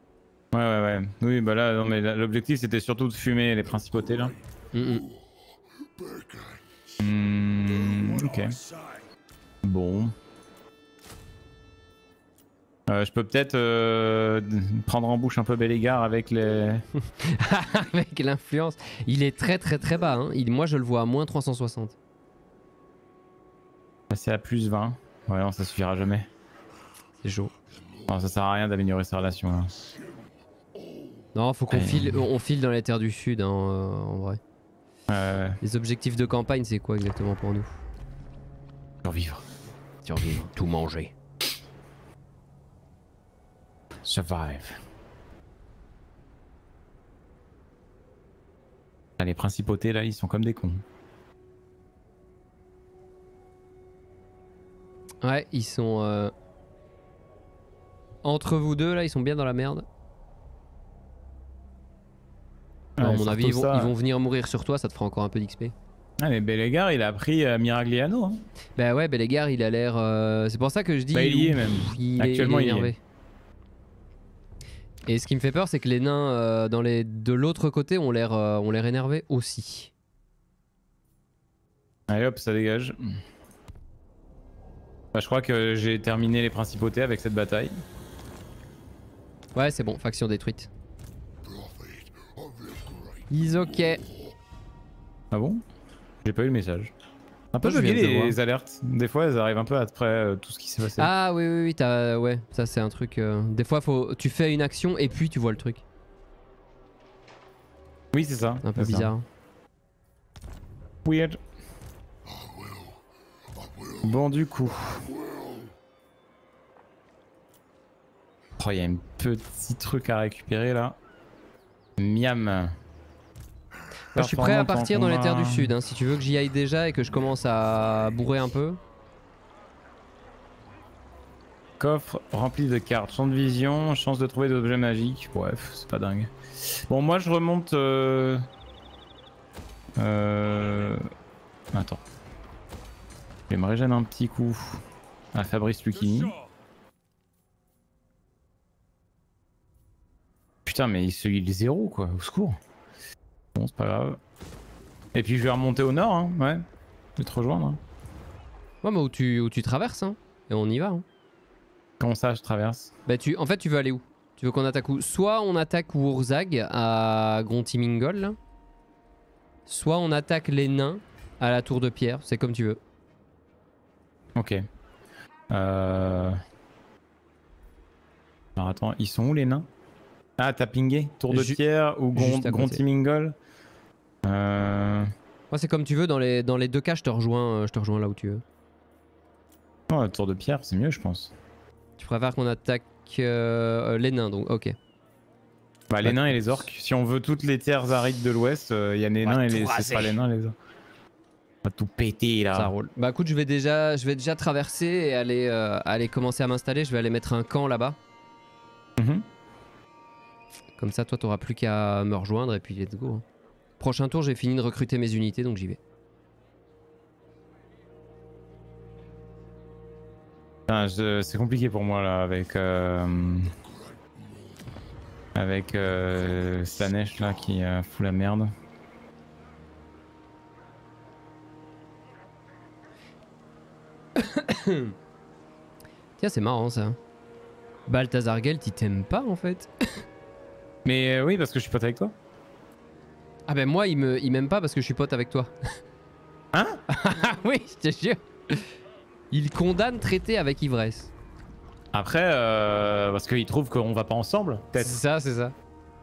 Ouais, ouais, ouais. Oui, bah là, non, mais l'objectif c'était surtout de fumer les principautés là. Mm, mm. Hmm, ok. Bon. Euh, je peux peut-être euh, prendre en bouche un peu Bélégar avec les. avec l'influence. Il est très très très bas. Hein. Il, moi, je le vois à moins 360. passer à plus 20. Ouais, non, ça suffira jamais. C'est chaud. Non, ça sert à rien d'améliorer ces relations là. Non, faut qu'on file, on file dans les terres du sud, hein, euh, en vrai. Euh, Les objectifs de campagne, c'est quoi exactement pour nous? Survivre. Survivre, tout manger. Survive. Ah, les principautés là, ils sont comme des cons. Ouais, ils sont euh, entre vous deux là, ils sont bien dans la merde. À mon avis, ils vont, Sartosa- ils vont venir mourir sur toi, ça te fera encore un peu d'XP. Ah, mais Bélégar, il a pris euh, Miragliano. Hein. Bah ouais, Bélégar, il a l'air. euh, C'est pour ça que je dis. Bah, il y est ouf, même. Il est- Actuellement, il est il y est. énervé. Et ce qui me fait peur, c'est que les nains euh, dans les... de l'autre côté ont l'air ont l'air énervés aussi. Allez hop, ça dégage. Bah, je crois que j'ai terminé les principautés avec cette bataille. Ouais, c'est bon, faction détruite. Ils ok. Ah bon? J'ai pas eu le message. Un peu bugué de les alertes. Des fois, elles arrivent un peu après euh, tout ce qui s'est passé. Ah oui, oui, oui, t'as... ouais, ça c'est un truc. euh, Des fois, faut... tu fais une action et puis tu vois le truc. oui, c'est ça. Un peu ça. bizarre. Weird. Bon, du coup. Oh, il y a un petit truc à récupérer là. Miam. Moi, je suis prêt à partir dans les terres du sud. hein, Si tu veux que j'y aille déjà et que je commence à bourrer un peu. Coffre rempli de cartes, champ de vision, chance de trouver des objets magiques. Bref, c'est pas dingue. Bon, moi je remonte. Euh... euh, Attends. Je vais me régénérer un petit coup à Fabrice Lucchini. Putain, mais il, se- il est zéro quoi, au secours. Bon, c'est pas grave. Et puis je vais remonter au nord, hein, ouais. Je vais te rejoindre. hein. Ouais, mais où tu, où tu traverses, hein. Et on y va, hein. Comment ça, je traverse? Bah, tu... En fait, tu veux aller où? Tu veux qu'on attaque où? Soit on attaque Wurzag à Grontimingol. Soit on attaque les nains à la tour de pierre. C'est comme tu veux. Ok. Euh... Alors attends, ils sont où les nains? Ah, t'as pingé Tour de Ju- pierre ou Gron- juste à côté. Gronty Mingle Euh. Moi, c'est comme tu veux. Dans les, dans les deux cas, je te rejoins, euh, je te rejoins là où tu veux. Oh, tour de pierre, c'est mieux, je pense. Tu préfères qu'on attaque euh, les nains, donc ok. Bah, les nains et les orques. Si on veut toutes les terres arides de l'ouest, il y a les nains et les. C'est pas les nains, les orques. Va tout péter là. Ça roule. Bah écoute, je vais déjà, je vais déjà traverser et aller, euh, aller commencer à m'installer. Je vais aller mettre un camp là-bas. Mhm. Comme ça, toi, t'auras plus qu'à me rejoindre et puis let's go. hein. Prochain tour, j'ai fini de recruter mes unités, donc j'y vais. C'est compliqué pour moi là avec. euh, Avec euh, Slanesh là qui euh, fout la merde. Tiens, c'est marrant ça. Balthazar Gelt, il t'aime pas en fait. Mais euh, oui, parce que je suis pote avec toi. Ah ben moi, il me, il m'aime pas parce que je suis pote avec toi. Hein? Ah oui, je te jure. Il condamne traiter avec ivresse. Après, euh, parce qu'il trouve qu'on va pas ensemble, C'est peut-être. ça, c'est ça.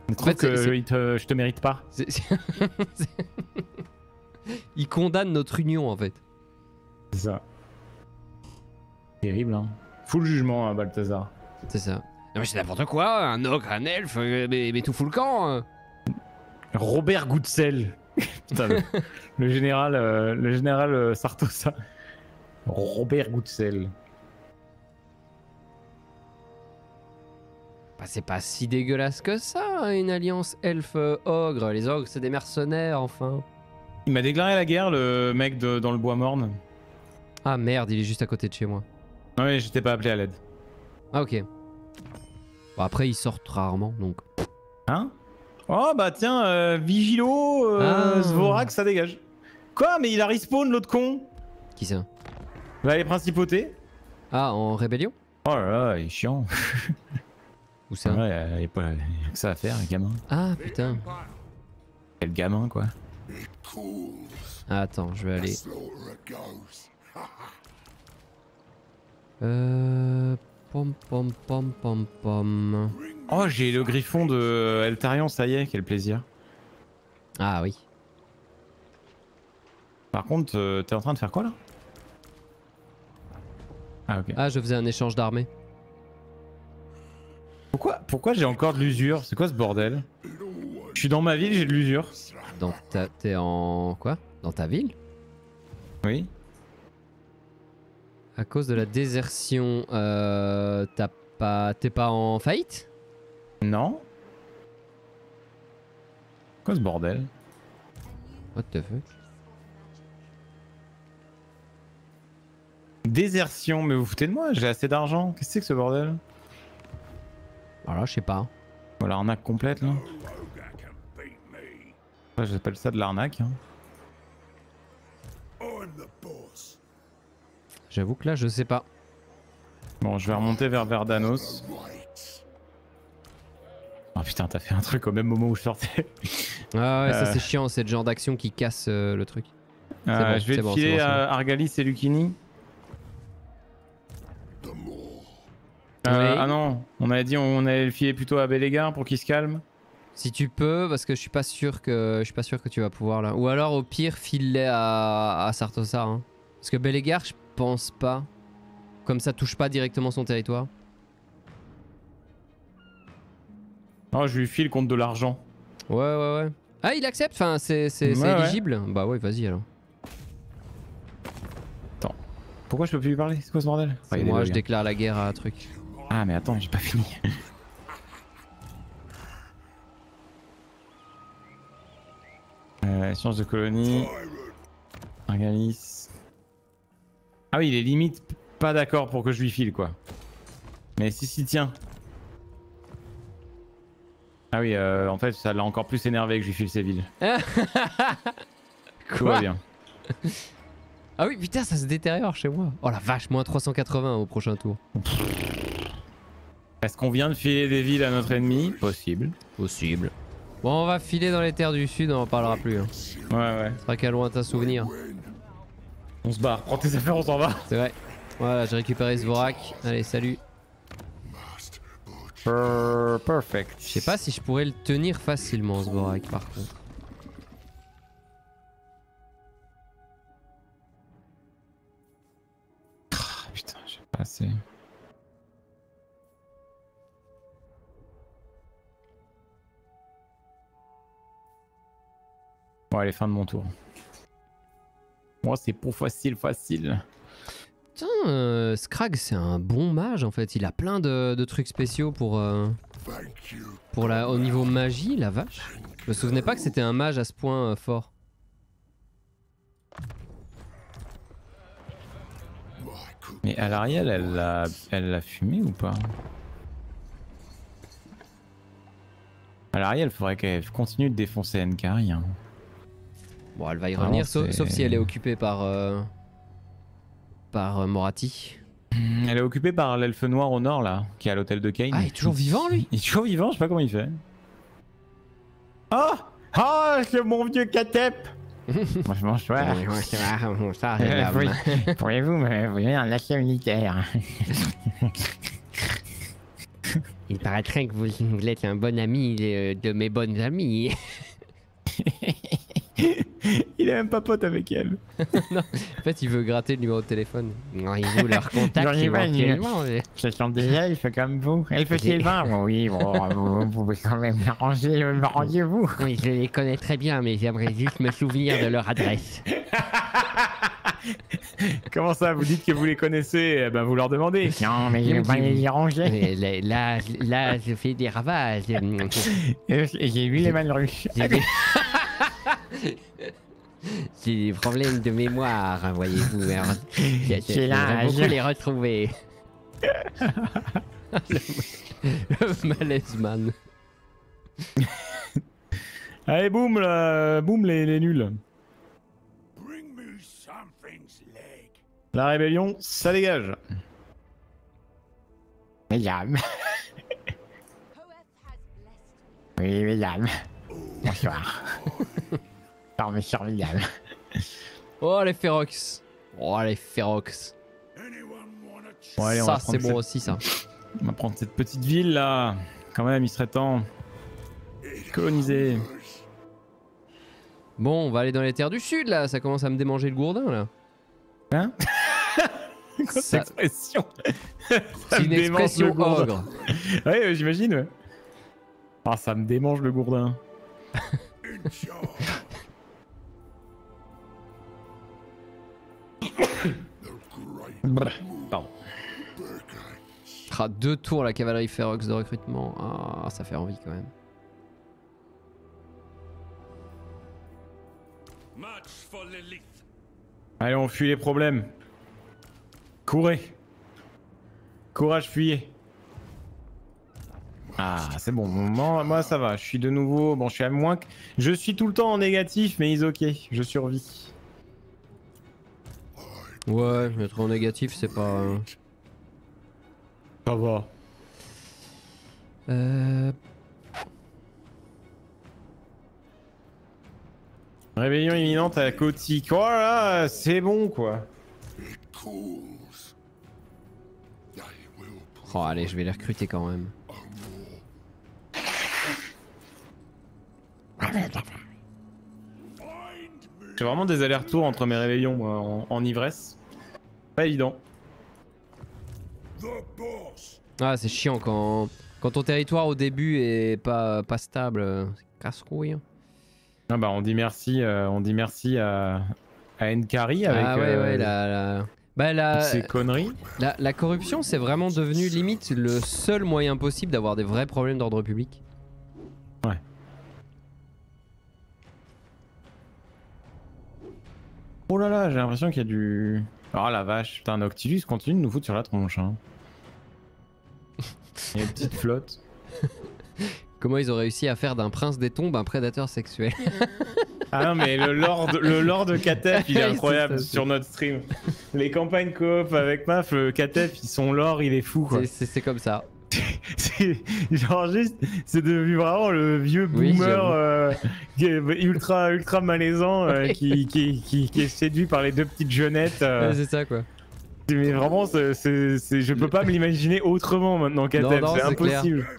Il trouve fait, c'est- que c'est- il te- je te mérite pas. C'est- c'est- il condamne notre union en fait. C'est ça. Terrible, hein. Full jugement, hein, Balthazar. C'est ça. Non mais c'est n'importe quoi, un ogre, un elfe, euh, mais, mais tout fout le camp. hein. Robert Goodsell. Putain, le, le général, euh, le général euh, Sartosa. Robert Goodsell. Bah, c'est pas si dégueulasse que ça, hein, une alliance elfe-ogre. Les ogres, c'est des mercenaires, enfin. Il m'a déclaré la guerre, le mec de- dans le bois morne. Ah merde, il est juste à côté de chez moi. Ouais, j'étais pas appelé à l'aide. Ah ok. Bon, après, ils sortent rarement, donc... Hein? Oh bah tiens, euh, Vigilo, euh, Ah. Svorak, ça dégage. Quoi Mais il a respawn l'autre con? Qui ça? Bah les principautés Ah, en rébellion? Oh là là, il est chiant. Où ça? Ouais, il y a pas que ça à faire, le gamin. Ah putain. Quel gamin, quoi. Ah, attends, je vais aller... Euh... Pom pom pom pom pom... Oh, j'ai le griffon de Eltarion, ça y est, quel plaisir. Ah oui. Par contre, euh, t'es en train de faire quoi là? Ah ok. Ah, je faisais un échange d'armée. Pourquoi, pourquoi j'ai encore de l'usure? C'est quoi ce bordel? Je suis dans ma ville, j'ai de l'usure. Dans ta... T'es en... Quoi? Dans ta ville? Oui. À cause de la désertion, euh... T'as pas... T'es pas en faillite? Non Quoi ce bordel? What the fuck? Désertion, mais vous foutez de moi, j'ai assez d'argent. Qu'est-ce que c'est que ce bordel? Alors là, je sais pas. Voilà, arnaque complète là. Ouais, J'appelle ça de l'arnaque. hein. J'avoue que là, je sais pas. Bon, je vais remonter vers Verdanos. Oh putain, t'as fait un truc au même moment où je sortais. Ah ouais, ça Euh. c'est chiant, c'est le genre d'action qui casse euh, le truc. Euh, bon, je vais bon, filer bon, à Argalis et Lucini. Oui. Ah non, on avait dit on allait le filer plutôt à Belégard pour qu'il se calme. Si tu peux, parce que je suis pas sûr que je suis pas sûr que tu vas pouvoir là. Ou alors au pire, file-les à, à Sartosa. hein. Parce que Bellegar, je pense pas. Comme ça touche pas directement son territoire. Non, je lui file contre de l'argent. Ouais, ouais, ouais. Ah, il accepte Enfin, c'est c'est- c'est Ouais, éligible Bah ouais, vas-y alors. Pourquoi je peux plus lui parler? C'est quoi ce bordel? Ah, Moi, bugs, je hein. déclare la guerre à un truc. Ah mais attends, j'ai pas fini. euh, science de colonie. Argalis. Ah oui, il est limite pas d'accord pour que je lui file quoi. Mais si si tiens. Ah oui, euh, en fait ça l'a encore plus énervé que je lui file ses villes. Tout va Quoi bien. Ah oui, putain, ça se détériore chez moi. Oh la vache, moins 380 au prochain tour. Est-ce qu'on vient de filer des villes à notre ennemi? Possible. Possible. Bon, on va filer dans les terres du sud, on en parlera plus. Hein. Ouais ouais. Ce sera qu'un lointain souvenir. On se barre. Prends tes affaires, on s'en va. C'est vrai. Voilà, j'ai récupéré Svorak. Allez, salut. Per- Perfect. Je sais pas si je pourrais le tenir facilement ce Borak par contre. Ah, putain, j'ai pas assez. Bon, allez, fin de mon tour. Moi, c'est pour facile, facile. Putain, euh, Scrag c'est un bon mage en fait. Il a plein de, de trucs spéciaux pour, euh, pour la, au niveau magie, la vache. Je me souvenais pas que c'était un mage à ce point euh, fort. Mais à l'Ariel, elle l'a elle l'a fumé ou pas? À l'Ariel, il faudrait qu'elle continue de défoncer Nkari. Hein. Bon, elle va y Vraiment, revenir, sauf, si elle est occupée par, euh, par euh, Morati. Elle est occupée par l'elfe noir au nord, là, qui est à l'hôtel de Kane. Ah, il est toujours vivant lui Il est toujours vivant, je sais pas comment il fait. Oh Oh, c'est mon vieux Katep Franchement, je vois. Pourriez-vous me donner un lacet militaire? Il paraîtrait que vous, vous êtes un bon ami de, de mes bonnes amies. Il est même pas pote avec elle. En fait, il veut gratter le numéro de téléphone. Auriez-vous leur contact J'aurais pas dit. éventuellement mais- Ce sont des elfes comme vous. Elfes J'ai- Sylvain Bon, Oui, bon, vous, vous pouvez quand même m'arranger, m'arrangez-vous. Oui, je les connais très bien, mais j'aimerais juste me souvenir de leur adresse. Comment ça, vous dites que vous les connaissez? Eh ben, vous leur demandez. Non, mais je vais pas les arranger. Mais là, là, là, je fais des ravages. J'ai vu les man russes. J'ai des... J'ai problèmes de mémoire, voyez-vous. alors, je- je- C'est J'aimerais l'âge. beaucoup les retrouver. le malaise man. Allez, boum, là, boum, les, les nuls. La rébellion, ça dégage. Me. Oui, mesdames. Bonsoir. Par mes. Oh, les Ferox. Oh, les Ferox. Bon, allez, ça, c'est bon cette- aussi, ça. On va prendre cette petite ville là. Quand même, il serait temps. Coloniser. Bon, on va aller dans les terres du sud, là. Ça commence à me démanger le gourdin, là. Hein Quoi, Ça- cette expression C'est une expression ogre. Ouais, ouais, j'imagine. ouais. Ah, ça me démange le gourdin. Pardon. Ah, deux tours la cavalerie Ferox de recrutement. Ah, ça fait envie quand même. Allez, on fuit les problèmes. Courez. Courage, fuyez. Ah, c'est bon. Moi, moi, ça va. Je suis de nouveau. Bon, je suis à moins que. Je suis tout le temps en négatif, mais ils ok. Je survis. Ouais, être en négatif, c'est pas. euh, Ça va. Euh. Réveillon imminente à Kotik. Oh là, c'est bon quoi. Oh, allez, je vais les recruter quand même. J'ai vraiment des allers-retours entre mes réveillons moi, en, en ivresse. Pas évident. Ah, c'est chiant quand, quand ton territoire au début est pas, pas stable. euh, casse-couille. Ah bah on dit merci, euh, on dit merci à, à Nkari avec ah ouais, euh, ouais, la, la... Bah, la, ces conneries. la, la corruption, c'est vraiment devenu limite le seul moyen possible d'avoir des vrais problèmes d'ordre public. Oh là là, j'ai l'impression qu'il y a du. Oh la vache, putain, Noctilus continue de nous foutre sur la tronche. Hein. Il y a une petite flotte. Comment ils ont réussi à faire d'un prince des tombes un prédateur sexuel? Ah non, mais le lord, le lord de Katef, il est incroyable ça, sur notre stream. Les campagnes coop avec Maf, le Katef, ils sont l'or, il est fou quoi. C'est comme ça. C'est genre juste, c'est devenu vraiment le vieux Oui, boomer euh, ultra ultra malaisant euh, qui, qui, qui, qui est séduit par les deux petites jeunettes. euh. Ouais, c'est ça quoi. Mais vraiment, c'est, je peux pas me l'imaginer autrement maintenant, non, c'est impossible.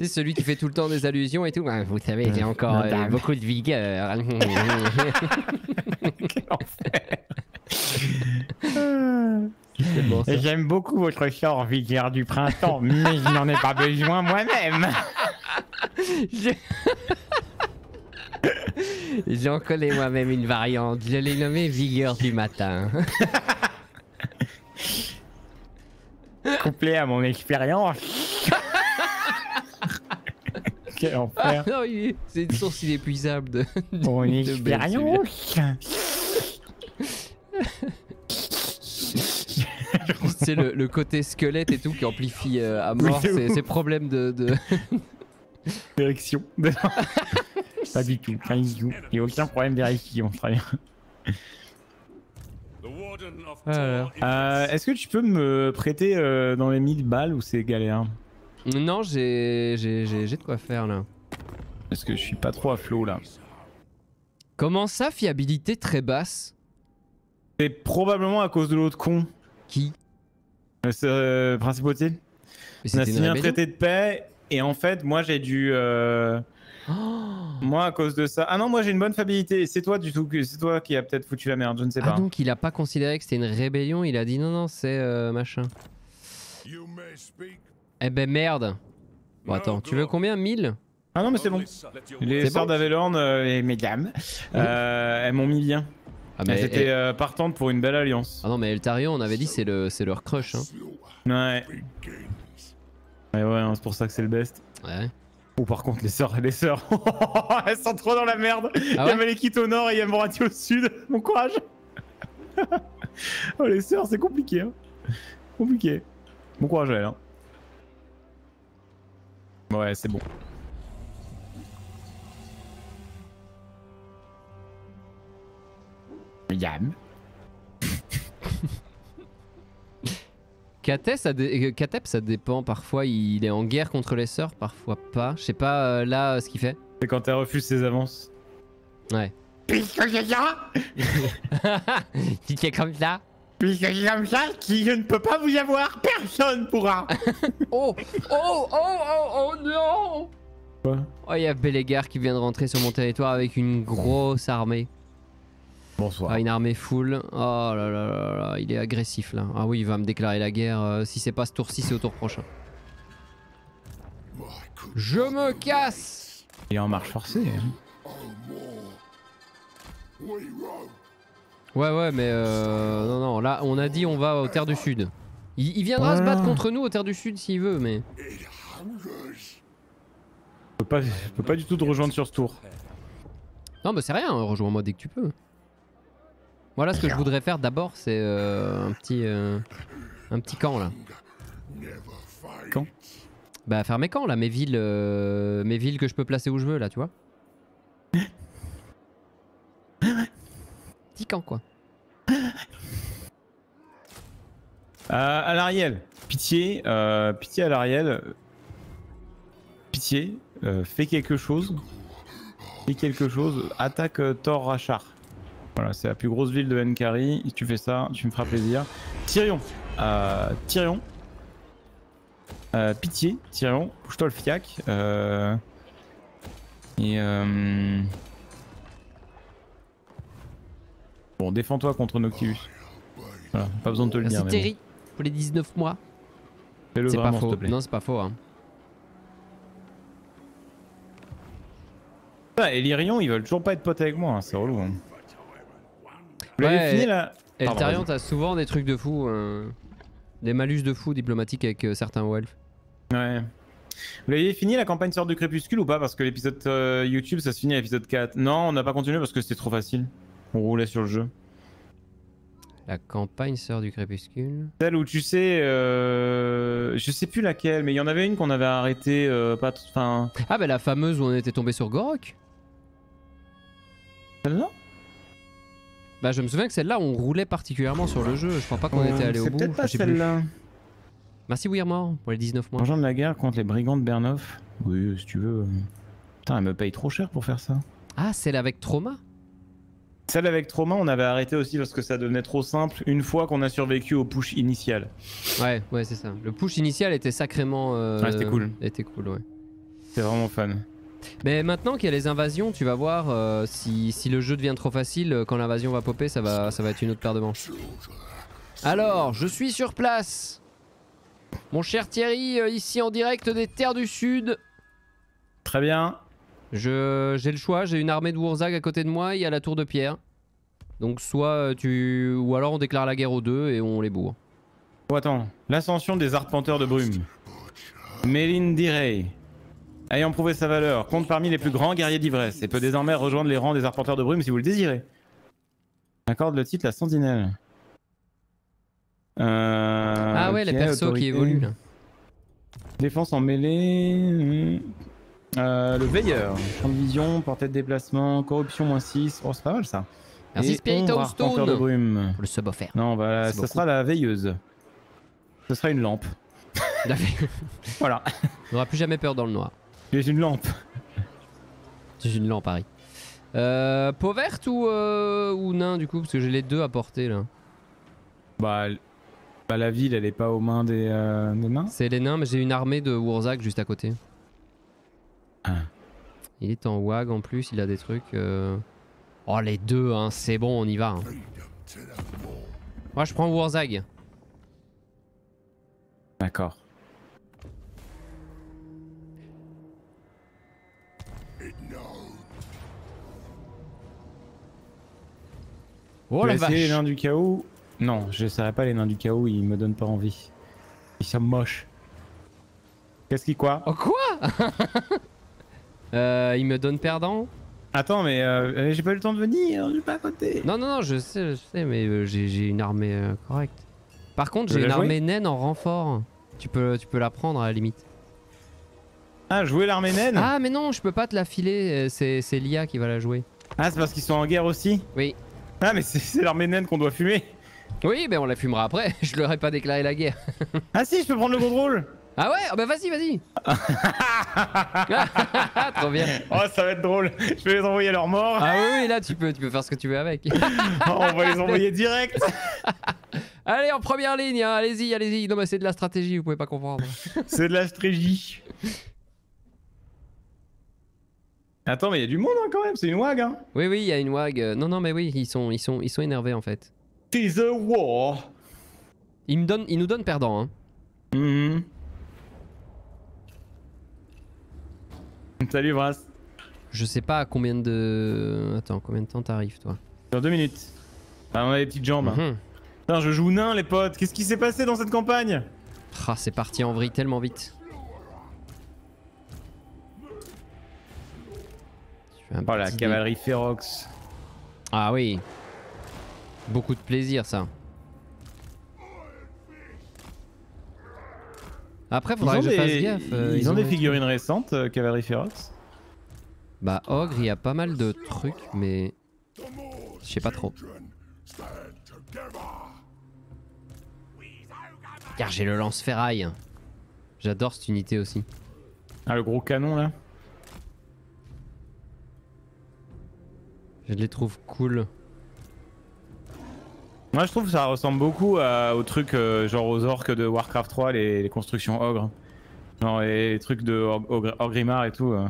C'est celui qui fait tout le temps des allusions et tout. Vous savez, j'ai encore beaucoup de vigueur. Quel enfer. J'aime beaucoup votre sort, vigueur du printemps, mais je n'en ai pas besoin moi-même. J'en connais moi-même une variante. Je l'ai nommée vigueur du matin. Couplé à mon expérience. Quel Ah enfer. il- c'est une source inépuisable de. Mon de expérience. C'est le, le côté squelette et tout qui amplifie euh, à mort Oui, ces problèmes de. de- D'érection. pas du tout, pas du tout. Il n'y a aucun problème d'érection, très bien. The Warden of Voilà. Tor Euh, Est-ce que tu peux me prêter euh, dans les 1000 balles ou c'est galère? Non, j'ai j'ai- j'ai- j'ai de quoi faire là. Parce que je suis pas trop à flot là. Comment ça, fiabilité très basse? C'est probablement à cause de l'autre con. Qui Euh, C'est euh, principauté. On a signé un traité de paix et en fait, moi j'ai dû. euh, Oh Moi à cause de ça. Ah non, moi j'ai une bonne fiabilité. C'est toi du tout. que- C'est toi qui a peut-être foutu la merde, je ne sais Ah pas. donc il a pas considéré que c'était une rébellion, il a dit non non c'est euh, machin. You may speak. Eh ben merde. Bon attends, tu veux combien? 1000 Ah non, mais c'est bon. Les bon? d'Avelorn, euh, mesdames, euh, elles m'ont mis bien. Ah Elles étaient euh, partantes pour une belle alliance. ah non mais Eltarion on avait dit c'est le leur crush hein. Ouais. Ouais, ouais, hein, c'est pour ça que c'est le best. Ouais. Ou par contre, les sœurs, les sœurs, elles sont trop dans la merde. Ah il y a Malekith au nord et il y a Morati au sud. Bon courage. oh, les sœurs, c'est compliqué. Hein. Compliqué. Bon courage à elle. Hein. Ouais, c'est bon. Yam. Katep ça, dé- euh, Katep, ça dépend, parfois il est en guerre contre les sœurs, parfois pas. Je sais pas euh, là euh, ce qu'il fait. C'est quand elle refuse ses avances. Ouais. Puisque j'ai ça, Tu fais comme ça puisque j'ai comme ça, si je ne peux pas vous avoir, personne pourra. Oh Oh Oh Oh Oh non Quoi? Oh il y a Bélégar qui vient de rentrer sur mon territoire avec une grosse armée. Bonsoir. Ah, une armée full. Oh là là là là, il est agressif là. Ah oui, il va me déclarer la guerre. euh, si c'est pas ce tour-ci, c'est au tour prochain. Je me casse Il est en marche forcée. hein. Ouais, ouais, mais euh, non, non, là, on a dit on va aux terres du Sud. Il, il viendra se battre Voilà. contre nous aux terres du Sud s'il veut, mais. Je peux pas, je peux pas du tout te rejoindre sur ce tour. Non, mais c'est rien, rejoins-moi dès que tu peux. Voilà ce que je voudrais faire d'abord, c'est euh, un petit. euh, un petit camp là. Camp? Bah, faire mes camps là, mes villes, euh, mes villes que je peux placer où je veux là, tu vois. Petit camp quoi. Euh, à l'Ariel, pitié, euh, pitié à l'Ariel. Pitié, euh, fais quelque chose. Fais quelque chose, attaque euh, Thor Rachar. Voilà, c'est la plus grosse ville de Nkari. Si tu fais ça, tu me feras plaisir. Tyrion, euh, Tyrion. Euh, pitié, Tyrion, bouge-toi le fiac. Euh, et euh... Bon, défends-toi contre Noctivus. Voilà, pas besoin de te le dire. Merci mais bon. Terry pour les 19 mois. Fais-le C'est pas vraiment, s'il faux. te plaît. Non, c'est pas faux. Hein. Ah, et Lyrion, ils veulent toujours pas être potes avec moi, hein, c'est relou. Hein. Vous l'avez Ouais, fini là Eltarion, t'as souvent des trucs de fou. euh, des malus de fou diplomatiques avec euh, certains Welf. Ouais. Vous l'avez fini la campagne Sœur du Crépuscule ou pas? Parce que l'épisode euh, YouTube ça se finit à l'épisode 4. Non, on n'a pas continué parce que c'était trop facile. On roulait sur le jeu. La campagne Sœur du Crépuscule. Celle où tu sais, euh, je sais plus laquelle, mais il y en avait une qu'on avait arrêtée, euh, pas, enfin, Ah, bah la fameuse où on était tombé sur Gorok. celle-là? Bah, je me souviens que celle-là, on roulait particulièrement sur le jeu. Je crois pas qu'on était allé au C'est bout. peut-être pas celle-là. Merci Weirmore pour les 19 mois. Argent de la guerre contre les brigands de Bernoff. Oui, si tu veux. Putain, elle me paye trop cher pour faire ça. Ah, celle avec Trauma? Celle avec Trauma, on avait arrêté aussi parce que ça devenait trop simple une fois qu'on a survécu au push initial. Ouais, ouais, c'est ça. Le push initial était sacrément. euh, Ouais, c'était cool. Était cool, ouais. C'est vraiment fun. Mais maintenant qu'il y a les invasions, tu vas voir euh, si, si le jeu devient trop facile, euh, quand l'invasion va popper, ça va, ça va être une autre paire de manches. Alors, je suis sur place. Mon cher Thierry, euh, ici en direct des terres du Sud. Très bien. Je, j'ai le choix, j'ai une armée de Wurzag à côté de moi, il y a la tour de pierre. Donc soit tu... Ou alors on déclare la guerre aux deux et on les bourre. Oh, attends. L'ascension des arpenteurs de brume. Méline Direy. Ayant prouvé sa valeur, compte parmi les plus grands guerriers d'ivresse et peut désormais rejoindre les rangs des arpenteurs de brume si vous le désirez. Accorde le titre la sentinelle. Euh, ah ouais, les persos autorité. qui évoluent là. Défense en mêlée. hmm. Euh, le veilleur. Champ de vision, portée de déplacement, corruption moins 6. Oh, c'est pas mal ça. Merci Spirit ombre arpenteur de Stone. brume. Pour le sub offert. Non, bah, ce sera la veilleuse. Ce sera une lampe. Voilà. On n'aura plus jamais peur dans le noir. J'ai une lampe. C'est une lampe, Harry. Euh, peau verte ou, euh, ou nain du coup Parce que j'ai les deux à porter là. Bah, bah, la ville, elle est pas aux mains des, euh, des nains C'est les nains, mais j'ai une armée de Wurzag juste à côté. Ah. Il est en WAG en plus, il a des trucs. euh, Oh, les deux, hein, c'est bon, on y va. hein. Moi, je prends Wurzag. D'accord. Oh la essayer les vache nains du chaos Non, je n'essaierai pas les nains du chaos, ils me donnent pas envie. Ils sont moches. Qu'est-ce qui quoi Oh quoi euh, Il me donne perdant Attends, mais euh, j'ai pas eu le temps de venir, je suis pas à côté. Non, non, non, je sais, je sais, mais euh, j'ai j'ai une armée euh, correcte. Par contre, j'ai une armée naine en renfort. Tu peux, tu peux la prendre à la limite. Ah, jouer l'armée naine Ah, mais non, je peux pas te la filer, euh, c'est c'est l'IA qui va la jouer. Ah, c'est parce qu'ils sont en guerre aussi Oui. Ah, mais c'est- l'armée naine qu'on doit fumer. Oui, mais on la fumera après, je leur ai pas déclaré la guerre. Ah si, je peux prendre le contrôle. Ah ouais Ah bah vas-y, vas-y. Trop bien. Oh, ça va être drôle. Je vais les envoyer à leur mort. Ah oui, oui, là tu peux, tu peux faire ce que tu veux avec. Oh, On va les envoyer direct. Allez, en première ligne, hein, allez-y, allez-y. Non, mais c'est de la stratégie, vous pouvez pas comprendre. C'est de la stratégie Attends, mais il y a du monde hein, quand même, c'est une wag hein Oui, oui, il y a une WAG. euh, Non, non, mais oui, ils sont, ils sont, ils sont énervés en fait. Tis a war Ils, me donnent, ils nous donnent perdant. Hein. Mhm. Salut Vras. Je sais pas à combien de. Attends, combien de temps t'arrives toi? Dans deux minutes. Ah, on a les petites jambes. hein. Mhm. Putain, je joue nain les potes, qu'est-ce qui s'est passé dans cette campagne? Ah, c'est parti en vrille tellement vite. Oh la cavalerie férox. Ah oui. Beaucoup de plaisir ça. Après, Ils faudra ont que je des, fasse gaffe. euh, ils ont des des figurines récentes, euh, cavalerie férox Bah, Ogre, il y a pas mal de trucs, mais. Je sais pas trop. Car j'ai le lance-ferraille. J'adore cette unité aussi. Ah le gros canon là Je les trouve cool. Moi je trouve que ça ressemble beaucoup à- aux trucs euh, genre aux orques de Warcraft 3, les, les constructions ogres. Genre les, les trucs de Or- Ogre- Orgrimmar et tout. euh.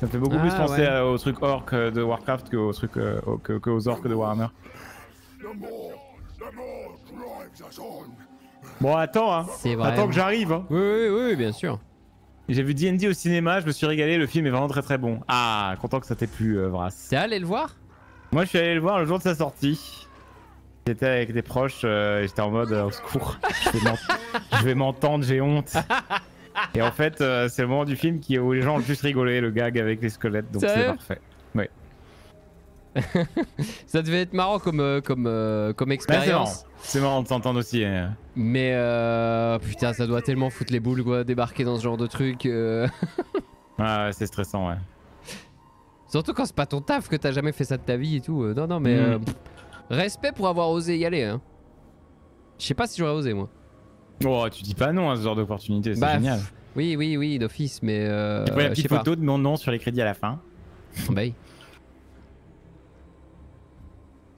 Ça me fait beaucoup Ah, plus penser ouais. à- aux trucs orques euh, de Warcraft qu'aux trucs euh, aux- que, que aux orques de Warhammer. Bon attends hein, attends que j'arrive hein. Oui, oui, oui, bien sûr. J'ai vu D&D au cinéma, je me suis régalé, le film est vraiment très très bon. Ah, content que ça t'ait plu Vras. T'es allé le voir? Moi je suis allé le voir le jour de sa sortie. J'étais avec des proches euh, et j'étais en mode euh, au secours. Je vais m'entendre, j'ai honte. Et en fait, euh, c'est le moment du film qui, où les gens ont le plus rigolé, le gag avec les squelettes, donc c'est parfait. Ça devait être marrant comme, euh, comme, euh, comme Bah, c'est marrant. expérience. C'est marrant de s'entendre aussi. hein. mais putain, ça doit tellement foutre les boules quoi, débarquer dans ce genre de truc. Ouais, ouais, c'est stressant, ouais. Surtout quand c'est pas ton taf, que t'as jamais fait ça de ta vie et tout. euh, Non, non, mais Mm. euh, pff, respect pour avoir osé y aller. Hein. Je sais pas si j'aurais osé moi. Oh, tu dis pas non à ce genre d'opportunité, c'est Bah, génial. pff, Oui, oui, oui, d'office, mais. Euh, pris la petite pas. photo de mon nom sur les crédits à la fin. Bah oui.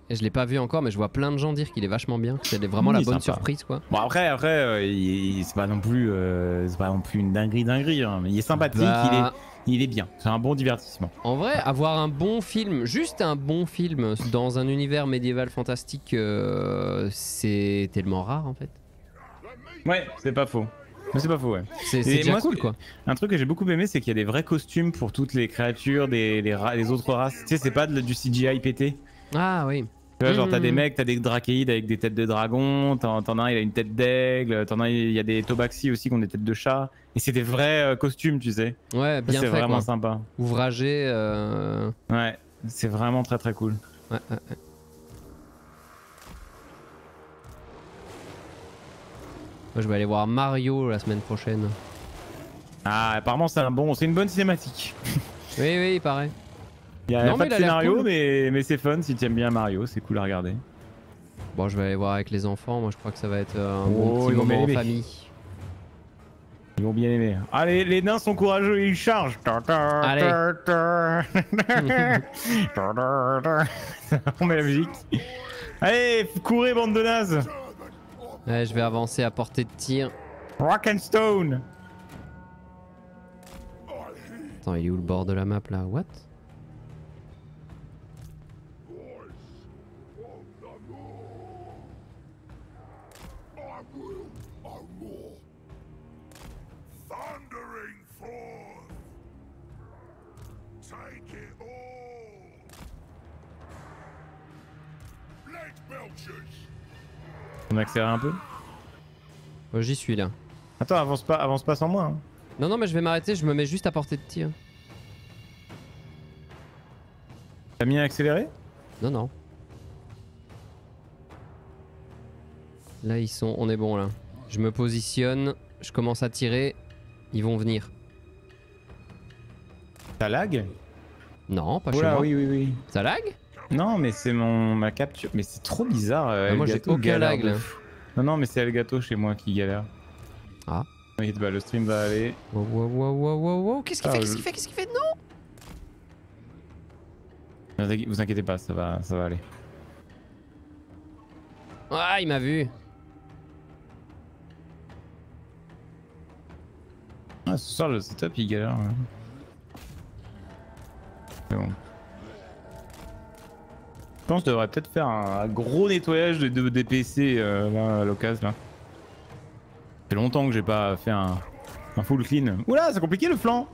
Et je l'ai pas vu encore, mais je vois plein de gens dire qu'il est vachement bien. que C'est vraiment Oui, la bonne sympa. surprise, quoi. Bon après, après, euh, c'est pas non plus, euh, c'est pas non plus une dinguerie dinguerie, hein, mais il est sympathique, Bah, il est, il est bien. C'est un bon divertissement. En vrai, avoir un bon film, juste un bon film dans un univers médiéval fantastique, euh, c'est tellement rare en fait. Ouais, c'est pas faux. Mais c'est pas faux, ouais. C'est déjà moi, cool quoi. Un truc que j'ai beaucoup aimé, c'est qu'il y a des vrais costumes pour toutes les créatures, des, les, ra- les autres races. Tu sais, c'est pas de- du CGI pété. Ah oui. Tu vois, genre t'as des Mhm. mecs, t'as des drachéides avec des têtes de dragon, t'en as un, il a une tête d'aigle, t'en as, il y a des tobaxi aussi qui ont des têtes de chat. Et c'est des vrais euh, costumes, tu sais. Ouais, bien C'est vraiment quoi. sympa. Ouvragé. euh, Ouais, c'est vraiment très très cool. ouais, ouais, ouais. Moi, je vais aller voir Mario la semaine prochaine. Ah, apparemment c'est un bon, c'est une bonne cinématique. Oui, oui, il paraît. Il y a Non, pas de scénario, cool. mais, mais c'est fun si tu aimes bien Mario, c'est cool à regarder. Bon, je vais aller voir avec les enfants. Moi, je crois que ça va être euh, un Oh, bon petit ils vont moment en famille. Ils vont bien aimer. Allez, les nains sont courageux, ils chargent. Allez. On met la musique. Allez, courez, bande de nazes. Ouais, je vais avancer à portée de tir. Rock and Stone. Attends, il est où le bord de la map là? What? On accélère un peu. Oh, J'y suis là. Attends, avance pas, avance pas sans moi. hein. Non, non, mais je vais m'arrêter. Je me mets juste à portée de tir. T'as mis un accéléré Non, non. Là, ils sont. On est bon là. Je me positionne. Je commence à tirer. Ils vont venir. T'as lag? Non, pas chez Oula, moi. oui, oui, oui. Ça lag? Non, mais c'est mon ma capture. Mais c'est trop bizarre. euh, Ah, moi, j'ai aucun lag, là. Non, non, mais c'est Elgato chez moi qui galère. Ah. Oui, bah le stream va aller. Wow, wow, wow, wow, wow, wow. Qu'est-ce qu'il Ah, fait Qu'est-ce qu'il fait Qu'est-ce qu'il fait? Non vous inqui- Vous inquiétez pas, ça va, ça va aller. Ah, il m'a vu. Ah, ce soir le setup il galère. hein. C'est bon. Je pense que je devrais peut-être faire un, un gros nettoyage de, de- des PC euh, là, à l'occasion là. Ça fait longtemps que j'ai pas fait un, un full clean. Oula, c'est compliqué le flanc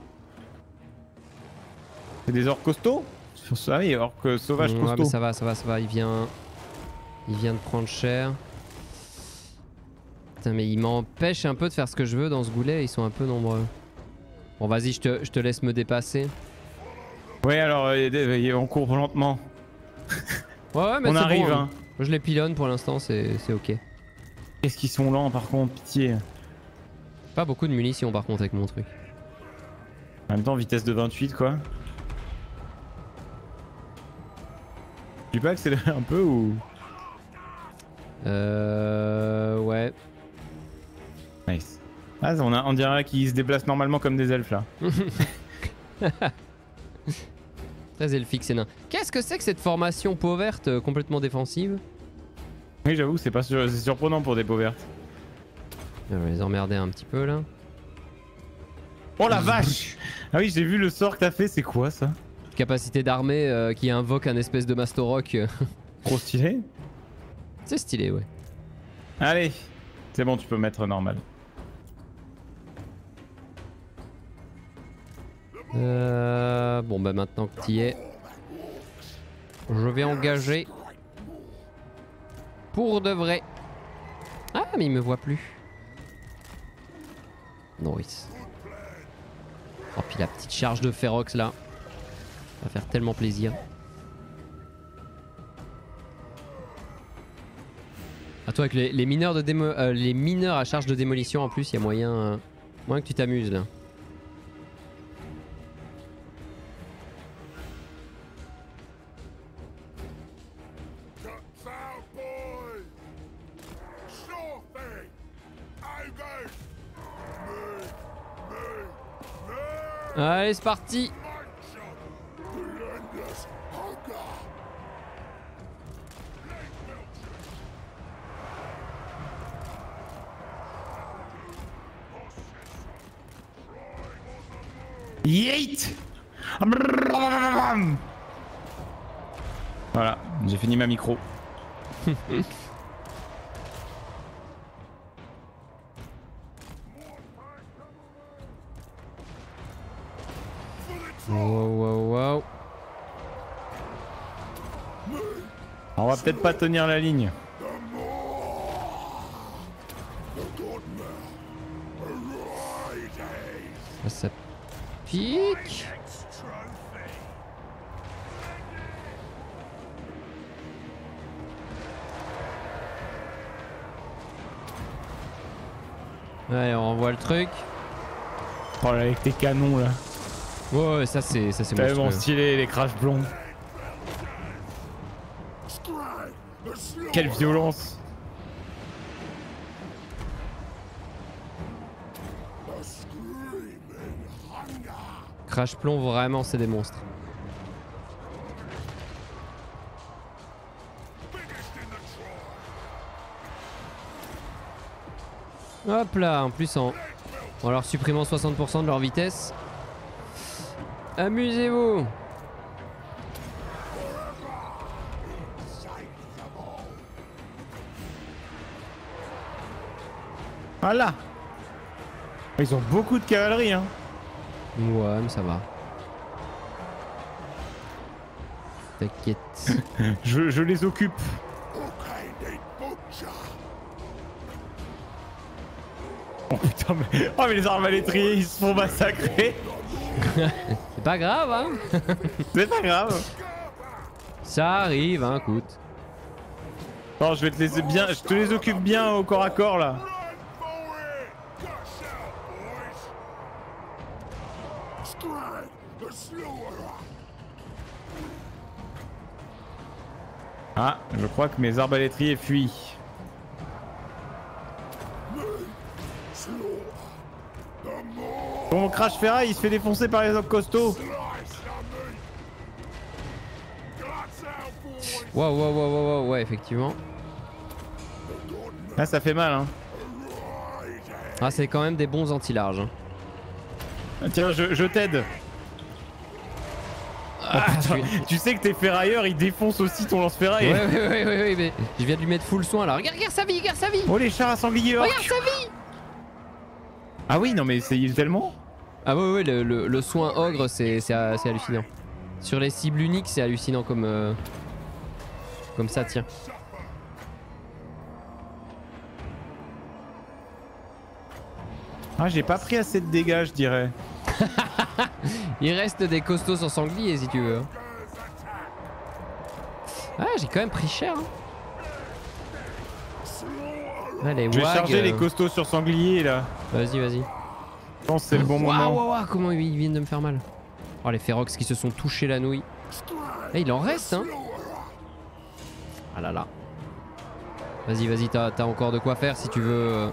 C'est des orques costauds? Ça, oui, orques sauvages Ouais, mais costauds. ça va, ça va, ça va. Il vient. Il vient de prendre cher. Putain, mais il m'empêche un peu de faire ce que je veux dans ce goulet. Ils sont un peu nombreux. Bon, vas-y, je te, je te laisse me dépasser. Ouais, alors euh, on court lentement. Ouais, ouais, mais on c'est arrive, bon, hein. Je les pilonne pour l'instant, c'est c'est ok. Qu'est-ce qu'ils sont lents par contre, pitié. Pas beaucoup de munitions par contre avec mon truc. En même temps, vitesse de 28 quoi. Tu peux accélérer un peu ou? Euh. Ouais. Nice. Ah, on, a, on dirait qu'ils se déplacent normalement comme des elfes là. Très elfique, c'est nain. Qu'est-ce que c'est que cette formation peau verte euh, complètement défensive? Oui, j'avoue, c'est pas sur- surprenant pour des peaux vertes. Je vais les emmerder un petit peu là. Oh la vache Ah oui, j'ai vu le sort que t'as fait, c'est quoi ça? Capacité d'armée euh, qui invoque un espèce de Mastorok. euh. Trop stylé c'est stylé, ouais. Allez C'est bon, tu peux mettre normal. Euh, bon bah maintenant que t'y es, je vais engager pour de vrai. Ah mais il me voit plus. Nice. Oh puis la petite charge de Ferox là, ça va faire tellement plaisir. À toi avec les, mineurs de euh, à charge de démolition en plus, il y a moyen, euh, moyen que tu t'amuses là. Allez, c'est parti Yeet Voilà, j'ai fini ma micro. Wow, wow, wow. On va peut-être pas tenir la ligne. Ça, ça pique. Allez, on renvoie le truc. Oh là, avec tes canons là. Ouais, ouais, ça c'est ça c'est Tellement stylé les crash blonds. Quelle violence Crash plomb, vraiment, c'est des monstres. Hop là, en plus en, en leur supprimant 60% de leur vitesse. Amusez-vous Voilà Ils ont beaucoup de cavalerie hein. Ouais, mais ça va. T'inquiète. Je, je les occupe. Oh putain mais... Oh mais les arbalétriers ils se font massacrer C'est pas grave, hein C'est pas grave Ça arrive, hein, écoute. Non je vais te laisser bien... Je te les occupe bien au corps à corps là Ah, je crois que mes arbalétriers fuient. Bon, Crash Ferraille, il se fait défoncer par les hommes costauds. Waouh, waouh, waouh, waouh, waouh, ouais, effectivement. Ah, ça fait mal, hein. Ah, c'est quand même des bons anti-larges. hein. Ah, Tiens, je, je t'aide. Ah, Putain, tu sais que tes ferrailleurs, ils défoncent aussi ton lance-ferraille. Ouais, ouais, ouais, ouais, ouais, mais je viens de lui mettre full soin là. Regarde, regarde sa vie, regarde sa vie Oh, les chars à sanglier orques. Regarde sa vie Ah oui, non mais c'est il tellement. Ah ouais, ouais, le, le- le soin ogre, c'est hallucinant. Sur les cibles uniques, c'est hallucinant comme... euh, Comme ça, tiens. Ah, j'ai pas pris assez de dégâts, je dirais. Il reste des costauds sur sanglier si tu veux. Ah, j'ai quand même pris cher. hein. Ah, les Je vais charger les euh, costos sur sanglier là. Vas-y, vas-y. Je pense que c'est le bon moment. waouh, waouh, comment ils viennent de me faire mal. Oh, les Ferox qui se sont touchés la nouille. Eh, il en reste, hein. Ah là là. Vas-y, vas-y, t'as encore de quoi faire si tu veux euh,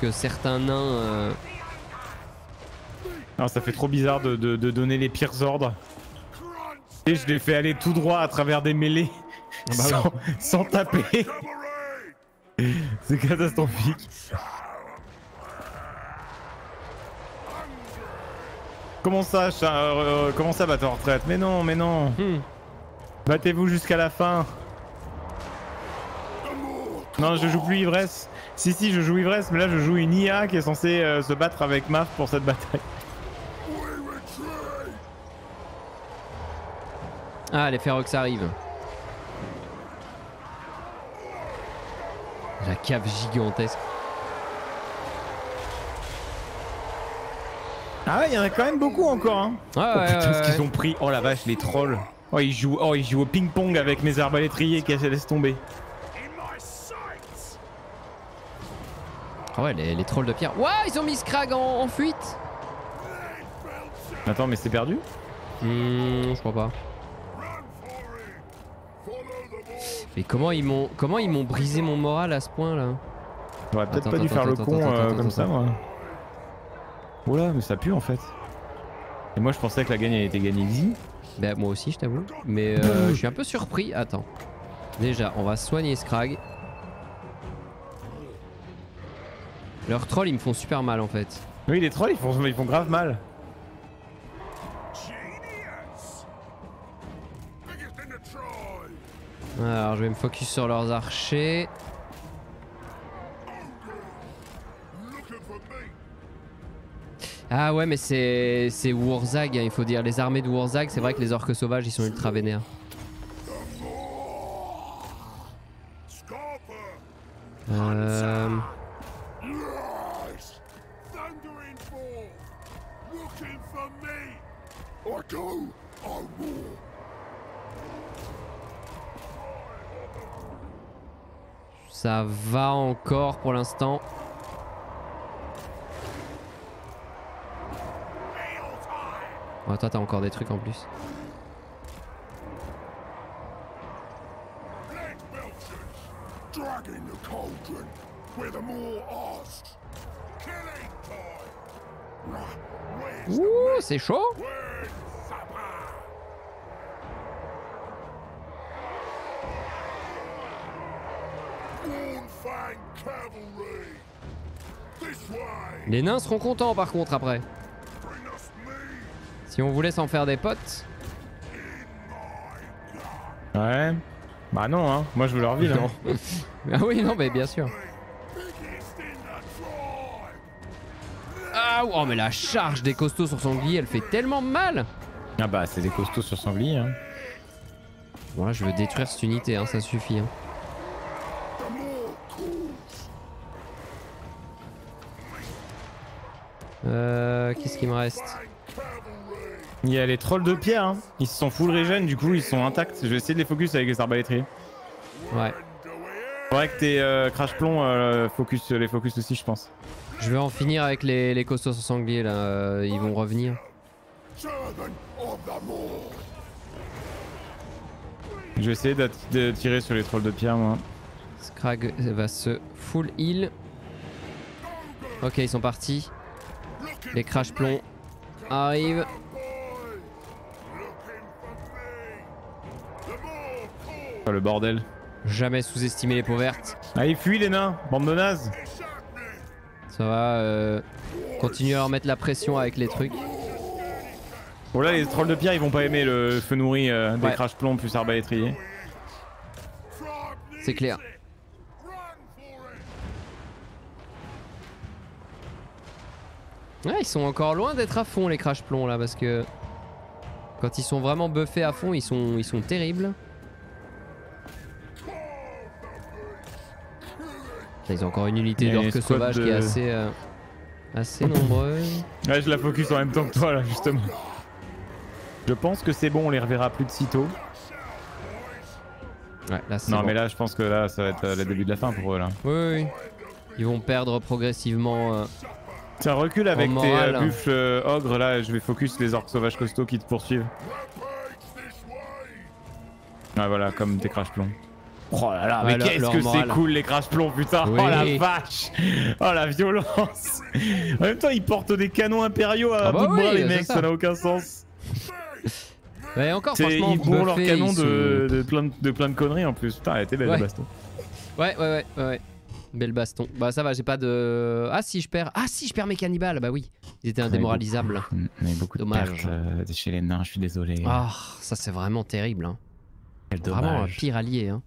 que certains nains. euh, Non, ça fait trop bizarre de, de- de donner les pires ordres. Et je les fais aller tout droit à travers des mêlées Ah bah sans, sans taper. c'est catastrophique. Comment ça, cha- euh, comment ça battre en retraite? Mais non, mais non. hmm. Battez-vous jusqu'à la fin. Non, je joue plus ivresse. Si, si, je joue ivresse, mais là je joue une IA qui est censée euh, se battre avec Maf pour cette bataille. Ah, les Ferox arrivent. La cave gigantesque. Ah ouais, il y en a quand même beaucoup encore, hein. Ah oh ouais, putain, ouais, ce qu'ils ont pris. Oh la vache, les trolls. Oh, ils jouent, oh, ils jouent au ping-pong avec mes arbalétriers qui laissent tomber. Ah ouais, les, les trolls de pierre. Ouah, ils ont mis Scrag en, en fuite. Attends, mais c'est perdu? Hmm, je crois pas. Mais comment ils m'ont comment ils m'ont brisé mon moral à ce point là? J'aurais peut-être pas dû attends, faire le con attends, euh, attends, comme attends, ça, attends. Oh là, mais ça pue en fait. Et moi je pensais que la gagne elle était gagnée easy. Bah moi aussi je t'avoue. Mais euh, bah, je suis un peu surpris. Attends. Déjà, on va soigner Scrag. Leurs trolls ils me font super mal en fait. Oui les trolls ils ils font grave mal. Alors je vais me focus sur leurs archers. Ah ouais mais c'est c'est Wurzag hein, il faut dire les armées de Wurzag c'est vrai que les orques sauvages ils sont ultra vénères. Euh... Ça va encore pour l'instant. Ouais, toi t'as encore des trucs en plus. Ouh, c'est chaud! Les nains seront contents par contre après. Si on voulait s'en faire des potes. Ouais. Bah non, hein. Moi je veux leur vie, là. Non. ah oui, non, mais bien sûr. Ah, oh, mais la charge des costauds sur sanglier, elle fait tellement mal. Ah bah c'est des costauds sur sanglier, hein. Bon, là, je veux détruire cette unité, hein, ça suffit. hein. Euh, qu'est-ce qu'il me reste! Il y a les trolls de pierre, hein. Ils se sont full regen, du coup ils sont intacts. Je vais essayer de les focus avec les arbalétriers. Ouais. Faudrait que tes euh, crash plomb euh, focus, les focus aussi, je pense. Je vais en finir avec les, les costauds sur sanglier, là. euh, ils vont revenir. Je vais essayer de tirer sur les trolls de pierre, moi. Scrag va se full heal. Ok, ils sont partis. Les crash plombs arrivent. Oh, le bordel. Jamais sous-estimer les peaux vertes. Ah, ils fuient les nains, bande de nazes. Ça va. Euh, continuer à remettre la pression avec les trucs. Bon là, les trolls de pierre, ils vont pas aimer le feu nourri euh, des Ouais. crash plomb plus arbalétrier. C'est clair. Ouais, ils sont encore loin d'être à fond les crash plombs là parce que quand ils sont vraiment buffés à fond, ils sont, ils sont terribles. Ils ont encore une unité d'orques escouade sauvages qui est de- assez, euh, assez nombreuse. Ouais, je la focus en même temps que toi là, justement. Je pense que c'est bon, on les reverra plus de sitôt. Ouais, là c'est Non, bon. mais là, je pense que là, ça va être euh, le début de la fin pour eux là. Oui, oui, oui. Ils vont perdre progressivement. euh, Tiens, recule avec tes buffles ogres là, je vais focus les orques sauvages costauds qui te poursuivent. Ouais, voilà, comme tes crash plombs. Oh là là, mais qu'est-ce que c'est cool les crash plombs, putain! Oui. Oh la vache! Oh la violence! En même temps, ils portent des canons impériaux à Ah bah bout de bras, les mecs, ça. n'a aucun sens. Ouais, encore C'est- franchement, ils bourrent leur buffés, canon ils de, de, plein de, de plein de conneries en plus. Putain, elle était belle Ouais. baston. Ouais, ouais, ouais, ouais. Belle baston. Bah ça va, j'ai pas de. Ah si, je perds. Ah si, je perds mes cannibales. Bah oui, ils étaient indémoralisables. Eu beaucoup Dommage. de pertes euh, chez les nains, je suis désolé. Ah, ça c'est vraiment terrible. Hein. Quel Vraiment un dommage. pire allié. Hein.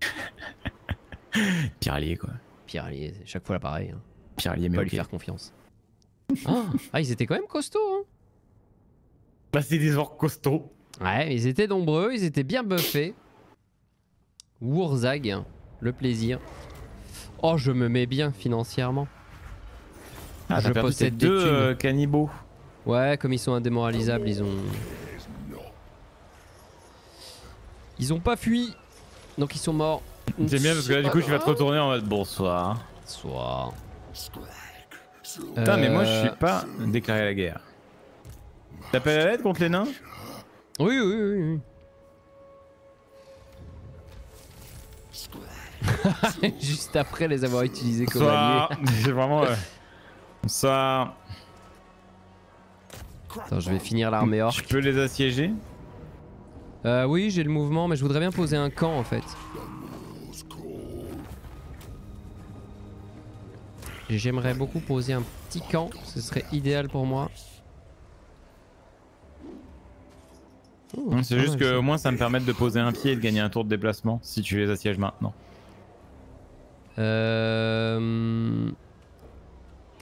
Pire allié quoi. Pire allié, c'est chaque fois pareil. Hein. Pire allié, Faut mais pas lui ok. faire confiance. Ah, ah, ils étaient quand même costauds. Hein. Bah, c'est des orques costauds. Ouais, ils étaient nombreux, ils étaient bien buffés. Wurzag, hein, le plaisir. Oh, je me mets bien financièrement. Ah, Je possède deux euh, cannibaux. Ouais, comme ils sont indémoralisables, ils ont. Ils ont pas fui. Donc ils sont morts. J'aime bien parce que là, du coup, tu vas te retourner en mode bonsoir. Soit. Putain, mais moi, je Euh, suis pas déclaré la guerre. T'appelles à l'aide contre les nains? Oui, oui, oui, oui. Juste après les avoir utilisés comme alliés. Bonsoir. J'ai vraiment. euh, Bonsoir. Attends, je vais finir l'armée Je orque. peux les assiéger? Euh, oui, j'ai le mouvement, mais je voudrais bien poser un camp en fait. J'aimerais beaucoup poser un petit camp, ce serait idéal pour moi. Hum, C'est pas juste que au moins ça me permet de poser un pied et de gagner un tour de déplacement si tu les assièges maintenant. Euh...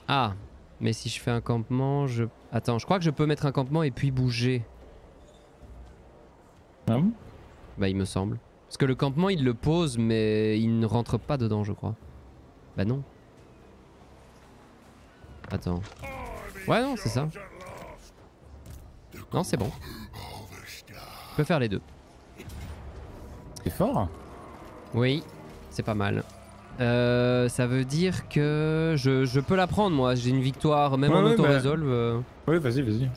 Ah, mais si je fais un campement, je... Attends, je crois que je peux mettre un campement et puis bouger. Ah bon Bah il me semble. Parce que le campement il le pose mais il ne rentre pas dedans je crois. Bah non. Attends. Ouais non c'est ça. Non c'est bon. Je peux faire les deux. C'est fort. Oui, c'est pas mal. Euh, ça veut dire que je, je peux la prendre moi, j'ai une victoire même Ouais, en ouais, auto-resolve. euh. Oui, vas-y, vas-y.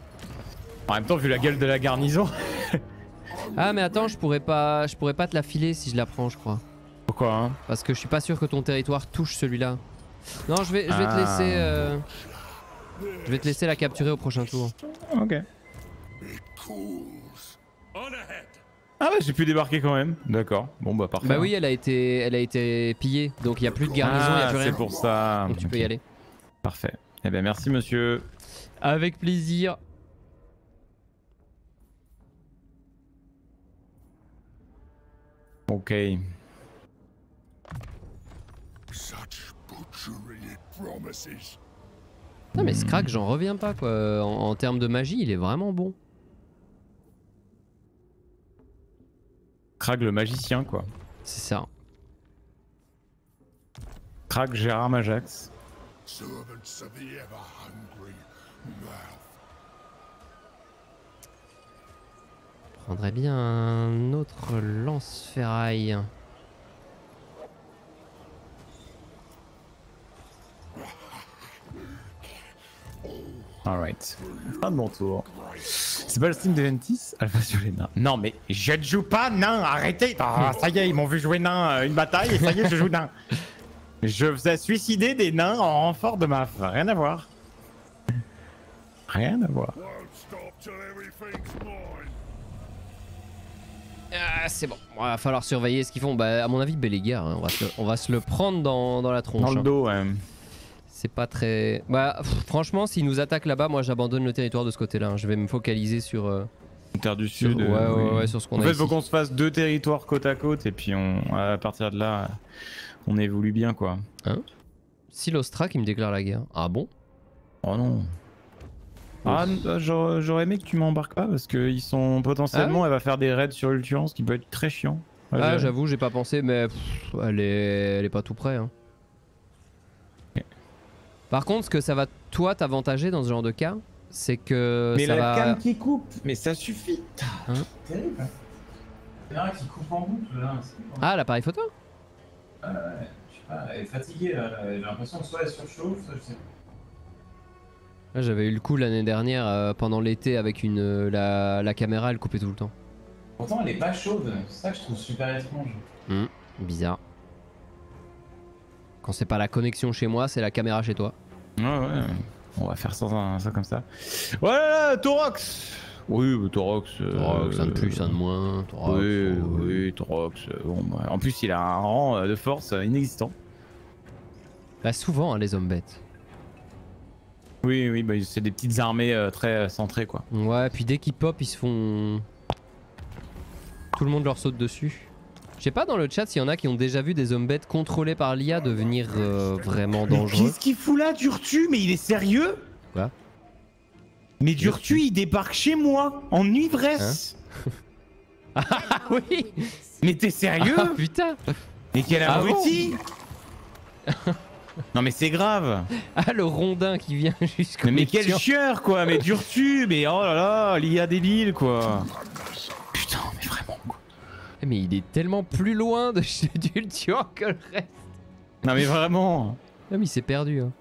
En même temps, vu la gueule de la garnison. Ah mais attends, je pourrais pas je pourrais pas te la filer si je la prends je crois. Pourquoi hein Parce que je suis pas sûr que ton territoire touche celui-là. Non, je vais, je vais te Ah. laisser. euh, Je vais te laisser la capturer au prochain tour. Ok. Ah ouais, j'ai pu débarquer quand même. D'accord. Bon bah parfait. Bah oui, elle a été, elle a été pillée, donc il y a plus de garnison, il y a Ah, plus rien. c'est pour ça. Donc tu peux y aller. Parfait. Eh ben merci monsieur. Avec plaisir. Ok. Such butchery it promises. Non mais Scrag, j'en reviens pas quoi. En, en termes de magie, il est vraiment bon. Krag le magicien quoi. C'est ça. Krag Gérard Majax. Servants of the ever hungry prendrais bien un autre lance-ferraille. Alright. Fin de mon tour. C'est pas le stream de Ventis Alpha sur les nains. Non mais je ne joue pas nain, arrêtez Ah, Ça y est, ils m'ont vu jouer nain euh, une bataille et ça y est, je joue nain. Je faisais suicider des nains en renfort de maf. Rien à voir. Rien à voir. Ah, c'est bon. Il va falloir surveiller ce qu'ils font. Bah, à mon avis, Bellégar, hein, on, va se le, on va se le prendre dans, dans la tronche. Dans le hein. dos, ouais. C'est pas très. Bah, pff, franchement, s'ils nous attaquent là-bas, moi j'abandonne le territoire de ce côté-là. hein. Je vais me focaliser sur. euh, Terre du sur- Sud. ouais, euh, ouais, oui. ouais, sur ce qu'on En a fait, ici. faut qu'on se fasse deux territoires côte à côte et puis on, à partir de là, on évolue bien quoi. Silostra qui me déclare la guerre. Ah bon? Oh non. Ah, euh, j'aurais aimé que tu m'embarques pas parce qu'ils sont potentiellement, elle va faire des raids sur Ultuan, ce qui peut être très chiant. Ouais, Ah, j'avoue, j'ai pas pensé, mais pff, elle, est... elle est pas tout près. hein. Par contre, ce que ça va toi t'avantager dans ce genre de cas, c'est que Mais ça la va. cam qui coupe, mais ça suffit. Hein Terrible. Il y en a un qui coupe en boucle là. bon. Ah, l'appareil photo Euh, je sais pas, elle est fatiguée là. J'ai l'impression que soit elle surchauffe, soit je sais pas. J'avais eu le coup l'année dernière euh, pendant l'été avec une euh, la... la caméra, elle coupait tout le temps. Pourtant, elle est pas chaude. C'est ça que je trouve super étrange. Bizarre. Quand c'est pas la connexion chez moi, c'est la caméra chez toi. Ouais, ouais. On va faire ça, ça comme ça. Voilà, Torox Oui, Torox. euh, Torox, un de plus, un de moins. Torox, Oui, oh, oui, Torox. euh, bon, bah, en plus, il a un rang euh, de force euh, inexistant. Bah, souvent, hein, les hommes bêtes. Oui, oui, bah, c'est des petites armées euh, très euh, centrées, quoi. Ouais, puis dès qu'ils pop, ils se font. Tout le monde leur saute dessus. Je sais pas dans le chat s'il y en a qui ont déjà vu des hommes bêtes contrôlés par l'IA devenir euh, vraiment dangereux. Qu'est-ce qu'il fout là, Durtu? Mais il est sérieux? Quoi? Mais Durtu, il débarque chez moi, en ivresse. Ah oui! Mais t'es sérieux? Ah putain! Mais quel Ah bon? abruti Non mais c'est grave Ah le rondin qui vient jusqu'au Mais, mais quel chieur quoi Mais Durtu Mais oh là là L'IA débile quoi Putain mais vraiment quoi Eh, Mais il est tellement plus loin de chez Dultuan que le reste. Non mais vraiment Ah mais il s'est perdu. hein.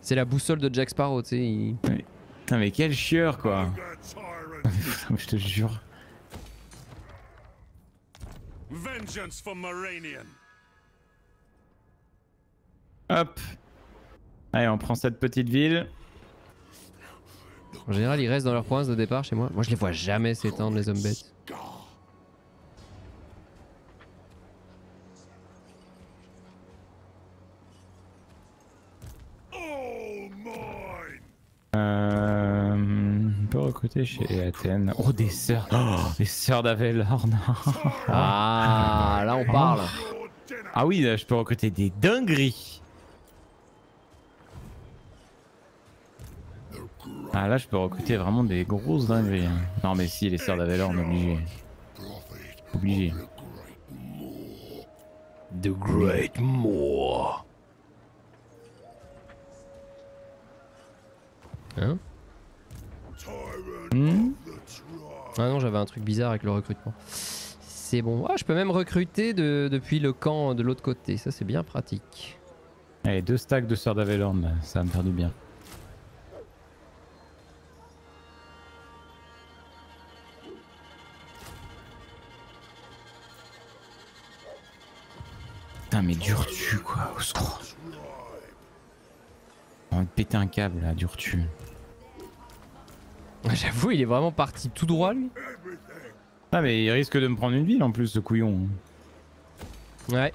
C'est la boussole de Jack Sparrow, tu sais. il- Putain mais quel chieur quoi mais Je te jure Vengeance for Moranian. Hop Allez on prend cette petite ville En général, ils restent dans leur province de départ chez moi. Moi, je les vois jamais s'étendre, les hommes bêtes. Euh... peux recruter chez Athènes. Oh, des sœurs. Oh, des sœurs d'Avelorn. Ah, là on parle. ah oui, là, je peux recruter des dingueries. Ah là, je peux recruter vraiment des grosses dingueries. hein. Non, mais si, les sœurs d'Avelorn, obligé. Obligé. The Great Moor. Hein Hmm? Ah non, j'avais un truc bizarre avec le recrutement. C'est bon. Ah, je peux même recruter de- depuis le camp de l'autre côté. Ça, c'est bien pratique. Allez, deux stacks de sœurs d'Avelorn, ça va me faire du bien. Putain, mais dur-tu quoi, au secours. On va te péter un câble là, dur-tu. Ah, J'avoue, il est vraiment parti tout droit, lui. Ah, mais il risque de me prendre une ville en plus, ce couillon. Ouais.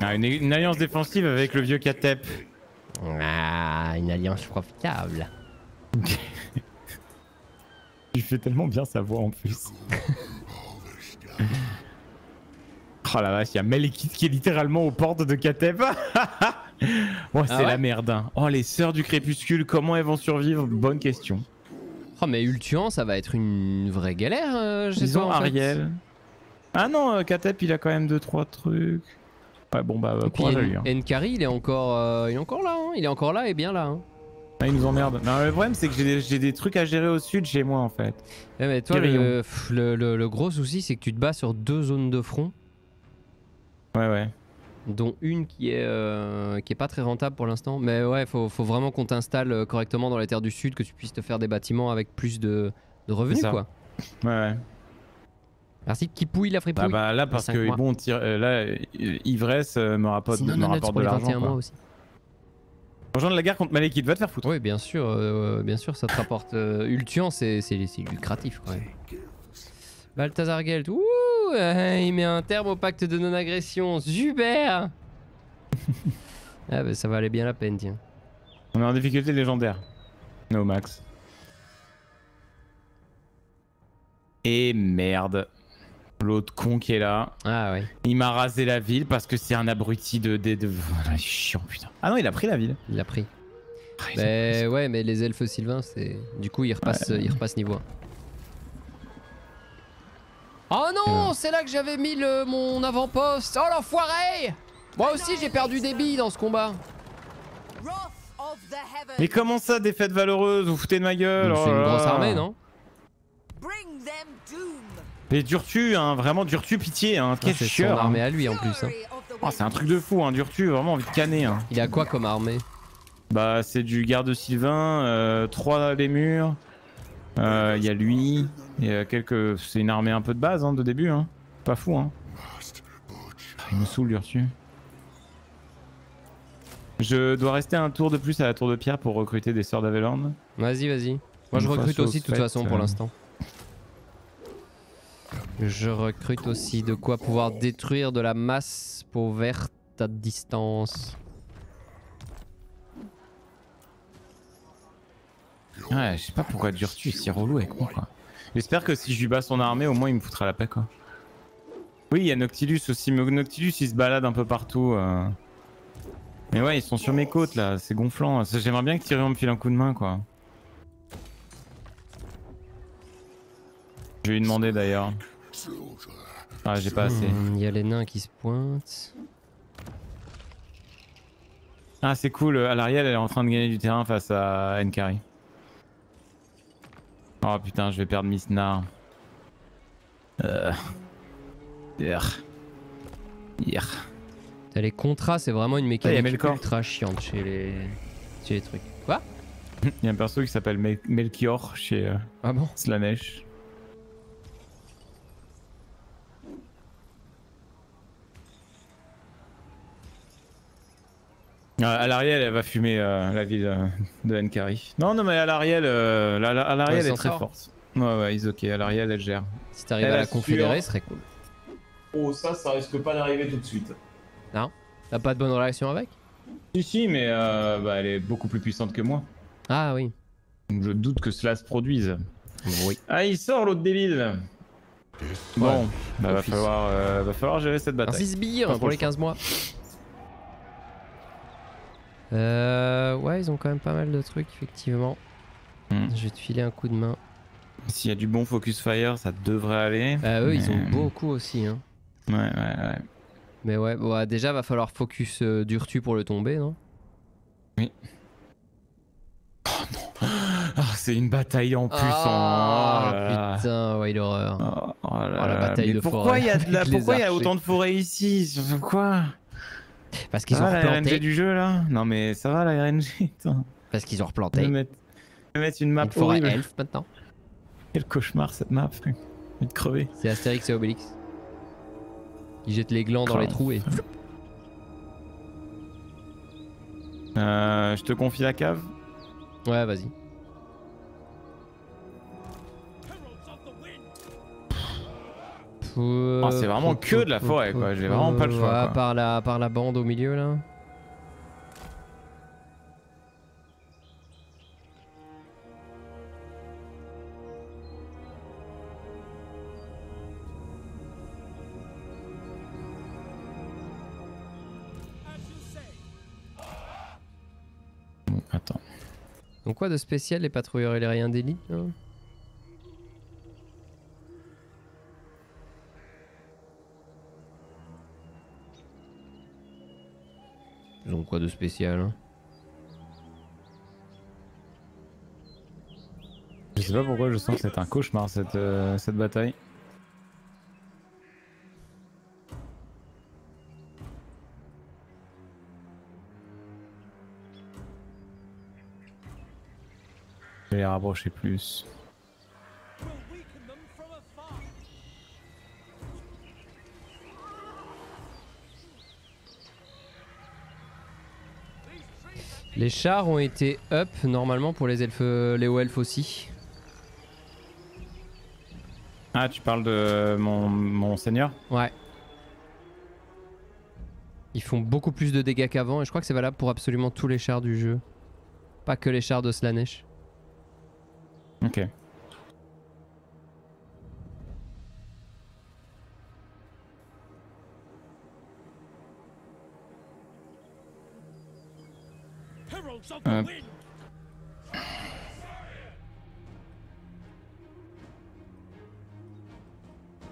Ah, une, une alliance défensive avec le vieux Katep. Ah, une alliance profitable. Il fait tellement bien sa voix en plus. oh la vache, il y a Melekith qui est littéralement aux portes de Katep. oh, c'est Ah ouais la merde. hein. Oh, les sœurs du crépuscule, comment elles vont survivre? Bonne question. Oh, mais Ultuan, ça va être une vraie galère. euh, chez Ils ont fait. Ariel. Ah non, euh, Katep, il a quand même 2-3 trucs. Ouais, bon, bah, courage à lui. hein. Enkari, il est encore, euh, il est encore là. hein. Il est encore là et bien là. hein. Ah, il nous emmerde. Non, le problème, c'est que j'ai des, trucs à gérer au sud chez moi en fait. Ouais, mais toi, le, pff, le- le- le gros souci, c'est que tu te bats sur deux zones de front, Ouais, ouais. dont une qui est, euh, qui est pas très rentable pour l'instant. Mais ouais, faut, faut vraiment qu'on t'installe euh, correctement dans les terres du sud, que tu puisses te faire des bâtiments avec plus de, de revenus, quoi. Ouais, ouais. Merci, qui pouille la fripouille. Ah bah là, parce que mois. bon, tire- euh, là, ivresse euh, me rapporte, Sinon, me rapporte pour de l'argent. 21 mois quoi. aussi. Rejoindre la guerre contre Malekith, va te faire foutre. Oui, bien sûr, euh, bien sûr, ça te rapporte. Euh, Ultian, c'est lucratif quand même. Balthazar Gelt, ouh, euh, il met un terme au pacte de non-agression, super Ah bah ça valait bien la peine, tiens. On est en difficulté légendaire. No max. Et merde. L'autre con qui est là. Ah ouais, Il m'a rasé la ville parce que c'est un abruti de. de, de... Voilà, il est chiant, putain. Ah non, il a pris la ville. il l'a pris. Ah, Mais ouais, mais les elfes sylvains, c'est. Du coup, ils repassent, ils repassent niveau 1. Oh non, c'est là que j'avais mis le, mon avant-poste. Oh l'enfoiré Moi aussi, j'ai perdu des billes dans ce combat. Mais comment ça, défaite valeureuse Vous foutez de ma gueule? C'est oh une grosse armée, non? Mais Durtu, hein, vraiment Durtu, pitié, hein. Ah, Quel C'est son hein. armée à lui en plus. hein. Oh, c'est un truc de fou, hein. Durtu, vraiment envie de canner. Hein. Il a quoi comme armée? Bah, c'est du garde Sylvain, euh, 3 les murs. Euh, Il y a lui. Y a quelques. C'est une armée un peu de base, hein, de début, hein. Pas fou, hein. Ah, Il me saoule, Durtu. Je dois rester un tour de plus à la tour de pierre pour recruter des sœurs d'Avelorn. Vas-y, vas-y. Moi, je recrute aussi de toute façon pour l'instant. Je recrute aussi de quoi pouvoir détruire de la masse peau verte à distance. Ouais, je sais pas pourquoi Durtu est si relou avec moi, quoi. J'espère que si je lui bats son armée, au moins il me foutra la paix, quoi. Oui, il y a Noctilus aussi, mais Noctilus il se balade un peu partout. euh. Mais ouais, ils sont sur mes côtes là, c'est gonflant. Ça, J'aimerais bien que Tyrion me file un coup de main, quoi. Je vais lui demander d'ailleurs. Ah, j'ai pas assez. Hmm, Il y a les nains qui se pointent. Ah, c'est cool, Alariel elle est en train de gagner du terrain face à Nkari. Oh putain, je vais perdre Miss Nar. Euh. Hier. T'as les contrats, c'est vraiment une Ah, mécanique Melkor. ultra chiante chez les, chez les trucs. Quoi? Il y a un perso qui s'appelle Mel- Melchior chez euh, Ah bon? Slanesh. Ah, Alariel, elle va fumer euh, la ville euh, de Nkari. Non, non, mais Alariel, euh, la- est très forte. Ouais, ouais, ils ok. Alariel, elle gère. Si t'arrives à la confédérer, ce serait cool. Oh, ça, ça risque pas d'arriver tout de suite. T'as pas de bonne relation avec? Si, si, mais euh, bah, elle est beaucoup plus puissante que moi. Ah oui. Donc je doute que cela se produise. Oui. Ah, il sort l'autre débile Bon, bah, va, falloir, euh, va falloir gérer cette Un bataille. 6 Pas trop pour le les 15 mois. Euh, ouais, ils ont quand même pas mal de trucs, effectivement. Hmm. Je vais te filer un coup de main. S'il y a du bon focus fire, ça devrait aller. Bah, eux, ils ont Mais- beaucoup aussi. Hein. Ouais, ouais, ouais. Mais ouais, bon, ouais, déjà, va falloir focus euh, Durtu pour le tomber, non? Ah, c'est une bataille en plus Ah, en. oh là là. putain, ouais, l'horreur. Oh, oh Oh, la là. bataille Mais de pourquoi forêt y a, de la- pourquoi il y a autant de forêts ici? Pourquoi Parce qu'ils ont va, la RNG replanté. du jeu là Non mais ça va la RNG. Parce qu'ils ont Je replanté. vais mettre, je vais mettre une map Une forêt horrible. elfe maintenant. Quel cauchemar cette map. J'ai de crever. C'est Astérix et Obélix. Ils jettent les glands dans Oh, les trous et. Euh, je te confie la cave. Ouais, vas-y. Oh, c'est vraiment que de la forêt, quoi. J'ai vraiment pas le choix, quoi. Par la, par la bande au milieu là. Attends. Donc quoi de spécial les patrouilleurs aériens d'élite là Ils ont quoi de spécial hein Je sais pas pourquoi je sens que c'est un cauchemar cette, euh, cette bataille. Je vais les rapprocher plus. Les chars ont été up normalement pour les elfes, les hauts elfes aussi. Ah, tu parles de mon, mon seigneur? Ouais. Ils font beaucoup plus de dégâts qu'avant et je crois que c'est valable pour absolument tous les chars du jeu. Pas que les chars de Slanesh. Ok. Euh,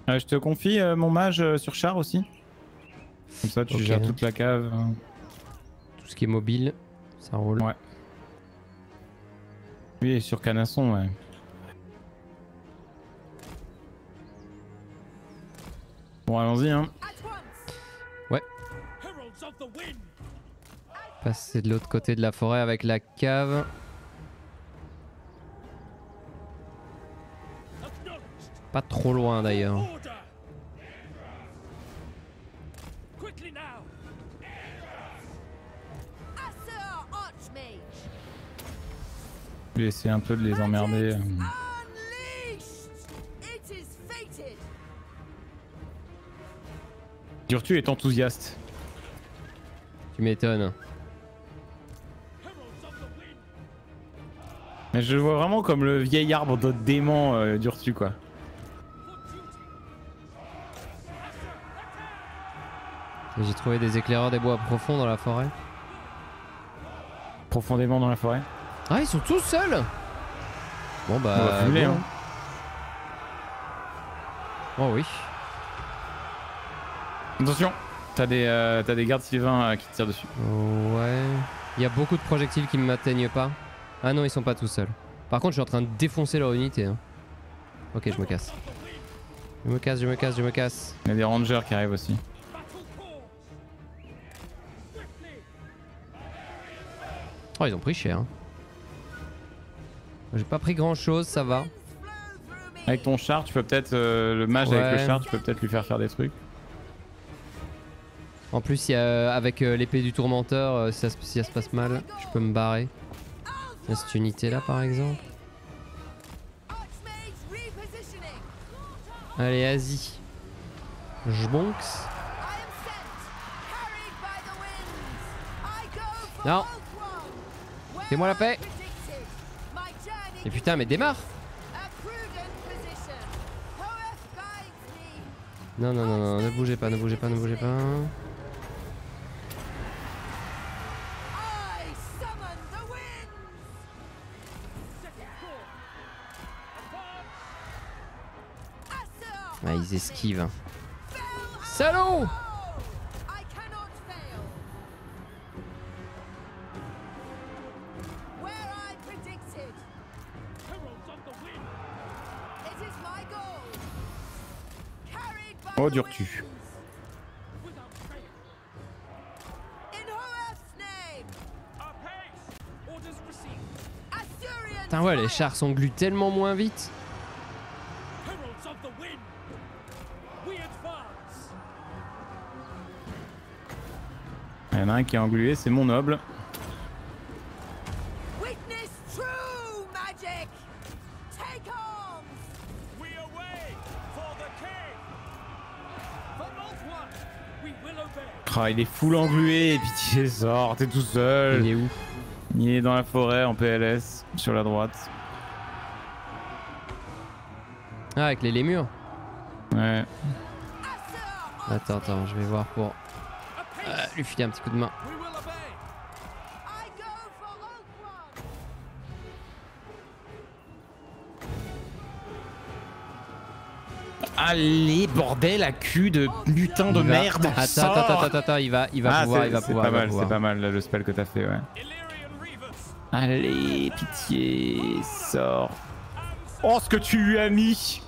euh, je te confie euh, mon mage euh, sur char aussi. Comme ça, tu gères toute la cave. hein. Tout ce qui est mobile, ça roule. Ouais. Oui, et sur canasson, ouais. Bon, allons-y, hein. Passer de l'autre côté de la forêt avec la cave. Pas trop loin d'ailleurs. Essayer un peu de les emmerder. euh. Durtu est enthousiaste. Tu m'étonnes. Je le vois vraiment comme le vieil arbre de démon euh, Durtu, quoi. J'ai trouvé des éclaireurs des bois profonds dans la forêt. Profondément dans la forêt. Ah, ils sont tous seuls Bon bah. On va fumer, bon. hein. Oh oui. Attention, t'as des, euh, des gardes sylvains euh, qui te tirent dessus. Ouais. Il y a beaucoup de projectiles qui ne m'atteignent pas. Ah non, ils sont pas tout seuls. Par contre, je suis en train de défoncer leur unité. hein. Ok, je me casse. Je me casse, je me casse, je me casse. Il y a des rangers qui arrivent aussi. Oh, ils ont pris cher. hein. J'ai pas pris grand chose, ça va. Avec ton char, tu peux peut-être. euh, le mage avec le char, tu peux peut-être lui faire faire des trucs. En plus, y a, avec euh, l'épée du tourmenteur, euh, si, ça, se- si ça se passe mal, je peux me barrer. Cette unité là par exemple. Allez, Asie. Jbonks. Non. Fais-moi la paix. Et putain, mais démarre. Non, non, non, non, ne bougez pas, ne bougez pas, ne bougez pas. Winds. In Hoeth's name. Asturian Putain, ouais, les chars sont glués tellement moins vite. En a un qui est englué, c'est mon noble. Witness true magic. Take arms. Ah, il est full englué, pitié, sort, t'es tout seul. Il est où? Il est dans la forêt en PLS, sur la droite. Ah, avec les lémurs Ouais. Attends, attends, je vais voir pour lui filer un petit coup de main. Allez, bordel, à cul de putain de merde. Attends, sort. attends, attends, attends, il va, il va ah, pouvoir, c'est il va c'est pouvoir. pas mal, pouvoir. c'est pas mal là, le spell que t'as fait, ouais. Allez, pitié, sors. Oh, ce que tu lui as mis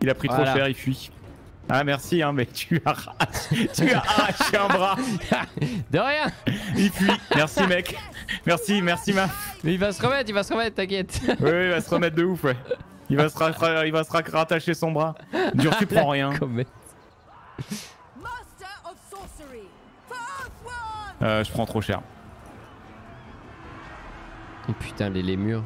Il a pris trop cher, il fuit. Ah, merci, hein, mec, tu as arraché, tu as arraché un bras. De rien Il fuit. Merci, mec. Merci, merci, ma. Mais il va se remettre, il va se remettre, t'inquiète. Oui, oui, il va se remettre de ouf, ouais. Il va se, ra- il va se ra- rattacher son bras. Dur, tu prends rien. Euh, je prends trop cher. Oh putain, les lémurs.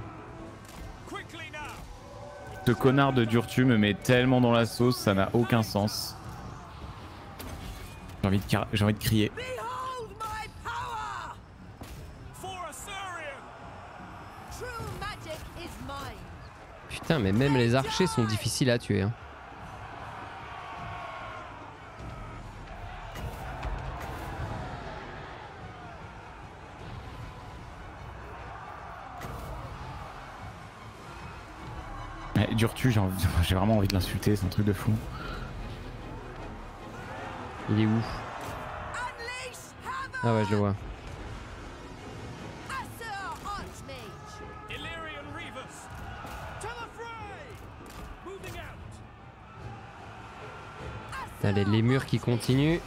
Ce connard de Durtu me met tellement dans la sauce, ça n'a aucun sens. J'ai envie de, envie de crier. Putain, mais même les archers sont difficiles à tuer. hein. Durtu, j'ai vraiment envie de l'insulter, c'est un truc de fou. Il est où. Ah ouais, je le vois. Putain, les lémurs qui continuent.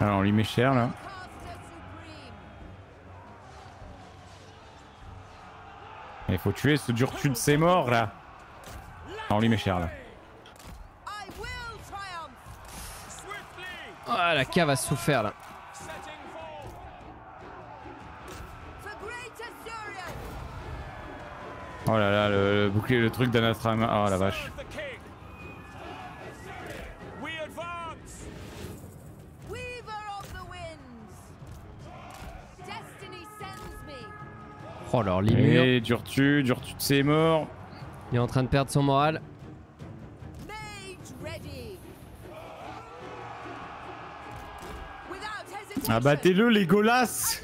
Alors, on lui met cher là. Il faut tuer ce Durtu de ses morts là. Ah, on lui met cher là. Ah, la cave a souffert là. Oh là là, le, le bouclier, le truc d'Anastrama. Oh la vache. Oh, alors lémurs. Et Durtu, Durtu de ses morts. Il est en train de perdre son moral. Abattez-le, les golasses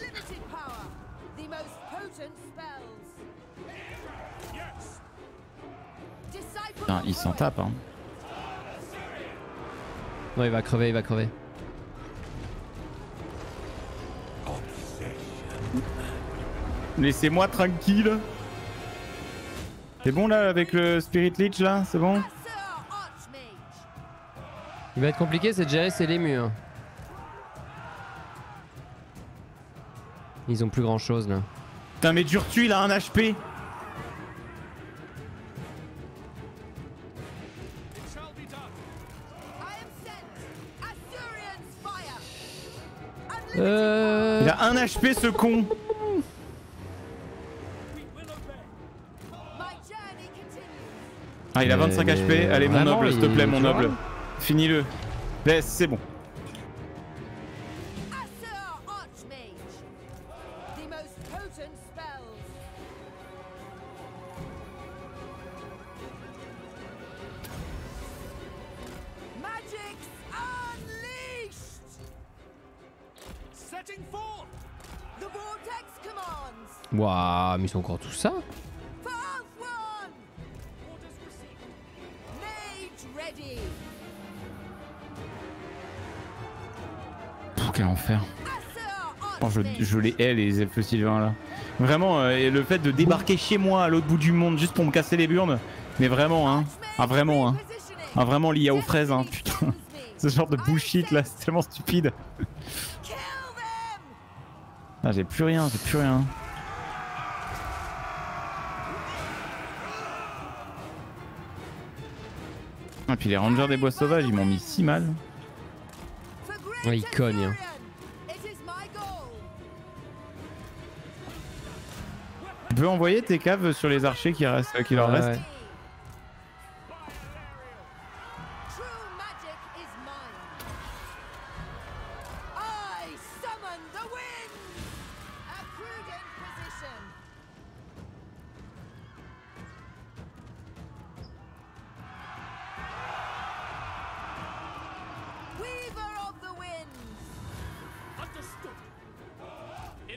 Putain, il s'en tape hein. Non, il va crever, il va crever. Laissez-moi tranquille. C'est bon là avec le Spirit Leech là C'est bon? Il va être compliqué, c'est de gérer ces lémurs. Ils ont plus grand chose là. Putain mais Durtu il a un HP Euh... Il a un HP ce con Ah, il a 25 Mais- HP. Allez, mon noble, s'il te plaît, mon noble. Finis-le. Laisse, c'est bon. Waouh, mais ils sont encore tout ça je, je les hais, les elfes sylvains là. Vraiment, euh, et le fait de débarquer chez moi à l'autre bout du monde juste pour me casser les burnes. Mais vraiment, hein. Ah, vraiment, hein. Ah, vraiment lié aux fraises, hein. Putain. Ce genre de bullshit là, c'est tellement stupide. Ah, j'ai plus rien, j'ai plus rien. Ah, puis les rangers des bois sauvages, ils m'ont mis si mal. Ouais, il cogne, hein. Peux envoyer tes caves sur les archers qui, restent, qui leur Ouais, restent ouais.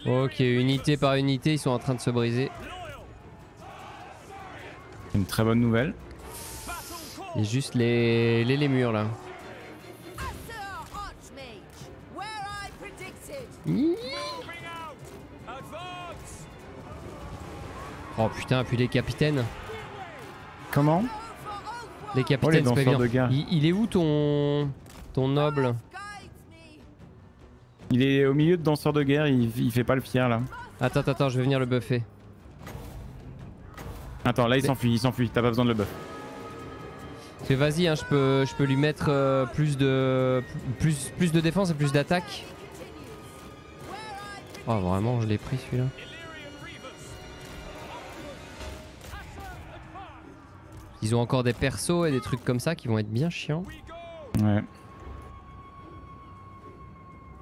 Ok, unité par unité, ils sont en train de se briser. Très bonne nouvelle. Il y a juste les, les lémurs là. Oh putain, puis les capitaines. Comment? Ulthuan. Les capitaines, pas guerre. Il, il est où ton ton noble? Il est au milieu de danseurs de guerre, il, il fait pas le fier là. Attends, attends, attends, je vais venir le buffer. Attends, là il s'enfuit, il s'enfuit, t'as pas besoin de le buff. Fais vas-y, hein, je peux je peux lui mettre euh, plus de plus plus de défense et plus d'attaque. Oh vraiment, je l'ai pris celui-là. Ils ont encore des persos et des trucs comme ça qui vont être bien chiants. Ouais.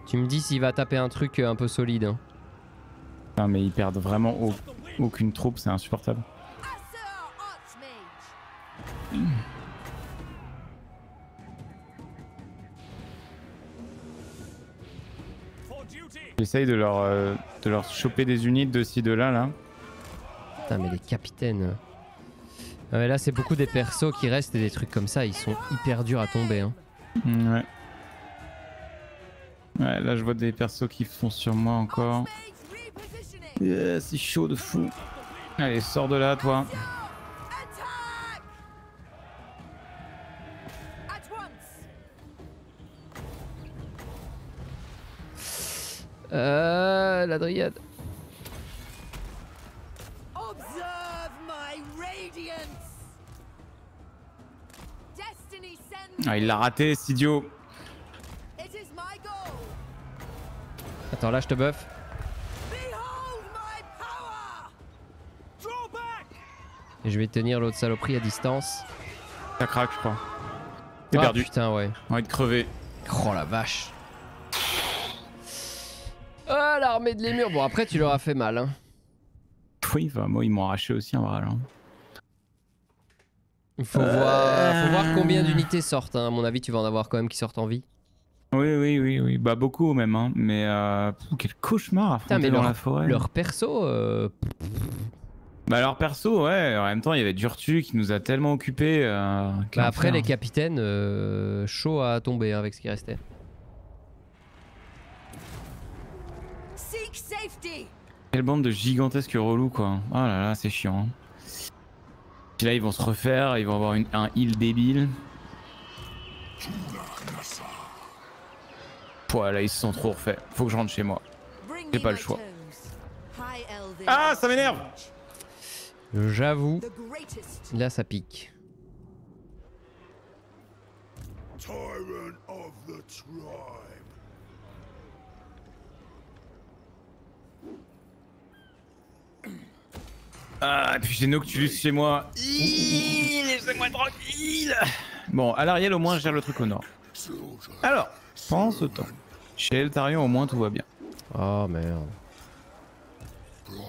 Tu me dis s'il va taper un truc euh, un peu solide. hein. Putain, mais ils perdent vraiment au- aucune troupe, c'est insupportable. J'essaye de leur, euh, de leur choper des unités de ci, de là, là. Putain, mais les capitaines. Ah ouais, là, c'est beaucoup des persos qui restent et des trucs comme ça. Ils sont hyper durs à tomber. Hein. Mm, Ouais. Ouais, là je vois des persos qui font sur moi encore. Yeah, c'est chaud de fou. Allez, sors de là, toi. Euh, la dryade. Observe my radiance. Destiny sends. Ah, il l'a raté, cet idiot. Attends, là, je te buff. Et je vais tenir l'autre saloperie à distance. Ça craque, je crois. T'es Ah, perdu. putain, ouais. Envie de crever. Oh la vache. L'armée de lémurs. Bon, après, tu leur as fait mal. Hein. Oui, bah, moi ils m'ont arraché aussi en vrai. hein. Il faut, voir, faut voir combien d'unités sortent. hein. À mon avis, tu vas en avoir quand même qui sortent en vie. Oui, oui, oui, oui. Bah beaucoup même. Hein. Mais euh, quel cauchemar à Putain, affronter mais dans leur, la forêt. leur perso. euh, Bah alors perso, ouais. En même temps, il y avait Durtu qui nous a tellement occupés. Euh, bah, après, les capitaines, euh, chaud à tomber hein, avec ce qui restait. Quelle bande de gigantesques relous quoi. Oh là là, c'est chiant. hein. Puis là, ils vont se refaire, ils vont avoir une- un heal débile. Pouah, là, ils se sont trop refaits. Faut que je rentre chez moi. J'ai pas le choix. Ah, ça m'énerve J'avoue, là, ça pique. Tyrant of the tribe! Ah, et puis j'ai Noctulus chez moi. Laissez-moi tranquille Bon, à l'Ariel, au moins, je gère le truc au nord. Alors, pendant ce temps, chez Eltarion, au moins, tout va bien. Oh merde.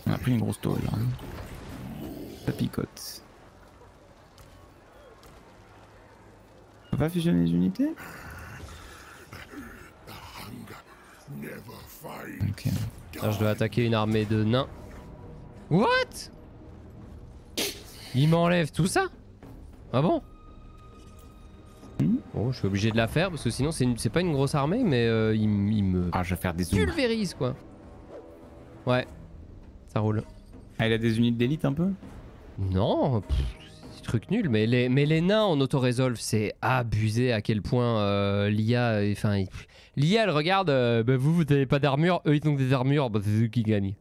On a pris une grosse tôle, là. hein. Ça picote. On peut pas fusionner les unités? Ok. Alors je dois attaquer une armée de nains. What? Il m'enlève tout ça Ah bon Bon, je suis obligé de la faire parce que sinon c'est pas une grosse armée, mais euh, il, me Ah, je vais faire des zooms. pulvérise quoi. Ouais, ça roule. Ah, il a des unités d'élite un peu Non, c'est truc nul, mais les, mais les nains en auto-resolve, c'est abusé à quel point euh, l'IA. Enfin, l'IA elle regarde, euh, bah, vous, vous n'avez pas d'armure, eux ils ont des armures, bah, c'est eux qui gagnent.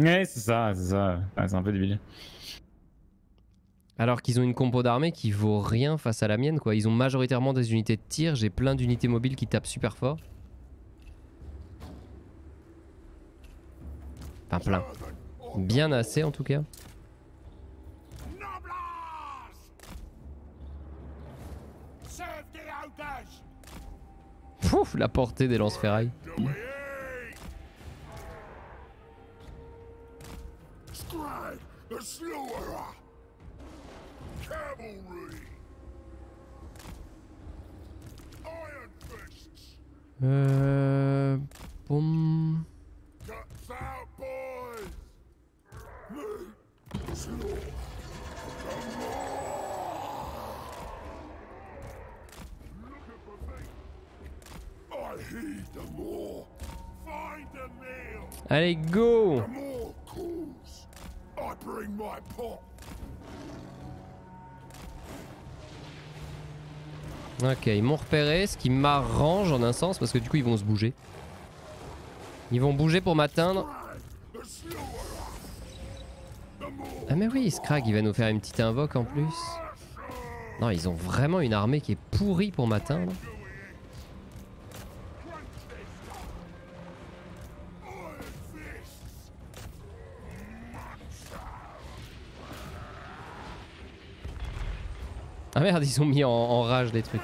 Ouais, c'est ça, c'est ça. C'est un peu débile. Alors qu'ils ont une compo d'armée qui vaut rien face à la mienne, quoi. Ils ont majoritairement des unités de tir, j'ai plein d'unités mobiles qui tapent super fort. Enfin, plein. Bien assez en tout cas. Pouf, la portée des lance-ferrailles. Do we eat? Scrag the slaughterer! Cavalry! Iron fists! Euh. Boum. Cuts out, boys! Meat! Slaughter! I heed the more. Find a meal. Allez, go Ok, ils m'ont repéré, ce qui m'arrange en un sens parce que du coup ils vont se bouger. Ils vont bouger pour m'atteindre. Ah mais oui, Scrag il va nous faire une petite invoque en plus. Non, ils ont vraiment une armée qui est pourrie pour m'atteindre. Ah merde, ils ont mis en, rage les trucs.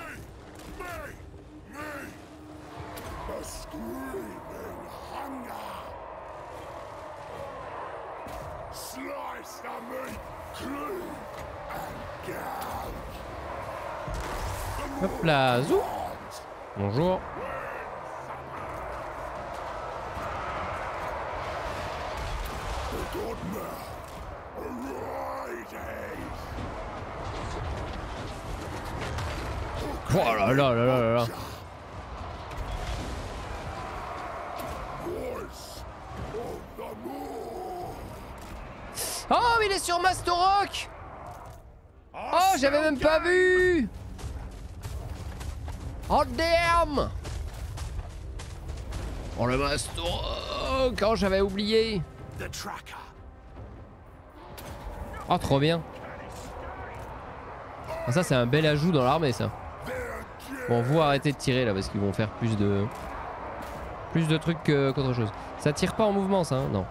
Hop là, zou Bonjour. The god now. Arises. Oh là là là là là. Oh, il est sur Mastorok Oh, j'avais même pas vu Oh damn Oh le Mastorok Oh, j'avais oublié. Oh, trop bien Ah, Ça, c'est un bel ajout dans l'armée, ça. Bon, vous arrêtez de tirer, là, parce qu'ils vont faire plus de... Plus de trucs qu'autre chose. Ça tire pas en mouvement, ça, hein Non.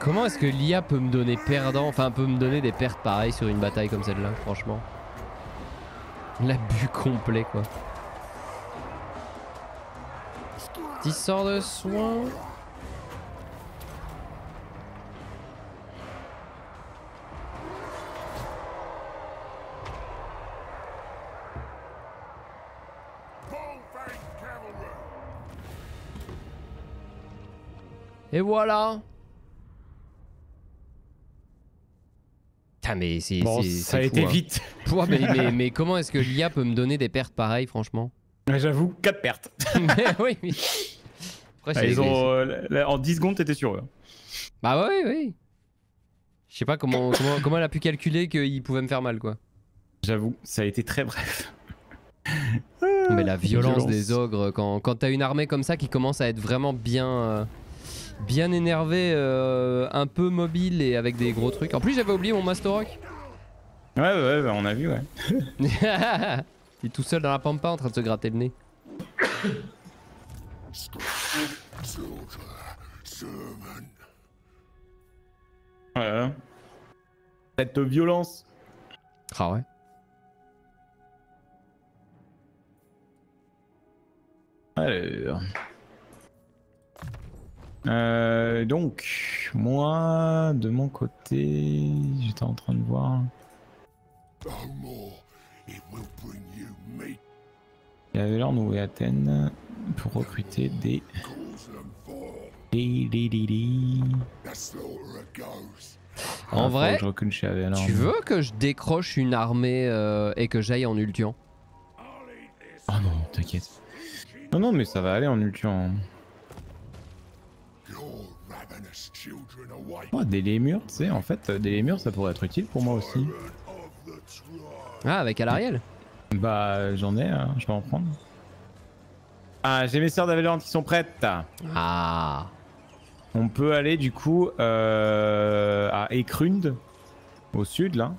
Comment est-ce que l'IA peut me donner perdant, enfin peut me donner des pertes pareilles sur une bataille comme celle-là, franchement? L'abus complet quoi. Petit sort de soin. Et voilà Putain mais c'est Bon, c'est- ça a été hein. vite. Pouah, mais, mais- mais comment est-ce que l'IA peut me donner des pertes pareilles franchement? J'avoue, 4 pertes. Mais oui, oui. Après, Ah, c'est- ils ont, euh, là, en 10 secondes, t'étais sûr. eux. Bah oui, oui. Je sais pas comment, comment, comment elle a pu calculer qu'il pouvait me faire mal quoi. J'avoue, ça a été très bref. Mais la violence, violence. des ogres, quand, quand t'as une armée comme ça qui commence à être vraiment bien, euh, bien énervée, euh, un peu mobile et avec des gros trucs. En plus, j'avais oublié mon Master Rock. Ouais, ouais, ouais, on a vu, ouais. Il est tout seul dans la pampa en train de se gratter le nez. Ouais. Cette violence. Ah ouais. Alors. Euh, donc, moi, de mon côté, j'étais en train de voir. More. It will bring you meat. Il y avait l'Orne et Athènes pour recruter des. En Ah, vrai. Tu veux que je décroche une armée euh, et que j'aille en Ultian? Oh non, t'inquiète. Non, non, mais ça va aller en Ultian. Await. Oh, des lémurs, tu sais, en fait, des lémurs, ça pourrait être utile pour moi aussi. Ah, avec Alariel Bah, j'en ai, hein, je vais en prendre. Ah, j'ai mes sœurs d'Avelorn qui sont prêtes. Ah On peut aller du coup euh, à Ekrund, au sud là.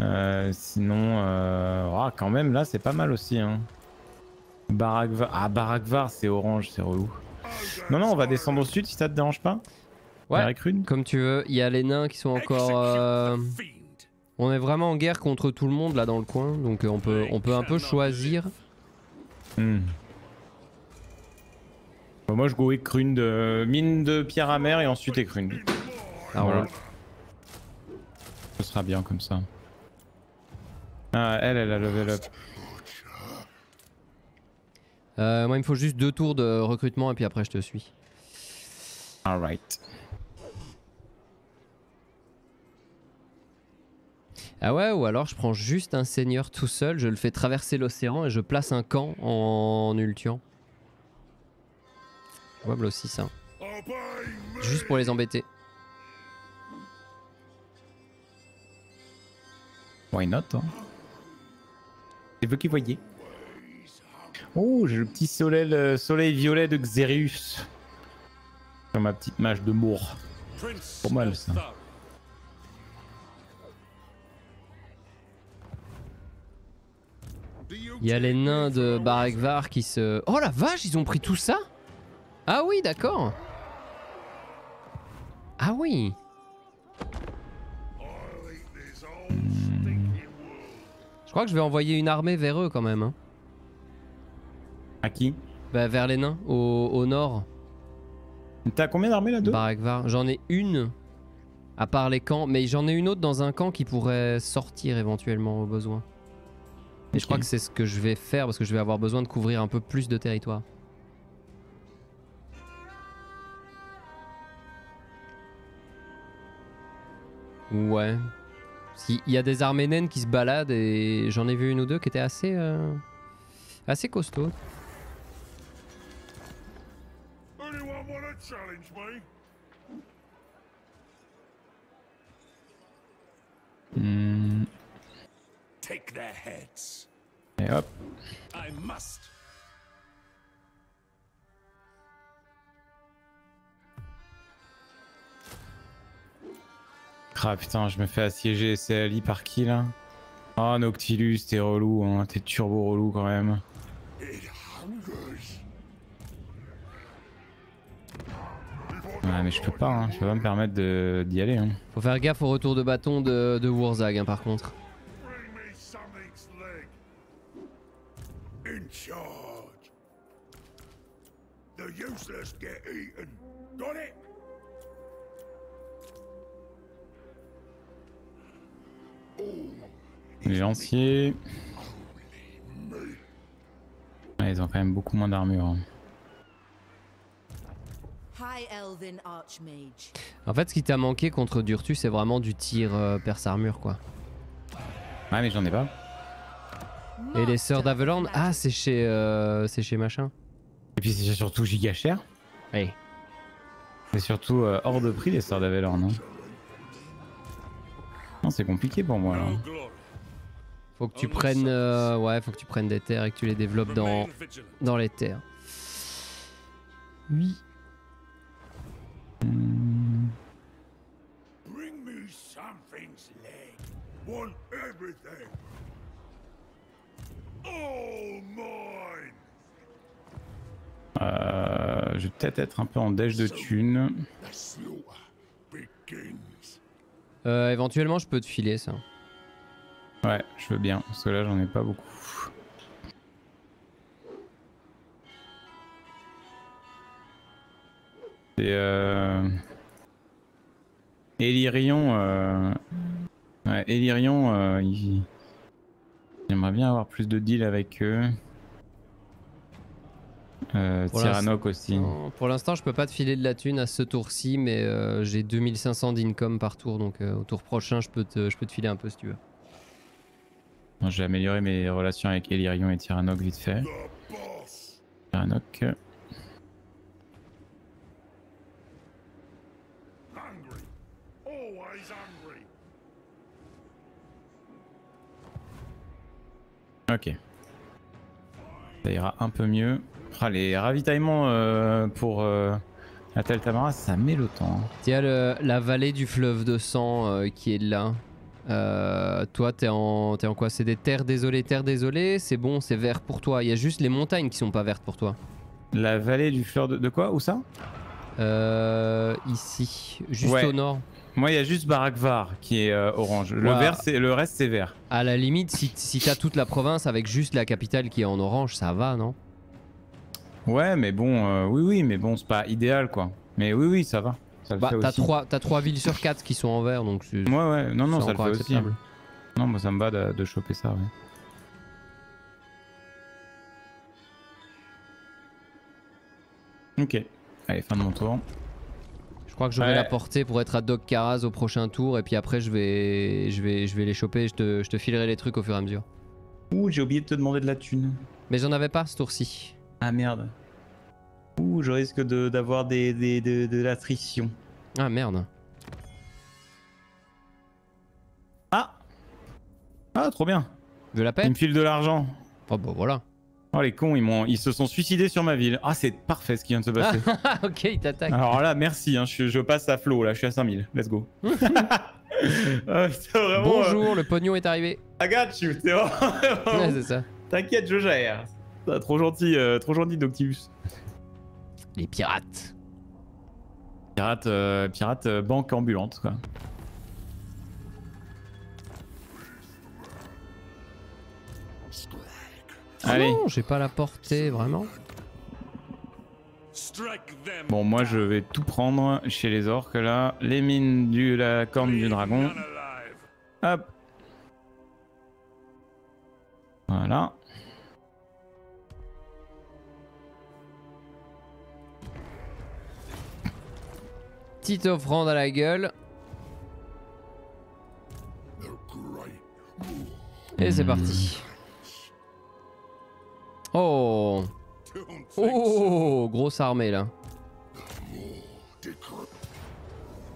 Euh, sinon, euh, ah, quand même là c'est pas mal aussi. Hein. Barakvar, ah Barakvar c'est orange, c'est relou. Non non, on va descendre au sud si ça te dérange pas. Ouais. Comme tu veux, il y a les nains qui sont encore... euh, On est vraiment en guerre contre tout le monde là dans le coin, donc euh, on peut, on peut un peu choisir. Hmm. Bon, moi je go Ekrund, euh, mine de pierre amère et ensuite Ekrund. Ah, Voilà. ouais. Ce sera bien comme ça. Ah, elle, elle a level up. Euh, moi il me faut juste deux tours de recrutement et puis après je te suis. Alright. Ah ouais, ou alors je prends juste un seigneur tout seul, je le fais traverser l'océan et je place un camp en Ultian. Jouable aussi ça. Juste pour les embêter. Why not hein? C'est vous qui voyez. Oh, j'ai le petit soleil, le soleil violet de Xerius. Sur ma petite mage de Mour. Pas mal ça. Il y a les nains de Barekvar qui se... Oh la vache, ils ont pris tout ça? Ah oui, d'accord. Ah oui. Je crois que je vais envoyer une armée vers eux quand même. hein. À qui? Bah, vers les nains, au, au nord. T'as combien d'armées là-dedans Barekvar. J'en ai une, à part les camps, mais j'en ai une autre dans un camp qui pourrait sortir éventuellement au besoin. Et je crois que c'est ce que je vais faire parce que je vais avoir besoin de couvrir un peu plus de territoire. Ouais. Il y a des armées naines qui se baladent et j'en ai vu une ou deux qui étaient assez, euh, assez costauds. Hmm, Take their heads. Et hop. I must. Ah putain, je me fais assiéger CLI par qui là? Oh Noctilus, t'es relou, hein. t'es turbo relou quand même. Ouais, mais je peux pas, hein. je peux pas me permettre d'y aller. Hein. Faut faire gaffe au retour de bâton de, de Wurzag hein, par contre. Useless get eaten. Got it? Les lanciers. Ouais, ils ont quand même beaucoup moins d'armure. hein. En fait, ce qui t'a manqué contre Durtu, c'est vraiment du tir euh, perce armure quoi. Ouais, mais j'en ai pas. Et les sœurs d'Avelorn, ah, c'est chez, euh, c'est chez machin. Et puis c'est surtout giga cher. Hey. C'est surtout euh, hors de prix les sœurs d'Avelorn. hein. Non, c'est compliqué pour moi là. Faut que tu prennes, euh, ouais, faut que tu prennes des terres et que tu les développes dans, dans les terres. Oui. Bring me some King's leg. Want Euh, je vais peut-être être un peu en déj de thunes. Euh, éventuellement, je peux te filer ça. Ouais, je veux bien, parce que là j'en ai pas beaucoup. Et euh... Elirion, euh... ouais, Elirion, euh, il- j'aimerais bien avoir plus de deals avec eux. Euh, Pour Tyrannoc aussi. Pour l'instant, je peux pas te filer de la thune à ce tour-ci, mais euh, j'ai 2500 d'income par tour, donc euh, au tour prochain, je peux, te, je peux te filer un peu si tu veux. J'ai amélioré mes relations avec Elirion et Tyrannoc vite fait. Hungry. Ok. Ça ira un peu mieux. Ah, les ravitaillements euh, pour euh, la Tel Tamara, ça met le temps. hein. Il y a le- la vallée du fleuve de sang euh, qui est là. Euh, toi, t'es en, t'es en quoi? C'est des terres désolées, terres désolées? C'est bon, c'est vert pour toi. Il y a juste les montagnes qui sont pas vertes pour toi. La vallée du fleur de, de quoi? Où ça? Ici, juste Ouais. au nord. Moi, il y a juste Barakvar qui est euh, orange. Le, Ouais. vert, c'est, le reste, c'est vert. À la limite, si, si t'as toute la province avec juste la capitale qui est en orange, ça va, non? Ouais, mais bon, euh, oui, oui, mais bon, c'est pas idéal quoi. Mais oui, oui, ça va. Ça le Bah, fait t'as aussi. trois, t'as trois villes sur quatre qui sont en vert, donc c'est Ouais, ouais, non, non, c'est ça le encore fait aussi. acceptable. Non, moi, ça me va de, de choper ça, ouais. Ok. Allez, fin de mon tour. Je crois que j'aurai Ouais. la portée pour être à Doc Caraz au prochain tour, et puis après je vais, je vais, je vais les choper. Je te, je te filerai les trucs au fur et à mesure. Ouh, j'ai oublié de te demander de la thune. Mais j'en avais pas ce tour-ci. Ah merde. Ouh, je risque de- d'avoir des, des- de, de l'attrition. Ah merde. Ah Ah, trop bien. De la Il paix me file de l'argent. Oh bah voilà. Oh les cons, ils, m'ont, ils se sont suicidés sur ma ville. Ah, c'est parfait ce qui vient de se passer. Ah ok, il t'attaque. Alors là, merci, hein, je, je passe à flot, là, je suis à 5000. Let's go. Ah, euh, Bonjour, le pognon est arrivé. I got you, c'est vraiment... Ouais, c'est ça. T'inquiète, je gère. Ah, trop gentil, euh, trop gentil Doctivus. Les pirates. Pirate, euh, pirate euh, banque ambulante, quoi. Ah Allez. non, j'ai pas la portée, vraiment. Bon, moi je vais tout prendre chez les orques là. Les mines de la corne du dragon. Hop. Voilà. Petite offrande à la gueule. Et c'est parti. Oh. Oh Grosse armée là.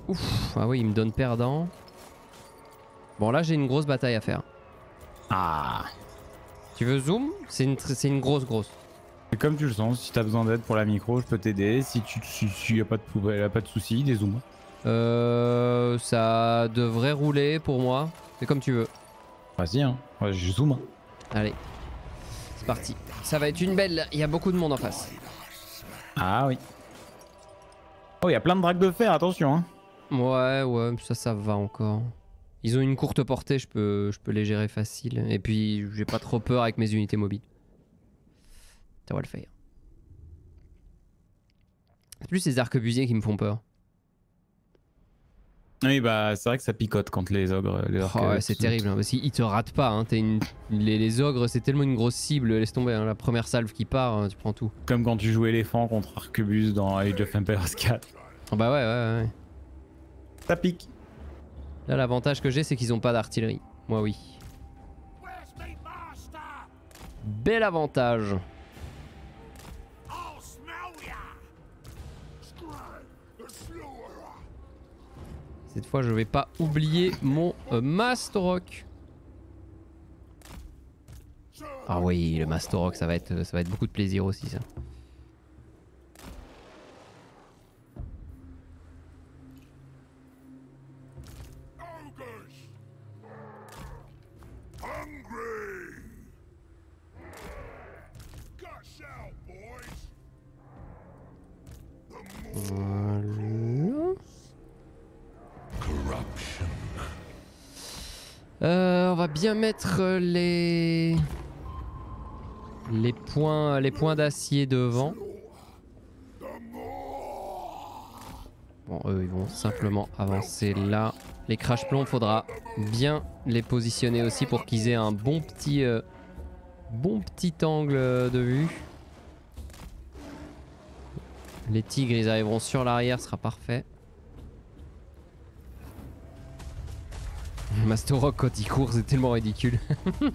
Ouf, ah oui, il me donne perdant. Bon là j'ai une grosse bataille à faire. Ah. Tu veux zoom? C'est une, une grosse grosse. Comme tu le sens. Si t'as besoin d'aide pour la micro, je peux t'aider. Si tu si, si y a pas de pou- y a pas de souci, des zooms. Euh, ça devrait rouler pour moi. C'est comme tu veux. Vas-y, hein. Ouais, je zoome. Allez, c'est parti. Ça va être une belle. Il y a beaucoup de monde en face. Ah oui. Oh, il y a plein de dracs de fer. Attention, hein. Ouais, ouais, ça, ça va encore. Ils ont une courte portée, je peux, je peux les gérer facile. Et puis, j'ai pas trop peur avec mes unités mobiles. Ça va le faire. C'est plus ces arquebusiers qui me font peur. Oui, bah c'est vrai que ça picote quand les ogres. Les orques, Oh, ouais, euh, c'est terrible, hein, parce qu'ils te ratent pas. Hein, une- les, les ogres, c'est tellement une grosse cible. Laisse tomber, hein, la première salve qui part, hein, tu prends tout. Comme quand tu joues éléphant contre Arquebus dans Age of Empires 4. Oh, bah ouais, ouais, ouais. Ça pique. Là, l'avantage que j'ai, c'est qu'ils ont pas d'artillerie. Moi, oui. Bel avantage. Cette fois, je vais pas oublier mon euh, Masterrock. Ah oui, le Masterrock, ça va être, ça va être beaucoup de plaisir aussi, ça. On va bien mettre euh, les les points les points d'acier devant. Bon, eux ils vont simplement avancer là. Les crash plombs, faudra bien les positionner aussi pour qu'ils aient un bon petit euh, bon petit angle de vue. Les tigres, ils arriveront sur l'arrière, sera parfait. Mastorock quand il court, c'est tellement ridicule.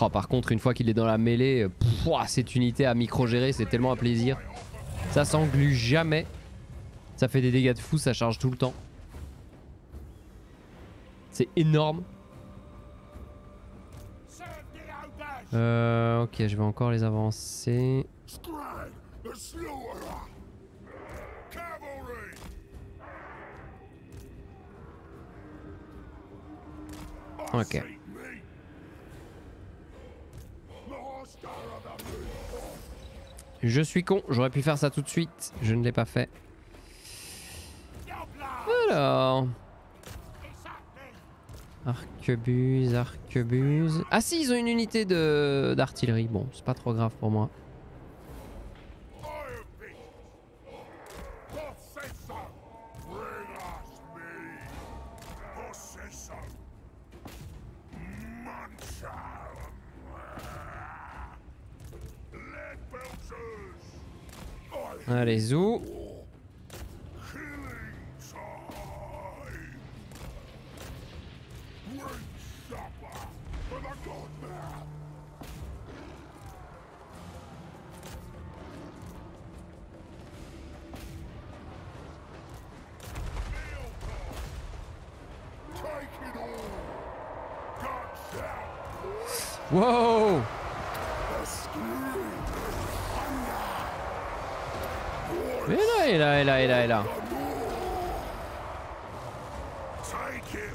oh, par contre, une fois qu'il est dans la mêlée, euh, pff, ouah, cette unité à micro-gérer, c'est tellement un plaisir. Ça s'englue jamais. Ça fait des dégâts de fou, ça charge tout le temps. C'est énorme. Euh, ok, je vais encore les avancer. Je suis con, j'aurais pu faire ça tout de suite. Je ne l'ai pas fait. Alors, arquebuse, arquebuse. Ah si, ils ont une unité de d'artillerie. Bon, c'est pas trop grave pour moi. Allez, zou. killing Là, et là, là, et là, et là. Take it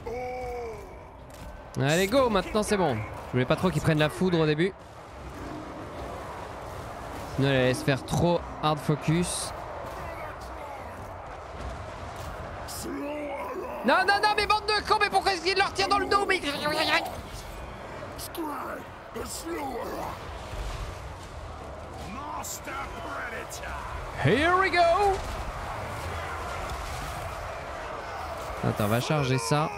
all. Allez, go, maintenant c'est bon. Je voulais pas trop qu'ils prennent la foudre au début. Sinon, elle allait faire trop hard focus. Non, non, non, mais bande de cons, mais pourquoi est-ce leur tirent dans le dos mais... Here we go Attends, va charger ça.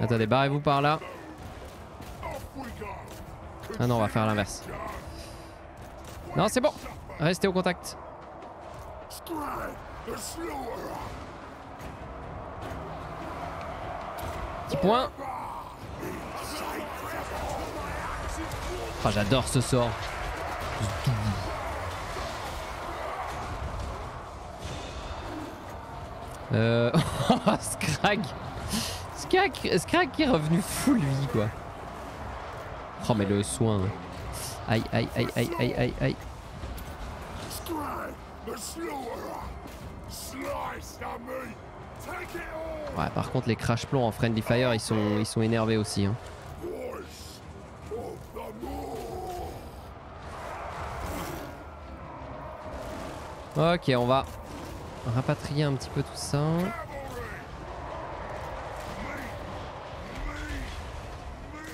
Attendez, barrez-vous par là. Ah non, on va faire l'inverse. Non, c'est bon. Restez au contact. Petit point. Oh, j'adore ce sort. Euh... Scrag Scrag Scrag qui est revenu full vie quoi. Oh mais le soin. Aïe aïe aïe aïe aïe aïe aïe. Scribe, the slaughterer. Slice the Ouais par contre les crash plombs en friendly fire ils sont ils sont énervés aussi hein. Ok on va rapatrier un petit peu tout ça. Cavalry. Me. Me. Me.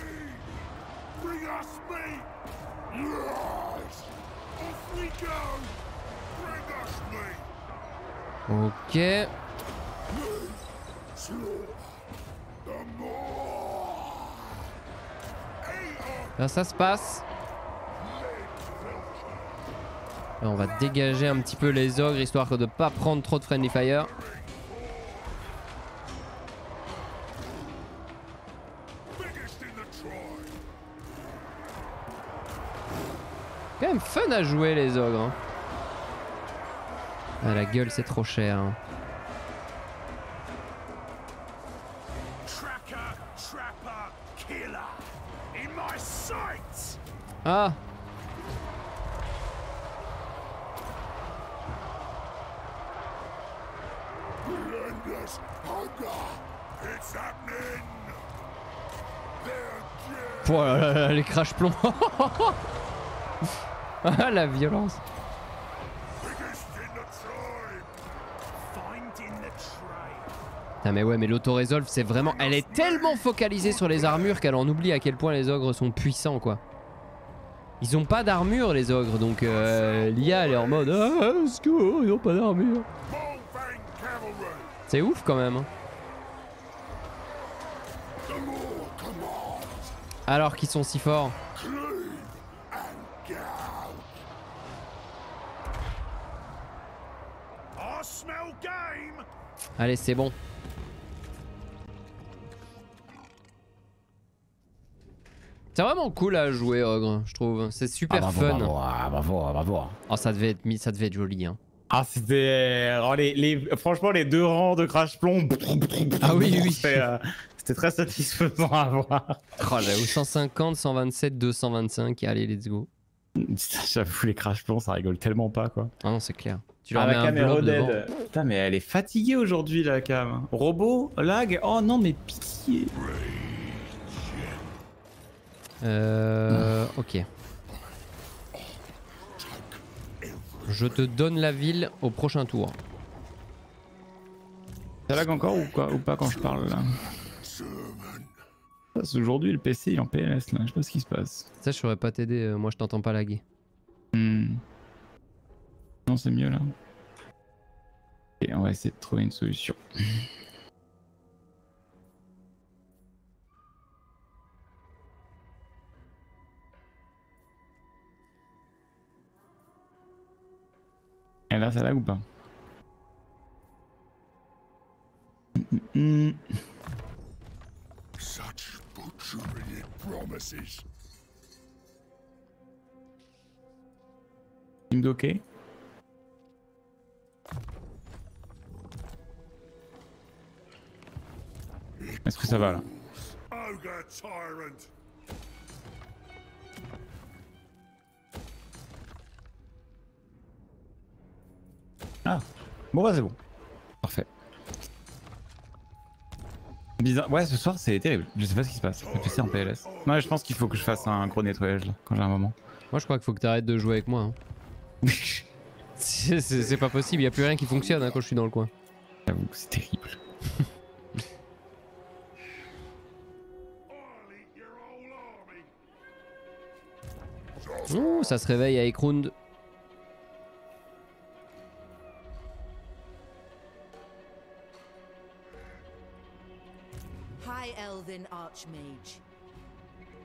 Bring us meat. Yes. Off we go. Bring us meat. Ok. Slaughter. The more. Eat Ça se passe. On va dégager un petit peu les ogres histoire de pas prendre trop de friendly fire. Quand même fun à jouer les ogres. hein. Ah, la gueule c'est trop cher. hein. Ah. Oh là là là, les crash plombs. ah la violence. Biggest in the tribe. Finding the trail. Ah mais ouais mais l'auto-resolve c'est vraiment... Elle est tellement focalisée sur les armures qu'elle en oublie à quel point les ogres sont puissants quoi. Ils ont pas d'armure les ogres donc euh, l'IA elle est en mode Ah secours ils ont pas d'armure. C'est ouf quand même. hein. Alors qu'ils sont si forts. Allez c'est bon. C'est vraiment cool à jouer ogre je trouve. C'est super ah, bravo, fun. Bravo, ah, bravo, bravo. Oh ça devait être, ça devait être joli hein. Ah, c'était. oh, les, les- Franchement, les deux rangs de crash plomb. Ah oui, oui. C'était euh, c'était très satisfaisant à voir. Oh j'avoue 150, 127, 225 et allez let's go. J'avoue, les crash plombs, ça rigole tellement pas, quoi. Ah non c'est clair. Tu Ah, la un cam est. Putain, mais elle est fatiguée aujourd'hui, la cam. Robot, lag. Oh non, mais pitié. Euh, ok. Je te donne la ville au prochain tour. Ça lag encore ou, quoi, ou pas quand je parle là Parce qu'Aujourd'hui, le PC il est en PLS là. Je sais pas ce qui se passe. Ça je saurais pas t'aider, euh, moi je t'entends pas laguer. Hmm. Non, c'est mieux là. Et on va essayer de trouver une solution. Et là, ça lag ou pas Hmm. Such butchery it promises. Team ok Est-ce que ça va là Ah Bon bah c'est bon. Parfait. Bizarre. Ouais ce soir c'est terrible. Je sais pas ce qui se passe. Le PC en PLS. Non je pense qu'il faut que je fasse un gros nettoyage là, quand j'ai un moment. Moi je crois qu'il faut que t'arrêtes de jouer avec moi. hein. C'est pas possible, y a plus rien qui fonctionne hein, quand je suis dans le coin. J'avoue que c'est terrible. Ouh, ça se réveille à Ekrund.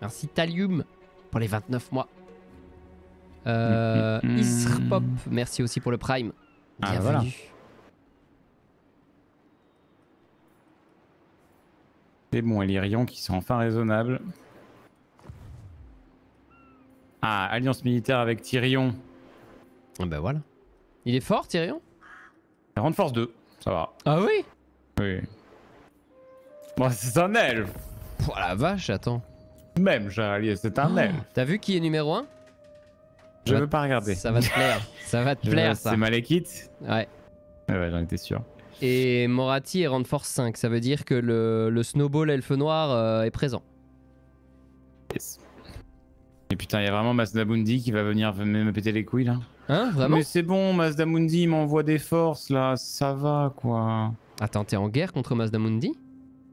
Merci Talium pour les 29 mois. Euh, Mm, mm, mm. Isrpop, merci aussi pour le Prime. Ah, Bienvenue. voilà. C'est bon, et les rayons qui sont enfin raisonnables. Ah, alliance militaire avec Tyrion. Ah bah voilà. Il est fort Tyrion? Rend force 2, ça va. Ah oui? Oui. Bon, c'est un elfe. Oh la vache, attends. Même, j'ai allié, c'est un Oh, elfe. T'as vu qui est numéro 1 Je veux pas regarder. Ça va te plaire. Ça va te plaire ça. C'est Malekith Ouais. Ouais, ouais, j'en étais sûr. Et Morati est rang de force 5. Ça veut dire que le, le snowball elfe noir euh, est présent. Yes. Et putain, il y a vraiment Mazdamundi qui va venir me péter les couilles là. Hein Vraiment? Mais c'est bon, Mazdamundi il m'envoie des forces là, ça va quoi. Attends, t'es en guerre contre Mazdamundi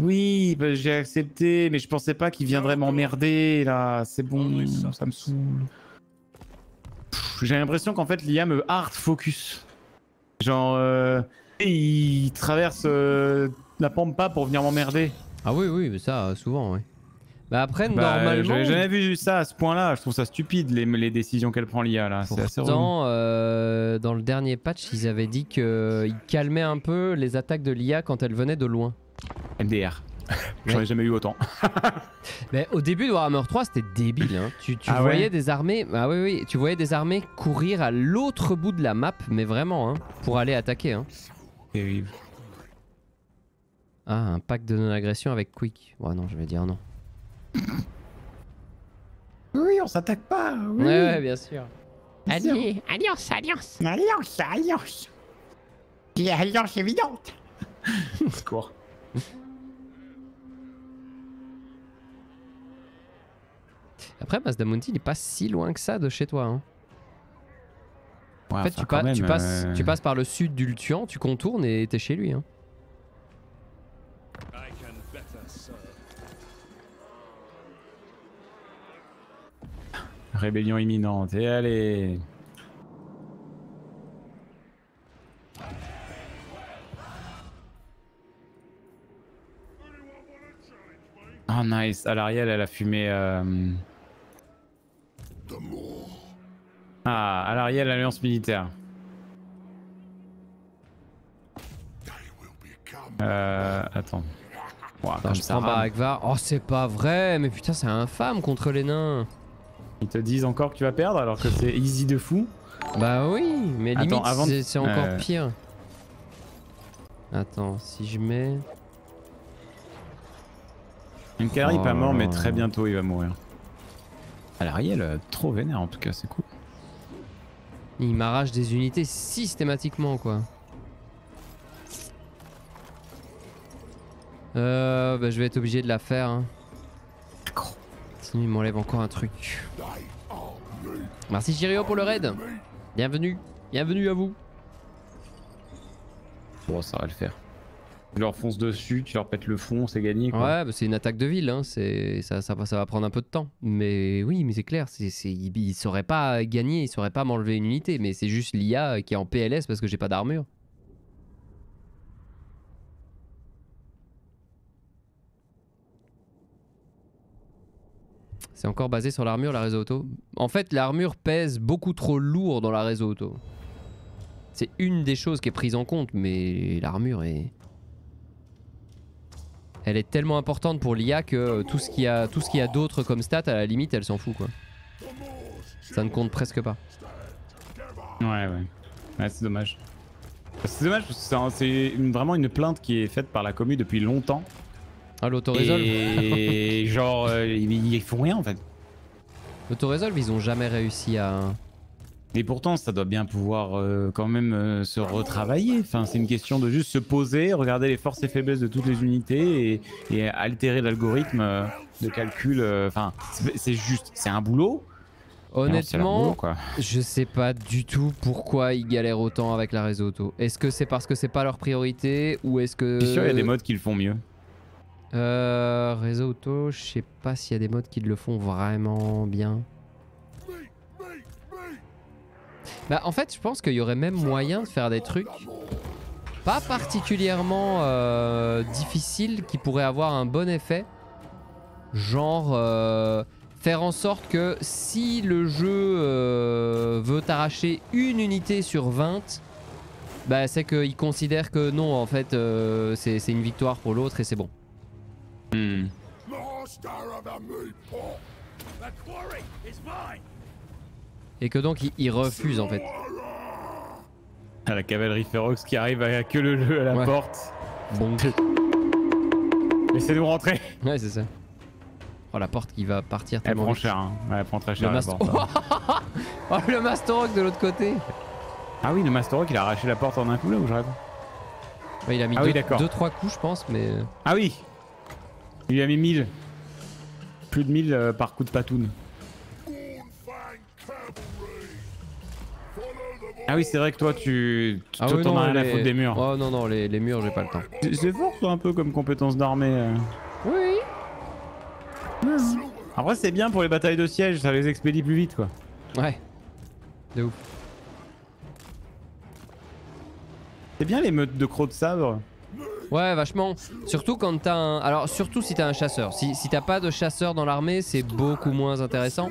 Oui, bah, j'ai accepté, mais je pensais pas qu'il viendrait m'emmerder là. C'est bon, ça me saoule. Pff, J'ai l'impression qu'en fait l'IA me hard focus. Genre, euh, il traverse euh, la pampa pour venir m'emmerder. Ah oui, oui, mais ça, souvent, oui. Bah après, Bah, normalement... J'avais jamais vu ça à ce point-là. Je trouve ça stupide les, les décisions qu'elle prend l'IA là. C'est assez relou. Pourtant, euh, dans le dernier patch, ils avaient dit qu'ils calmaient un peu les attaques de l'IA quand elles venaient de loin. MDR. J'en ai jamais eu autant. Mais au début de Warhammer 3, c'était débile. Hein. Tu, tu Ah voyais ouais des armées, ah oui, oui, tu voyais des armées courir à l'autre bout de la map, mais vraiment, hein, pour aller attaquer. Hein. Terrible. Ah, un pack de non-agression avec Quick. Ouais, non, je vais dire non. Oui, on s'attaque pas. Oui. Ouais, ouais, bien sûr. Allié, alliance, alliance, Alliance, alliance. l'alliance évidente. Secours. Après, Mazdamonti, il est pas si loin que ça de chez toi. hein. Ouais, En fait, tu, quand pas- même, tu passes, euh, tu passes par le sud du Lutian, tu contournes et t'es chez lui. hein. Rébellion imminente. Et allez. Oh nice. À l'Ariel, elle a fumé. euh, Ah, à l'Ariel, Alliance militaire. Euh. Attends. Comme je ça prends. Oh, c'est pas vrai, mais putain, c'est infâme contre les nains. Ils te disent encore que tu vas perdre alors que c'est easy de fou. Bah oui, mais Attends, limite, avant c'est encore euh, pire. Attends, si je mets. Une est pas Oh. mort, mais très bientôt il va mourir. À l'Ariel, trop vénère en tout cas, c'est cool. Il m'arrache des unités systématiquement, quoi. Euh, bah, je vais être obligé de la faire. hein. Sinon, il m'enlève encore un truc. Merci Chirio pour le raid. Bienvenue. Bienvenue à vous. Bon, ça va le faire. Tu leur fonces dessus, tu leur pètes le fond, c'est gagné quoi. Ouais, bah, c'est une attaque de ville. Hein. Ça, va- prendre un peu de temps. Mais oui, mais c'est clair. C'est, c'est- il, il saurait pas gagner, il saurait pas m'enlever une unité. Mais c'est juste l'IA qui est en PLS parce que j'ai pas d'armure. C'est encore basé sur l'armure, la réseau auto. En fait, l'armure pèse beaucoup trop lourd dans la réseau auto. C'est une des choses qui est prise en compte, mais l'armure est. Elle est tellement importante pour l'IA que tout ce qu'il y a, tout ce qu'il y a d'autre comme stat, à la limite, elle s'en fout quoi. Ça ne compte presque pas. Ouais, ouais. Ouais, c'est dommage. C'est dommage parce que c'est vraiment une plainte qui est faite par la commu depuis longtemps. Ah, l'autorésolve Et genre, euh, ils, ils font rien en fait. L'autorésolve, ils ont jamais réussi à. Et pourtant, ça doit bien pouvoir euh, quand même euh, se retravailler. Enfin, c'est une question de juste se poser, regarder les forces et faiblesses de toutes les unités et, et altérer l'algorithme euh, de calcul. Enfin, c'est juste, c'est un boulot. leur boulot, Honnêtement, quoi. je sais pas du tout pourquoi ils galèrent autant avec la réseau auto. Est-ce que c'est parce que c'est pas leur priorité ou est-ce que. Je suis sûr, il y a des modes qui le font mieux. Euh, réseau auto, je sais pas s'il y a des modes qui le font vraiment bien. Bah en fait je pense qu'il y aurait même moyen de faire des trucs pas particulièrement euh, difficiles qui pourraient avoir un bon effet. Genre euh, faire en sorte que si le jeu euh, veut t'arracher une unité sur 20, bah c'est qu'il considère que non en fait euh, c'est c'est une victoire pour l'autre et c'est bon. Hmm. Et que donc il, il refuse en fait. À la cavalerie férox qui arrive à que le jeu à la Ouais. porte. Bon. Laissez-nous rentrer. Ouais c'est ça. Oh la porte qui va partir Elle prend vite. cher, hein. Ouais, elle prend très cher Le la master... porte. hein. oh le Masterrock de l'autre côté. Ah oui, le Master Rock, il a arraché la porte en un coup là où je rêve. Ouais, il a mis Ah deux, oui, d'accord. deux, trois coups je pense mais... euh, Ah oui Il lui a mis 1000. Plus de 1000 euh, par coup de patoune. Ah oui, c'est vrai que toi, tu. Ah toi, oui, t'en as rien à les- foutre des murs. Oh non non les, les murs j'ai pas le temps. C'est- fort, ça, un peu comme compétence d'armée. euh. Oui. Après, c'est bien pour les batailles de siège, ça les expédie plus vite, quoi. Ouais. De ouf. C'est bien les meutes de crocs de sabre. Ouais, vachement. Surtout quand t'as un. Alors, surtout si t'as un chasseur. Si, si t'as pas de chasseur dans l'armée, c'est beaucoup moins intéressant.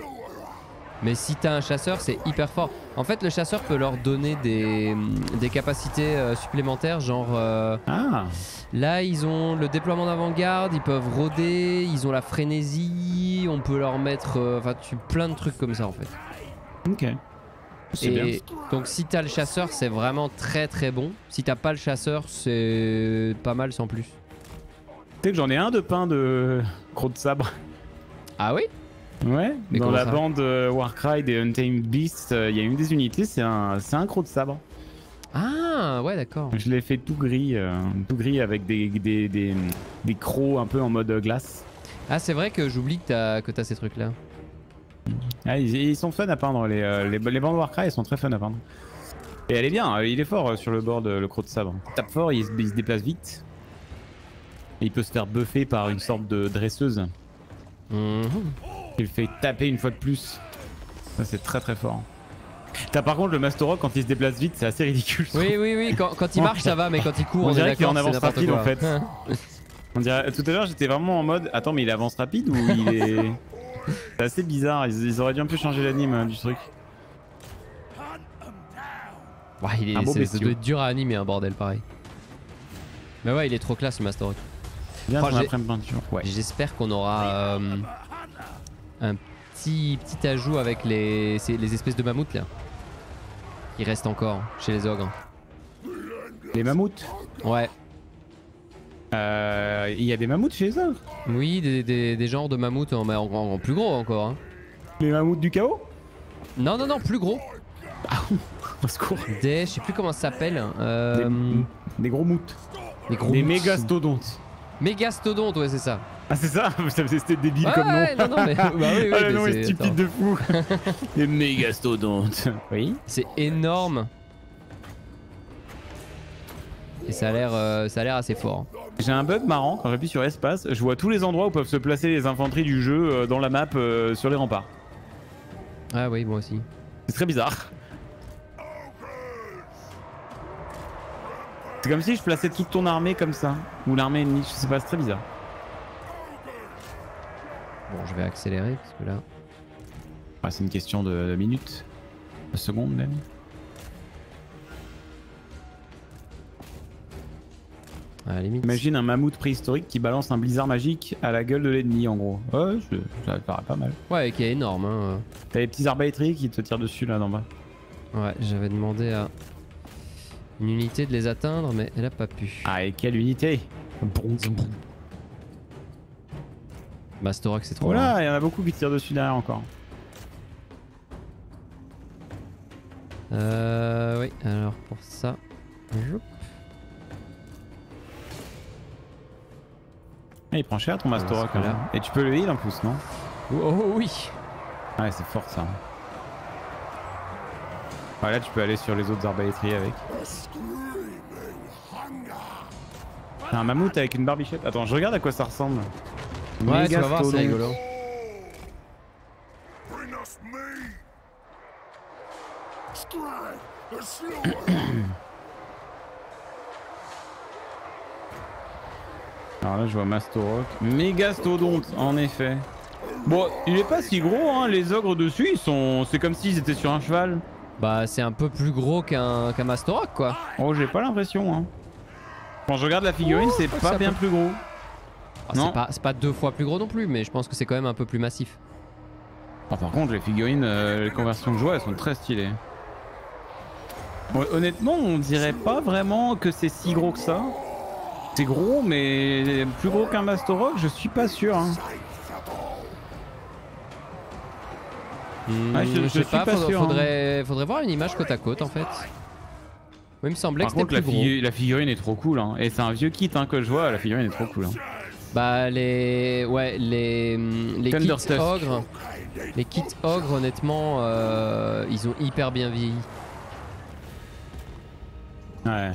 Mais si t'as un chasseur, c'est hyper fort. En fait, le chasseur peut leur donner des, des capacités euh, supplémentaires. Genre, euh, Ah là, ils ont le déploiement d'avant-garde, ils peuvent rôder, ils ont la frénésie, on peut leur mettre. euh, Enfin, tu plein de trucs comme ça en fait. Ok. C'est bien. Et donc si t'as le chasseur, c'est vraiment très très bon. Si t'as pas le chasseur, c'est pas mal sans plus. Tu sais que j'en ai un de pain de crocs de sabre. Ah oui? Ouais, Mais dans la bande euh, Warcry des Untamed Beasts, euh, il y a une des unités, c'est un, un croc de sabre. Ah, ouais, d'accord. Je l'ai fait tout gris, euh, tout gris avec des, des, des, des crocs un peu en mode glace. Ah, c'est vrai que j'oublie que t'as que ces trucs-là. Ah, ils, ils sont fun à peindre, les, les, les bandes Warcry, sont très fun à peindre. Et elle est bien, il est fort sur le board, euh, le croc de sabre. Il tape fort, il, se- il se déplace vite. Et il peut se faire buffer par une sorte de dresseuse. Le fait taper une fois de plus. Ça, c'est très très fort. T'as par contre le Mastorok quand il se déplace vite, c'est assez ridicule. Oui, oui, oui, quand, quand il marche, ça va, mais quand il court, On on, dirait qu'il est en avance rapide, quoi. en fait. On dirait, tout à l'heure j'étais vraiment en mode attends mais il avance rapide ou il est c'est assez bizarre ils, ils auraient dû un peu changer l'anime euh, du truc Ouais, il est, Un beau c'est- ça bestiau. doit être dur à animer un bordel pareil. Mais ouais, il est trop classe le Master ouais J'espère qu'on aura euh, un petit, petit ajout avec les, les espèces de mammouths là. Qui restent encore chez les ogres. les mammouths? Ouais. Euh, il y a des mammouths chez eux Oui, des, des, des genres de mammouths en, en- en plus gros encore. hein. les mammouths du chaos? Non, non, non, plus gros. au secours Des, je sais plus comment ça s'appelle. Euh, des gros moutes des gros des mégastodontes Mégastodontes, ouais, c'est ça. ah c'est ça c'était débile Ouais, comme nom ouais, non, non, mais, bah oui, oui, ah, le mais nom est stupide de fou des mégastodontes oui C'est énorme. Et ça a l'air, euh, ça a l'air assez fort. J'ai un bug marrant quand j'appuie sur espace, je vois tous les endroits où peuvent se placer les infanteries du jeu euh, dans la map euh, sur les remparts. Ah oui, moi aussi. C'est très bizarre. C'est comme si je plaçais toute ton armée comme ça, ou l'armée ennemie, je sais pas, c'est très bizarre. Bon, je vais accélérer parce que là. Ah, c'est une question de, de minutes, de secondes même. À la limite. Imagine un mammouth préhistorique qui balance un blizzard magique à la gueule de l'ennemi en gros. Ouais, je- ça paraît pas mal. Ouais, qui est énorme. Hein. T'as les petits arbalétriers qui te tirent dessus là d'en bas. Ouais, j'avais demandé à une unité de les atteindre, mais elle a pas pu. Ah, et quelle unité Mastorak, c'est trop Oh loin. là, il y en a beaucoup qui tirent dessus derrière encore. Euh, oui, alors pour ça. Ah, il prend cher ton ce cas-là. là. Et tu peux le heal en plus, non Oh, oh, oui Ouais, c'est fort ça. Ouais, là, tu peux aller sur les autres arbalétriers avec. C'est un mammouth avec une barbichette. Attends, je regarde à quoi ça ressemble. Ouais, tu vas voir, c'est rigolo. Alors là, je vois Mastorok. Mégastodonte, en effet. Bon, il est pas si gros, hein. Les ogres dessus, ils sont. C'est comme s'ils étaient sur un cheval. Bah, c'est un peu plus gros qu'un qu'un Mastorak, quoi. Oh, j'ai pas l'impression, hein. Quand je regarde la figurine, c'est pas bien plus gros. Ah, c'est pas, pas deux fois plus gros non plus, mais je pense que c'est quand même un peu plus massif. Ah, par contre, les figurines, euh, les conversions que je vois, elles sont très stylées. Hon- Honnêtement, on dirait pas vraiment que c'est si gros que ça. C'est gros, mais plus gros qu'un Mastorok, je suis pas sûr. hein. Hmm, Ah, je- je sais pas, pas faudrait, sûr, hein. faudrait, faudrait voir une image côte à côte en fait. Oui, il me semblait Par que c'était contre, la, figu- la figurine est trop cool. Hein. Et c'est un vieux kit hein, que je vois, la figurine est trop cool. Hein. Bah les ouais les hum, les kits ogres, les kits ogres honnêtement euh, ils ont hyper bien vieilli. Ouais.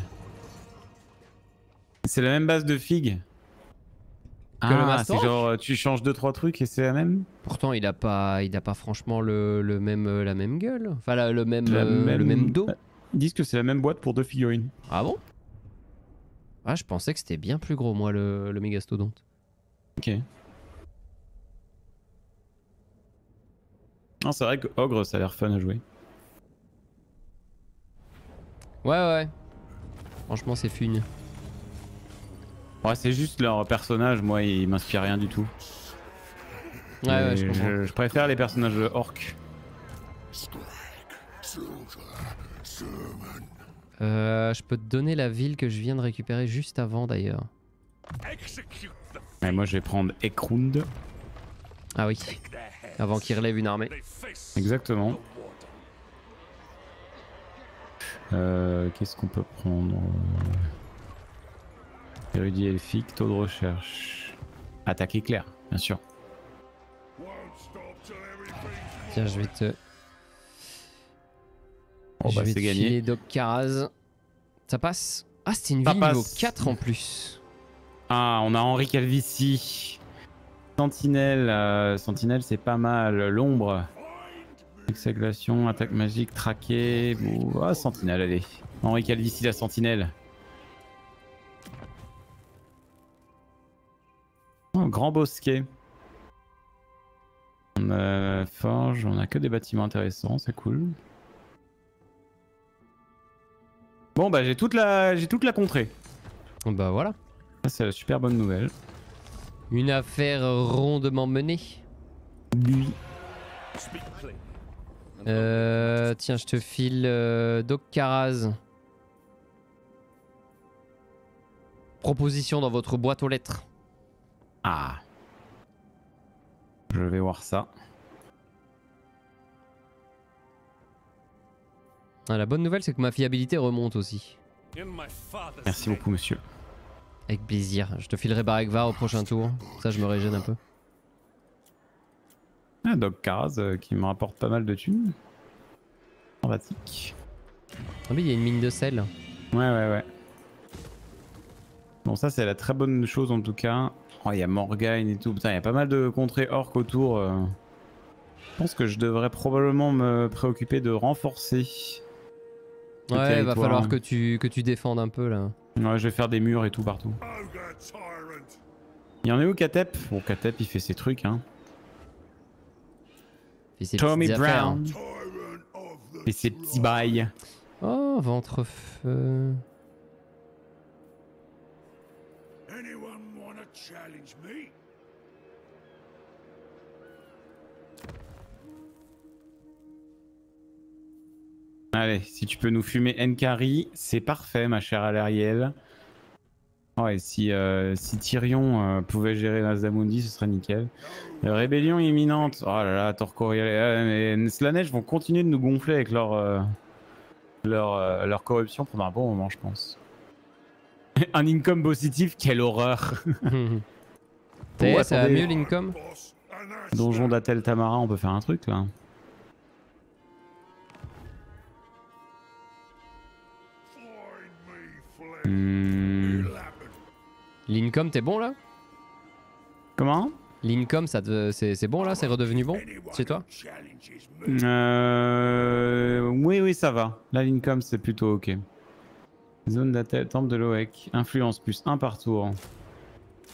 C'est la même base de figue. Que le Ah, c'est genre euh, tu changes 2-3 trucs et c'est la même Pourtant il a pas il a pas franchement le, le même euh, la même gueule, enfin la- le même La euh, le même dos. Ils disent que c'est la même boîte pour deux figurines. Ah bon? Ah je pensais que c'était bien plus gros moi le, le mégastodonte. Ok. Non, c'est vrai que Ogre, ça a l'air fun à jouer. Ouais ouais. Franchement c'est fun. Ouais, c'est juste leur personnage, moi, il m'inspire rien du tout. Ouais ouais Et je comprends. je, je préfère les personnages sermon. Euh, je peux te donner la ville que je viens de récupérer juste avant d'ailleurs. Ouais, moi, je vais prendre Ekrund. Ah oui, avant qu'il relève une armée. Exactement. Euh, Qu'est-ce qu'on peut prendre? Érudit elfique, taux de recherche. Attaque éclair, bien sûr. Tiens, je vais te. Bon, je bah, vais te gagné. filer Doc Caraz. Ça passe? Ah, c'était une Ça ville niveau passe. 4 en plus. Ah, on a Henri Calvici. Sentinelle, euh, Sentinelle c'est pas mal. L'ombre. Exaglation, attaque magique, traqué. Ah, Sentinelle, allez. Henri Calvici, la Sentinelle. Grand bosquet. On a forge, on a que des bâtiments intéressants, c'est cool. Bon bah j'ai toute la j'ai toute la contrée. Bah voilà. C'est la super bonne nouvelle. Une affaire rondement menée. Lui. Euh, tiens, je te file euh, Doc Caraz. Proposition dans votre boîte aux lettres. Ah. Je vais voir ça. Ah, la bonne nouvelle, c'est que ma fiabilité remonte aussi. Merci beaucoup, monsieur. Avec plaisir. Je te filerai Barekvar au prochain tour. Ça, je me régène un peu. Ah, Doc Caraz euh, qui me rapporte pas mal de thunes. Sympathique. Ah, mais il y a une mine de sel. Ouais, ouais, ouais. Bon, ça, c'est la très bonne chose en tout cas. Oh, il y a Morgane et tout. Putain, il y a pas mal de contrées orques autour. euh. Je pense que je devrais probablement me préoccuper de renforcer. Ouais, va territoire. falloir que tu, que tu défendes un peu là. Ouais, je vais faire des murs et tout partout. Il y en a où Katep? Bon, Katep, il fait ses trucs, hein. Tommy. Brown. Et ses petits bails. Oh, ventre-feu. Anyone challenge me? Allez, si tu peux nous fumer Nkari, c'est parfait, ma chère Alariel. Ouais, si, euh, Tyrion euh, pouvait gérer Nazamundi, ce serait nickel. Euh, rébellion imminente. Oh là là, Torcoriel. Mais Slanesh vont continuer de nous gonfler avec leur, leur corruption pendant un bon moment, je pense. un income positif, quelle horreur. T'es, Oh, ça va mieux l'income Donjon d'Atel Tamara, on peut faire un truc là. Hmm. L'income, t'es bon là? Comment? L'income, ça te- c'est, bon là? C'est redevenu bon? C'est toi? Euh... Oui, oui, ça va. La Lincom, c'est plutôt ok. Zone d'Atel, temple de Loek. Influence plus 1 par tour.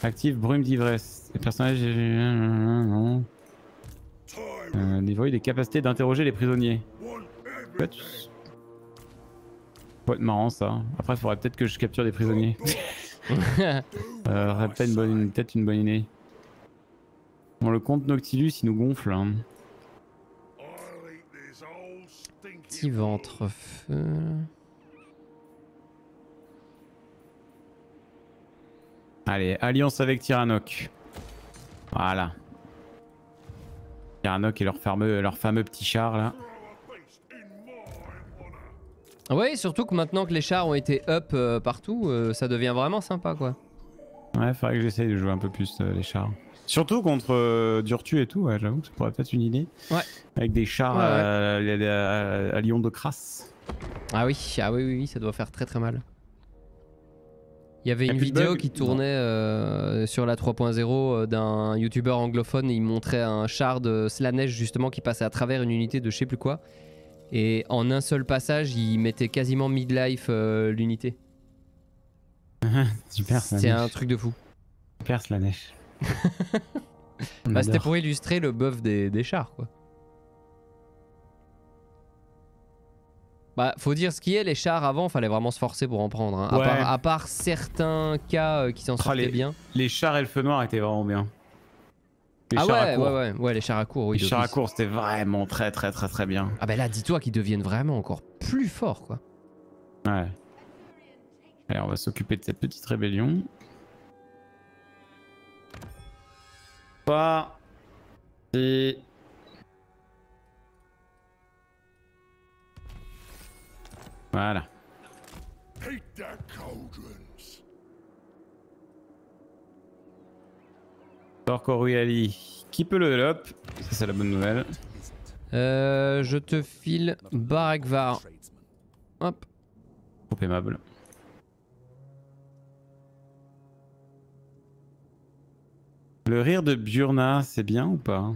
Active brume d'ivresse. Les personnages. Non. Tyrant Euh, dévoile des capacités d'interroger les prisonniers. want Ouais, tu- Peut être marrant ça. Après, il faudrait peut-être que je capture des prisonniers. euh, aurait peut-être une bonne, peut-être une bonne idée. Bon, le comte Noctilus, il nous gonfle. hein. I'll eat this Allez, alliance avec Tyrannok. Voilà. Tyrannok et leur fameux, leur fameux petit char là. Ouais, surtout que maintenant que les chars ont été up euh, partout, euh, ça devient vraiment sympa quoi. Ouais, faudrait que j'essaye de jouer un peu plus euh, les chars. Surtout contre Durtu et tout, ouais, j'avoue que ça pourrait peut-être une idée. Ouais. Avec des chars Ouais, ouais. à, à lion de crasse. Ah oui, ah oui, oui, oui, ça doit faire très très mal. Il y avait Y une vidéo qui tournait euh, sur la 3.0 euh, d'un youtubeur anglophone. Il montrait un char de Slanesh justement qui passait à travers une unité de je sais plus quoi. Et en un seul passage, il mettait quasiment midlife euh, l'unité. Super, C'était un truc de fou. Super Slanesh. Bah, C'était pour illustrer le buff des, des chars quoi. Bah, faut dire ce qui est, les chars avant, fallait vraiment se forcer pour en prendre. hein. À, part, à part certains cas euh, qui s'en Oh, sortaient les- bien. Les chars elfes noirs étaient vraiment bien. Les ah chars à ouais, court. ouais, ouais, ouais, les chars à court, oui. les chars à court, c'était vraiment très très très très bien. Ah bah là, dis-toi qu'ils deviennent vraiment encore plus forts, quoi. Ouais. Allez, on va s'occuper de cette petite rébellion. Pas. Et. Voilà. Coriolis. Qui peut le up Ça, c'est la bonne nouvelle. Euh, je te file Barakvar. Hop. Trop aimable. Le rire de Bjurna, c'est bien ou pas?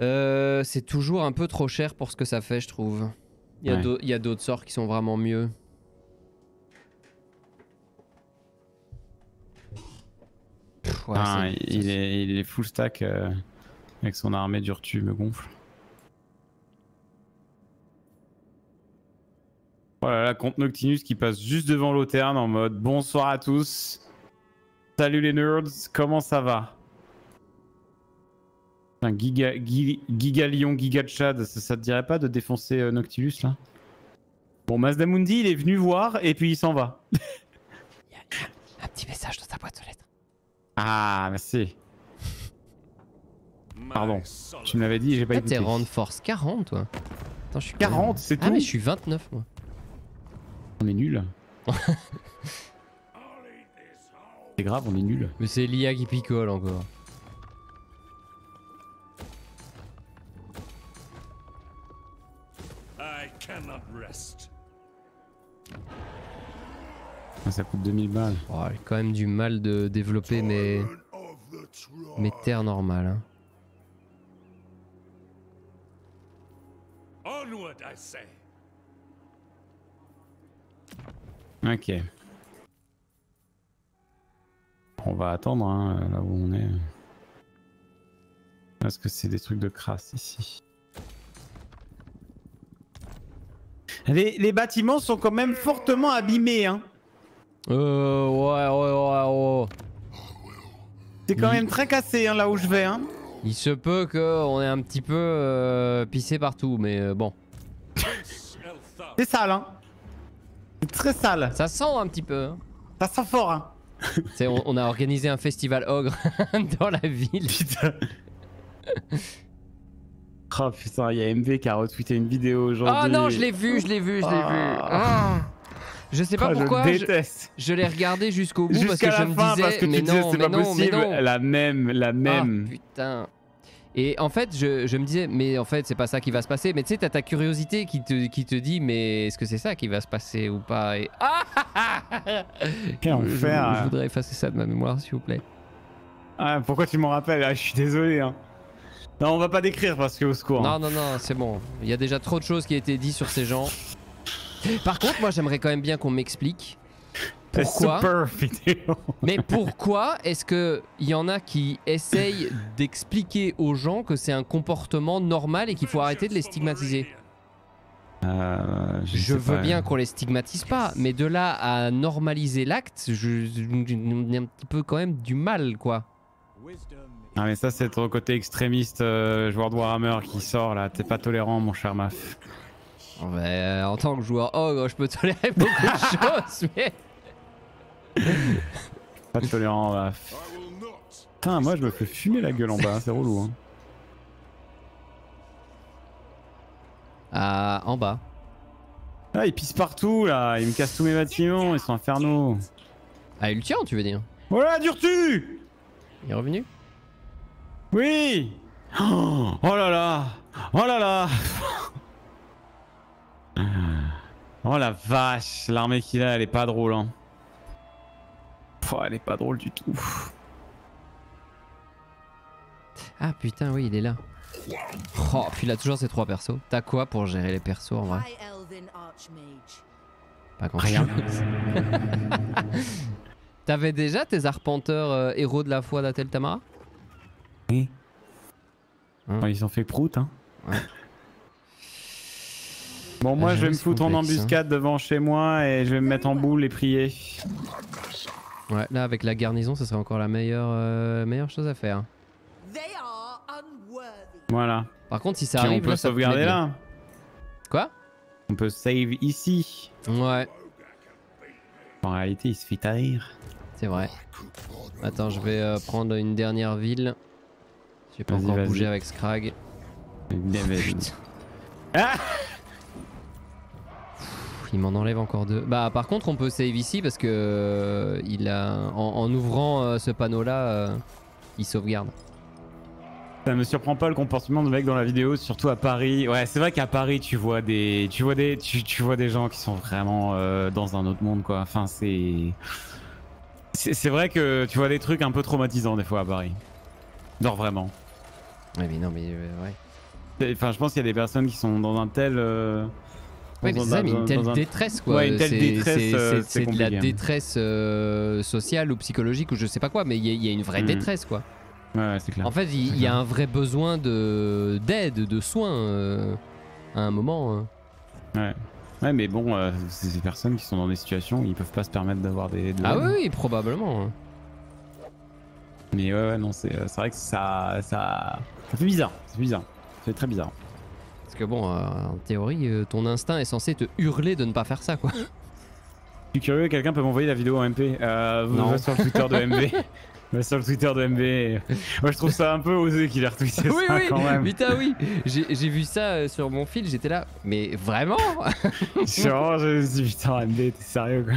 Euh, c'est toujours un peu trop cher pour ce que ça fait, je trouve. Il y a Ouais. d'autres sorts qui sont vraiment mieux. Pff, ouais, Ah, c'est- il, est, il est full stack euh, avec son armée d'Urtu, me gonfle. Voilà, là, contre Noctinus qui passe juste devant l'Auterne en mode bonsoir à tous. Salut les nerds, comment ça va? Un giga, gi- giga lion, giga chad, ça, ça te dirait pas de défoncer euh, Noctilus là? Bon, Mazdamundi il est venu voir et puis il s'en va. Un petit message dans ta boîte aux lettres. Ah, merci. Pardon, tu me l'avais dit, j'ai pas Ah, t'es écouté. rand force 40, toi. Attends, je suis 40, c'est tout Ah, mais je suis 29, moi. On est nul. c'est grave, on est nul. Mais c'est l'IA qui picole encore. Ça coûte 2000 balles. Oh, j'ai quand même du mal de développer mes, mes terres normales. hein. Onward, I say. Ok. On va attendre hein, là où on est. Parce que c'est des trucs de crasse ici. Les, les bâtiments sont quand même fortement abîmés. Hein. Euh, ouais, ouais, ouais, ouais. C'est quand même très cassé hein, là où je vais. Hein. Il se peut qu'on ait un petit peu euh, pissé partout, mais euh, bon. C'est sale. Hein. C'est très sale. Ça sent un petit peu. hein. Ça sent fort. Hein. On, on a organisé un festival ogre dans la ville. Putain. oh putain, il y a MV qui a retweeté une vidéo aujourd'hui. Ah non, je l'ai vu, je l'ai vu, je l'ai vu. Ah. Je sais pas Ah, pourquoi. Je Je, déteste. je l'ai regardé jusqu'au bout parce que je me fin, disais, parce que mais tu disais non, mais pas non, mais possible. non. La même, la même. Ah, putain. Et en fait, je, je me disais, mais en fait, c'est pas ça qui va se passer. Mais tu sais, t'as ta curiosité qui te, qui te dit, mais est-ce que c'est ça qui va se passer ou pas? Et ah Quel je, enfer. je voudrais effacer ça de ma mémoire, s'il vous plaît. Ah, pourquoi tu m'en rappelles? Ah, Je suis désolé. Hein. Non, on va pas décrire parce que au secours. Non, hein. non, non, c'est bon. Il y a déjà trop de choses qui ont été dites sur ces gens. Par contre, moi, j'aimerais quand même bien qu'on m'explique. Pourquoi super vidéo. Mais pourquoi est-ce que il y en a qui essayent d'expliquer aux gens que c'est un comportement normal et qu'il faut arrêter de les stigmatiser? Euh, Je veux pas. bien qu'on les stigmatise pas, mais de là à normaliser l'acte, je j'ai un petit peu quand même du mal, quoi. Ah, mais ça, c'est ton côté extrémiste euh, joueur de Warhammer qui sort là. T'es pas tolérant, mon cher Maf. Ouais, euh, en tant que joueur ogre, je peux tolérer beaucoup de choses, mais Pas tolérant, Maf. Putain, moi je me fais fumer la gueule en bas, c'est relou. Hein. ah, en bas. Ah, ils pissent partout là, ils me cassent tous mes bâtiments, ils sont infernaux. Ah, Ultian, tu veux dire? Voilà, Durtu Il est revenu? Oui oh, oh là là Oh là là Oh la vache, l'armée qu'il a, elle est pas drôle hein. Pouah, elle est pas drôle du tout. Ah putain, oui, il est là. Oh, puis il a toujours ses trois persos. T'as quoi pour gérer les persos en vrai? Pas grand Rien. chose. T'avais déjà tes arpenteurs euh, héros de la foi d'Atel Tamara? Oui. Hein. Oh, ils ont fait prout hein. Ouais. Bon moi Ah, je vais me foutre en hein. embuscade devant chez moi et je vais me mettre en boule et prier. Ouais, là avec la garnison, ça serait encore la meilleure, euh, meilleure chose à faire. They are unworthy. Voilà. Par contre, si ça arrive, on peut là, sauvegarder là. Quoi? On peut save ici. Ouais, En réalité il se fait taire. c'est vrai. Attends, je vais euh, prendre une dernière ville. J'ai pas encore bougé avec Scrag. Ah il m'en enlève encore deux. Bah par contre on peut save ici parce que euh, il a en, en ouvrant euh, ce panneau là, il sauvegarde. Ça me surprend pas le comportement de mec dans la vidéo, surtout à Paris. Ouais, c'est vrai qu'à Paris, tu vois des, tu vois des, tu, tu vois des gens qui sont vraiment euh, dans un autre monde, quoi. Enfin, c'est, c'est c'est vrai que tu vois des trucs un peu traumatisants des fois à Paris. Genre vraiment. Ouais mais non mais euh, ouais. Enfin, je pense qu'il y a des personnes qui sont dans un tel. euh, Ouais, mais c'est ça, mais une telle un- détresse quoi. Ouais, une telle détresse, c'est- euh, c'est- de la détresse euh, sociale ou psychologique ou je sais pas quoi, mais il y, a- il y a une vraie Mhm. détresse quoi. Ouais, c'est clair. En fait, il y, a un vrai besoin de d'aide, de soins euh, à un moment. hein. Ouais. Ouais, mais bon, euh, c'est ces personnes qui sont dans des situations où ils peuvent pas se permettre d'avoir des. de Ah oui, oui, probablement. hein. Mais ouais, ouais, non, c'est c'est vrai que ça, ça, ça fait bizarre. C'est bizarre. C'est très bizarre. Parce que bon, euh, en théorie, euh, ton instinct est censé te hurler de ne pas faire ça quoi. Je suis curieux, quelqu'un peut m'envoyer la vidéo en MP euh, Non. Va sur le Twitter de MB. va sur le Twitter de MB. Moi, je trouve ça un peu osé qu'il ait retweeté oui, ça oui, quand même. putain, oui. J'ai vu ça euh, sur mon fil, j'étais là. Mais vraiment Genre, je me suis dit, putain, MB, t'es sérieux quoi.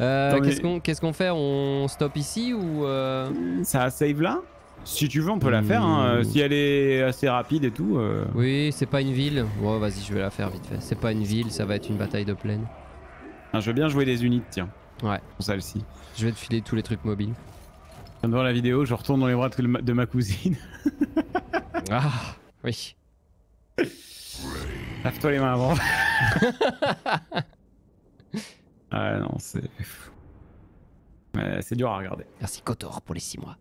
Euh, Attends, Qu'est-ce mais- qu'on qu'est-ce qu'on fait? On stoppe ici ou euh, Ça save là? Si tu veux, on peut la faire. Hein. Hmm. Si elle est assez rapide et tout. euh, Oui, c'est pas une ville. Ouais, vas-y, je vais la faire vite fait. C'est pas une ville, ça va être une bataille de plaine. ah, je veux bien jouer des unités, tiens. Ouais. Pour celle-ci. Je vais te filer tous les trucs mobiles. Je viens de voir la vidéo, je retourne dans les bras de ma, cousine. Ah, oui. Lave-toi les mains avant. ah non, c'est. C'est dur à regarder. Merci Kotor pour les 6 mois.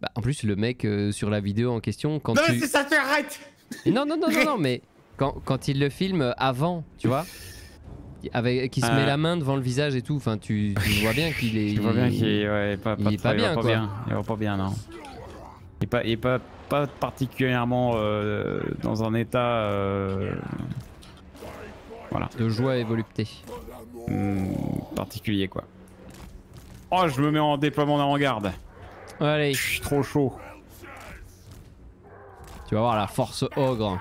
Bah, en plus, le mec euh, sur la vidéo en question, quand tu... ça, tu arrête Non, non, non, non, non, mais quand, quand il le filme avant, tu vois, avec, qui se met Euh. la main devant le visage et tout, enfin, tu, tu vois bien qu'il est. Je vois bien il- qu'il est ouais, pas, il est pas bien, va pas quoi. bien. Il va pas bien, non. Il est pas, il est pas, pas particulièrement euh, dans un état euh, de joie et volupté. hmm, particulier, quoi. Oh, je me mets en déploiement d'avant-garde. Allez, Je suis trop chaud. tu vas voir la force ogre.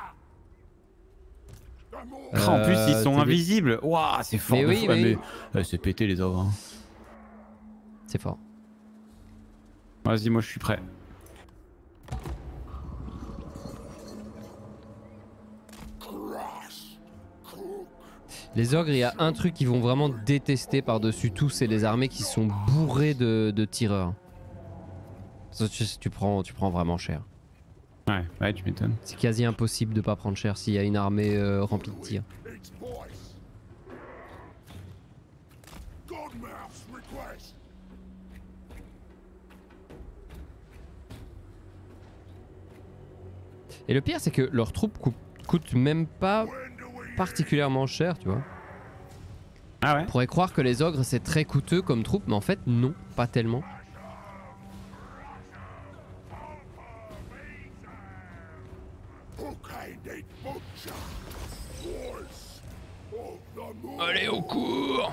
Ah, en plus, ils Euh, sont invisibles. Waouh, c'est fort. Mais oui, mais ouais, c'est pété les ogres. hein. C'est fort. Vas-y, moi je suis prêt. Les ogres, il y a un truc qu'ils vont vraiment détester par-dessus tout, c'est les armées qui sont bourrées de, de tireurs. Tu, tu prends, tu prends vraiment cher. Ouais, ouais, tu m'étonnes. C'est quasi impossible de pas prendre cher s'il y a une armée euh, remplie de tirs. Et le pire, c'est que leurs troupes coûtent même pas particulièrement cher, tu vois. Ah ouais? On pourrait croire que les ogres c'est très coûteux comme troupe, mais en fait, non, pas tellement. Allez, au cours.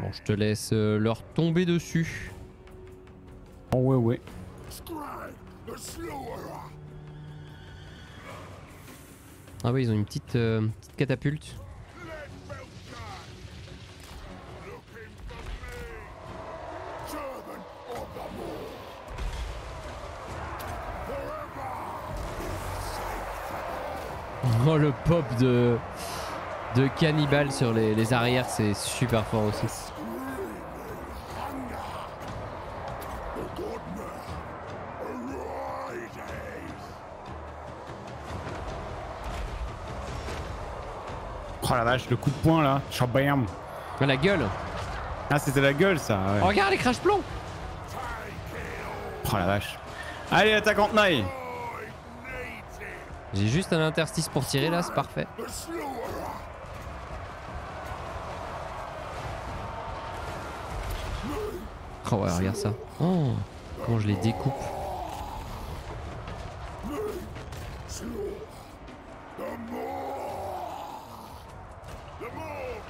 Bon, je te laisse euh, leur tomber dessus. Oh ouais, ouais. Ah oui, ils ont une petite, euh, petite catapulte. Oh, le pop de, de cannibale sur les, les arrières, c'est super fort aussi. Oh la vache, le coup de poing là. Chabam. Ah, la gueule Ah, c'était la gueule ça. Oh. Regarde les crash plombs Oh la vache. Allez, attaque en tenaille. J'ai juste un interstice pour tirer là, c'est parfait. Oh ouais, regarde ça. Oh, comment je les découpe.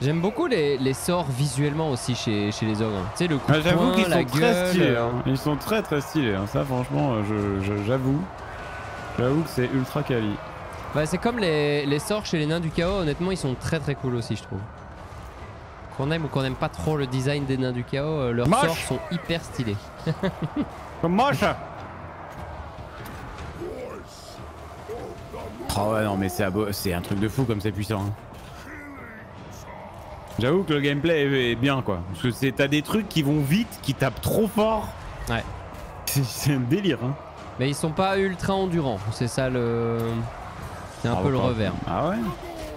J'aime beaucoup les, les sorts visuellement aussi chez, chez les ogres. Tu sais, le coup Ah, de J'avoue poing, qu'ils la sont très gueule. stylés. hein. Ils sont très très stylés. hein. Ça, franchement, euh, je- je- j'avoue. J'avoue que c'est ultra quali. Bah, c'est comme les, les sorts chez les nains du chaos, honnêtement, ils sont très très cool aussi, je trouve. Qu'on aime ou qu'on aime pas trop le design des nains du chaos, euh, leurs Moche. sorts sont hyper stylés. Comme moche Oh ouais, non, mais c'est un truc de fou comme c'est puissant. hein. J'avoue que le gameplay est, bien quoi. Parce que t'as des trucs qui vont vite, qui tapent trop fort. Ouais. C'est- un délire. Hein. Mais ils sont pas ultra endurants, c'est ça le. C'est un Ah, peu le revers. Ah ouais?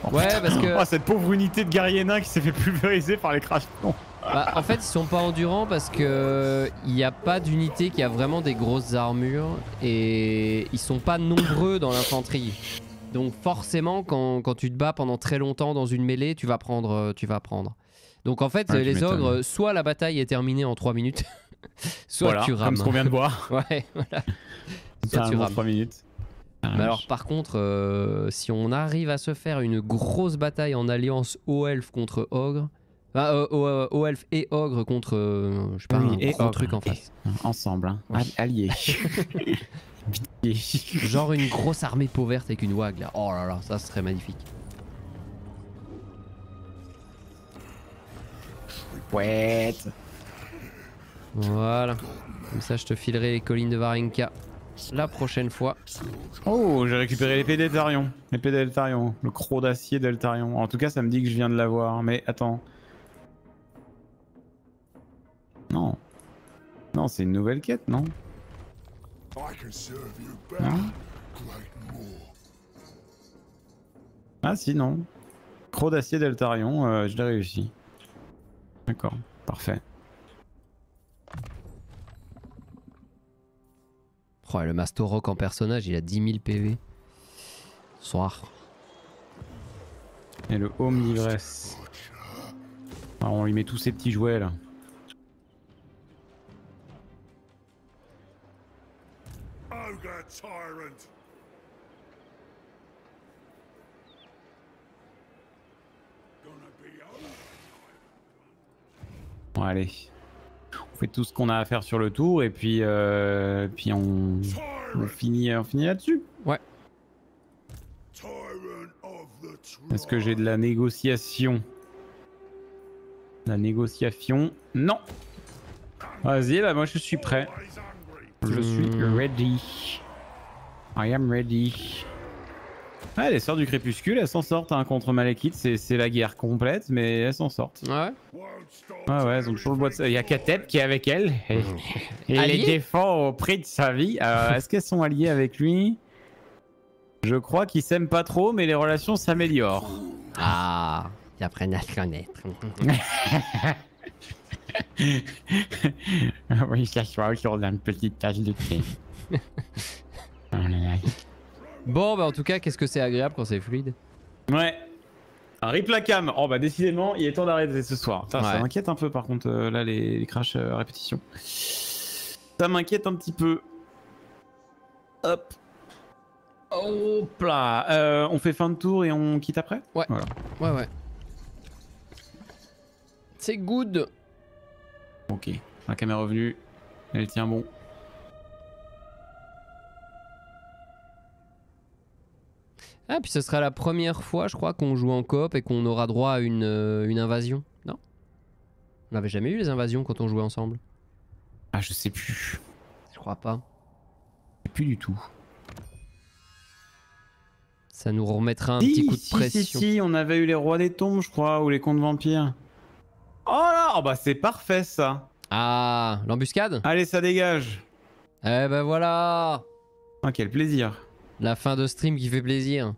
Oh, Ouais, putain. parce que- Oh, cette pauvre unité de guerrier nain qui s'est fait pulvériser par les crash Bah, en fait, ils sont pas endurants parce que il n'y a pas d'unité qui a vraiment des grosses armures et ils sont pas nombreux dans l'infanterie. Donc forcément, quand, quand tu te bats pendant très longtemps dans une mêlée, tu vas prendre, euh, tu vas prendre. Donc en fait, Ouais, tu les ogres, soit la bataille est terminée en 3 minutes, soit Voilà, tu comme rames. ce qu'on vient de voir. Ouais, voilà. Soit tu rames. 3 minutes. Mais alors par contre, euh, si on arrive à se faire une grosse bataille en alliance haut-elfe contre ogre, euh, euh, haut-elfe et ogre contre, euh, je sais pas, Oui, un et gros ogre. truc en face. Ensemble, hein. Ouais. alliés. Genre une grosse armée peau verte avec une wag là. Oh là là, ça serait magnifique. Ouais. Voilà. Comme ça, je te filerai les collines de Varenka la prochaine fois. Oh, j'ai récupéré l'épée d'Eltarion. L'épée d'Eltarion. Le croc d'acier d'Eltarion. En tout cas, ça me dit que je viens de l'avoir. Mais attends. Non. Non, c'est une nouvelle quête, non I can serve you better, Non Moor. Ah si, non. Croc d'acier d'Eltarion, euh, je l'ai réussi. D'accord, parfait. Oh, le Mastorok en personnage, il a 10 000 PV. Soir. Et le home l'ivresse. Ah, on lui met tous ses petits jouets là. Tyrant! Bon, allez. On fait tout ce qu'on a à faire sur le tour et puis, euh, puis on, on finit, on finit là-dessus. Tribe. Est-ce que j'ai de la négociation? La négociation? Non Vas-y, bah moi je suis prêt. Je suis Hmm. ready. I am ready. Ouais, les sœurs du crépuscule, elles s'en sortent hein, contre Malekith. C'est la guerre complète, mais elles s'en sortent. Ouais. Ah ouais, elles ont toujours le bois de... Il y a Kateb qui est avec elle. Et, et Alliés les défend au prix de sa vie. Euh, Est-ce qu'elles sont alliées avec lui? Je crois qu'ils s'aiment pas trop, mais les relations s'améliorent. Ah, ils apprennent à se connaître. oui, ça se voit sur une petite tache de thé. Bon, bah en tout cas, qu'est-ce que c'est agréable quand c'est fluide. Ouais. Un rip la cam. Oh bah décidément, il est temps d'arrêter ce soir. Ça Ouais. m'inquiète un peu par contre euh, là les, les crashs euh, à répétition. Ça m'inquiète un petit peu. Hop. Hop là. Euh, on fait fin de tour et on quitte après? Ouais. Voilà. Ouais, ouais. C'est good. Ok. La cam est revenue. Elle tient bon. Ah, puis ce sera la première fois, je crois, qu'on joue en coop et qu'on aura droit à une, euh, une invasion. Non? On n'avait jamais eu les invasions quand on jouait ensemble Ah je sais plus. Je crois pas. Je sais plus du tout. Ça nous remettra un Si, petit coup de si, pression. Si, si, on avait eu les rois des tombes, je crois, ou les contes vampires. Oh là, oh bah c'est parfait ça. Ah, l'embuscade? Allez, ça dégage. Eh ben voilà Ah, quel plaisir. La fin de stream qui fait plaisir.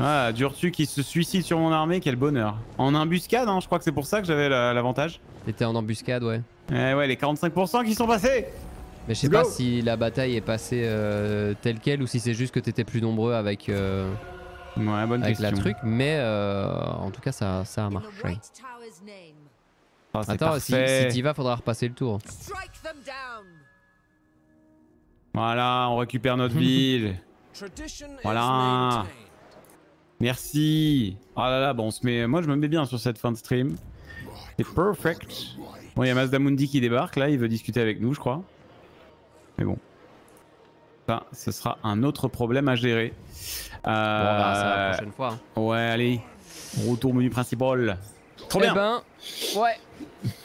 Ah, Durtu qui se suicide sur mon armée, quel bonheur. En embuscade, hein, je crois que c'est pour ça que j'avais la- l'avantage. T'étais en embuscade, ouais. Eh ouais, les 45% qui sont passés Mais je sais pas si la bataille est passée euh, telle quelle ou si c'est juste que t'étais plus nombreux avec, euh, Ouais, bonne avec la truc, mais euh, en tout cas ça, ça a marché. C'est Attends, si, parfait. si t'y vas, faudra repasser le tour. Voilà, on récupère notre ville. Tradition Voilà. Merci. Oh là là, bon, on se met... moi je me mets bien sur cette fin de stream. C'est perfect. Bon, il y a Mazdamundi qui débarque là, il veut discuter avec nous, je crois. Mais bon. Ça, ce sera un autre problème à gérer. Bon, verra ça la Euh, prochaine fois. hein. ouais, allez. Retour au menu principal. Trop eh bien. ben, ouais.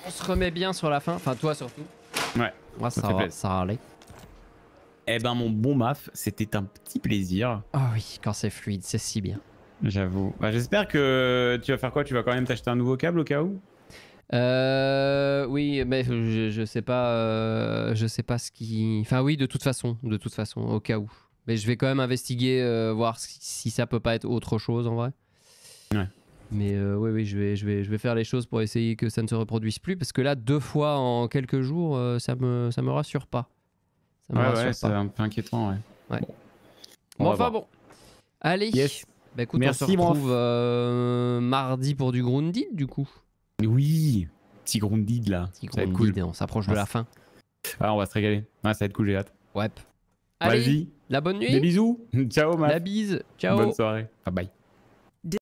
On se remet bien sur la fin. Enfin, toi surtout. Ouais. Moi, Ça ça, ça. Eh ben, mon bon maf, c'était un petit plaisir. Ah oui, quand c'est fluide, c'est si bien. J'avoue. Bah, J'espère que tu vas faire quoi? Tu vas quand même t'acheter un nouveau câble au cas où? Euh, oui, mais je, je sais pas, euh, je sais pas ce qui. Enfin oui, de toute façon, de toute façon, au cas où. Mais je vais quand même investiguer, euh, voir si, si ça peut pas être autre chose en vrai. Ouais. Mais euh, oui, oui, je vais, je vais, je vais faire les choses pour essayer que ça ne se reproduise plus, parce que là, deux fois en quelques jours, euh, ça me, ça me rassure pas. Ça me Ouais, rassure ouais, c'est un peu inquiétant, ouais. Ouais. Bon. Enfin bon. Allez. Yes. Bah écoute, Merci, on se retrouve euh, mardi pour du Grounded du coup. Oui, petit Grounded là. Petit ça va être cool. Grounded, on s'approche de la fin. Ah, on va se régaler. Ouais, ça va être cool, j'ai hâte. Ouais. Allez, la bonne nuit. des bisous. Ciao, La Matt. bise. Ciao. Bonne soirée. Bye bye.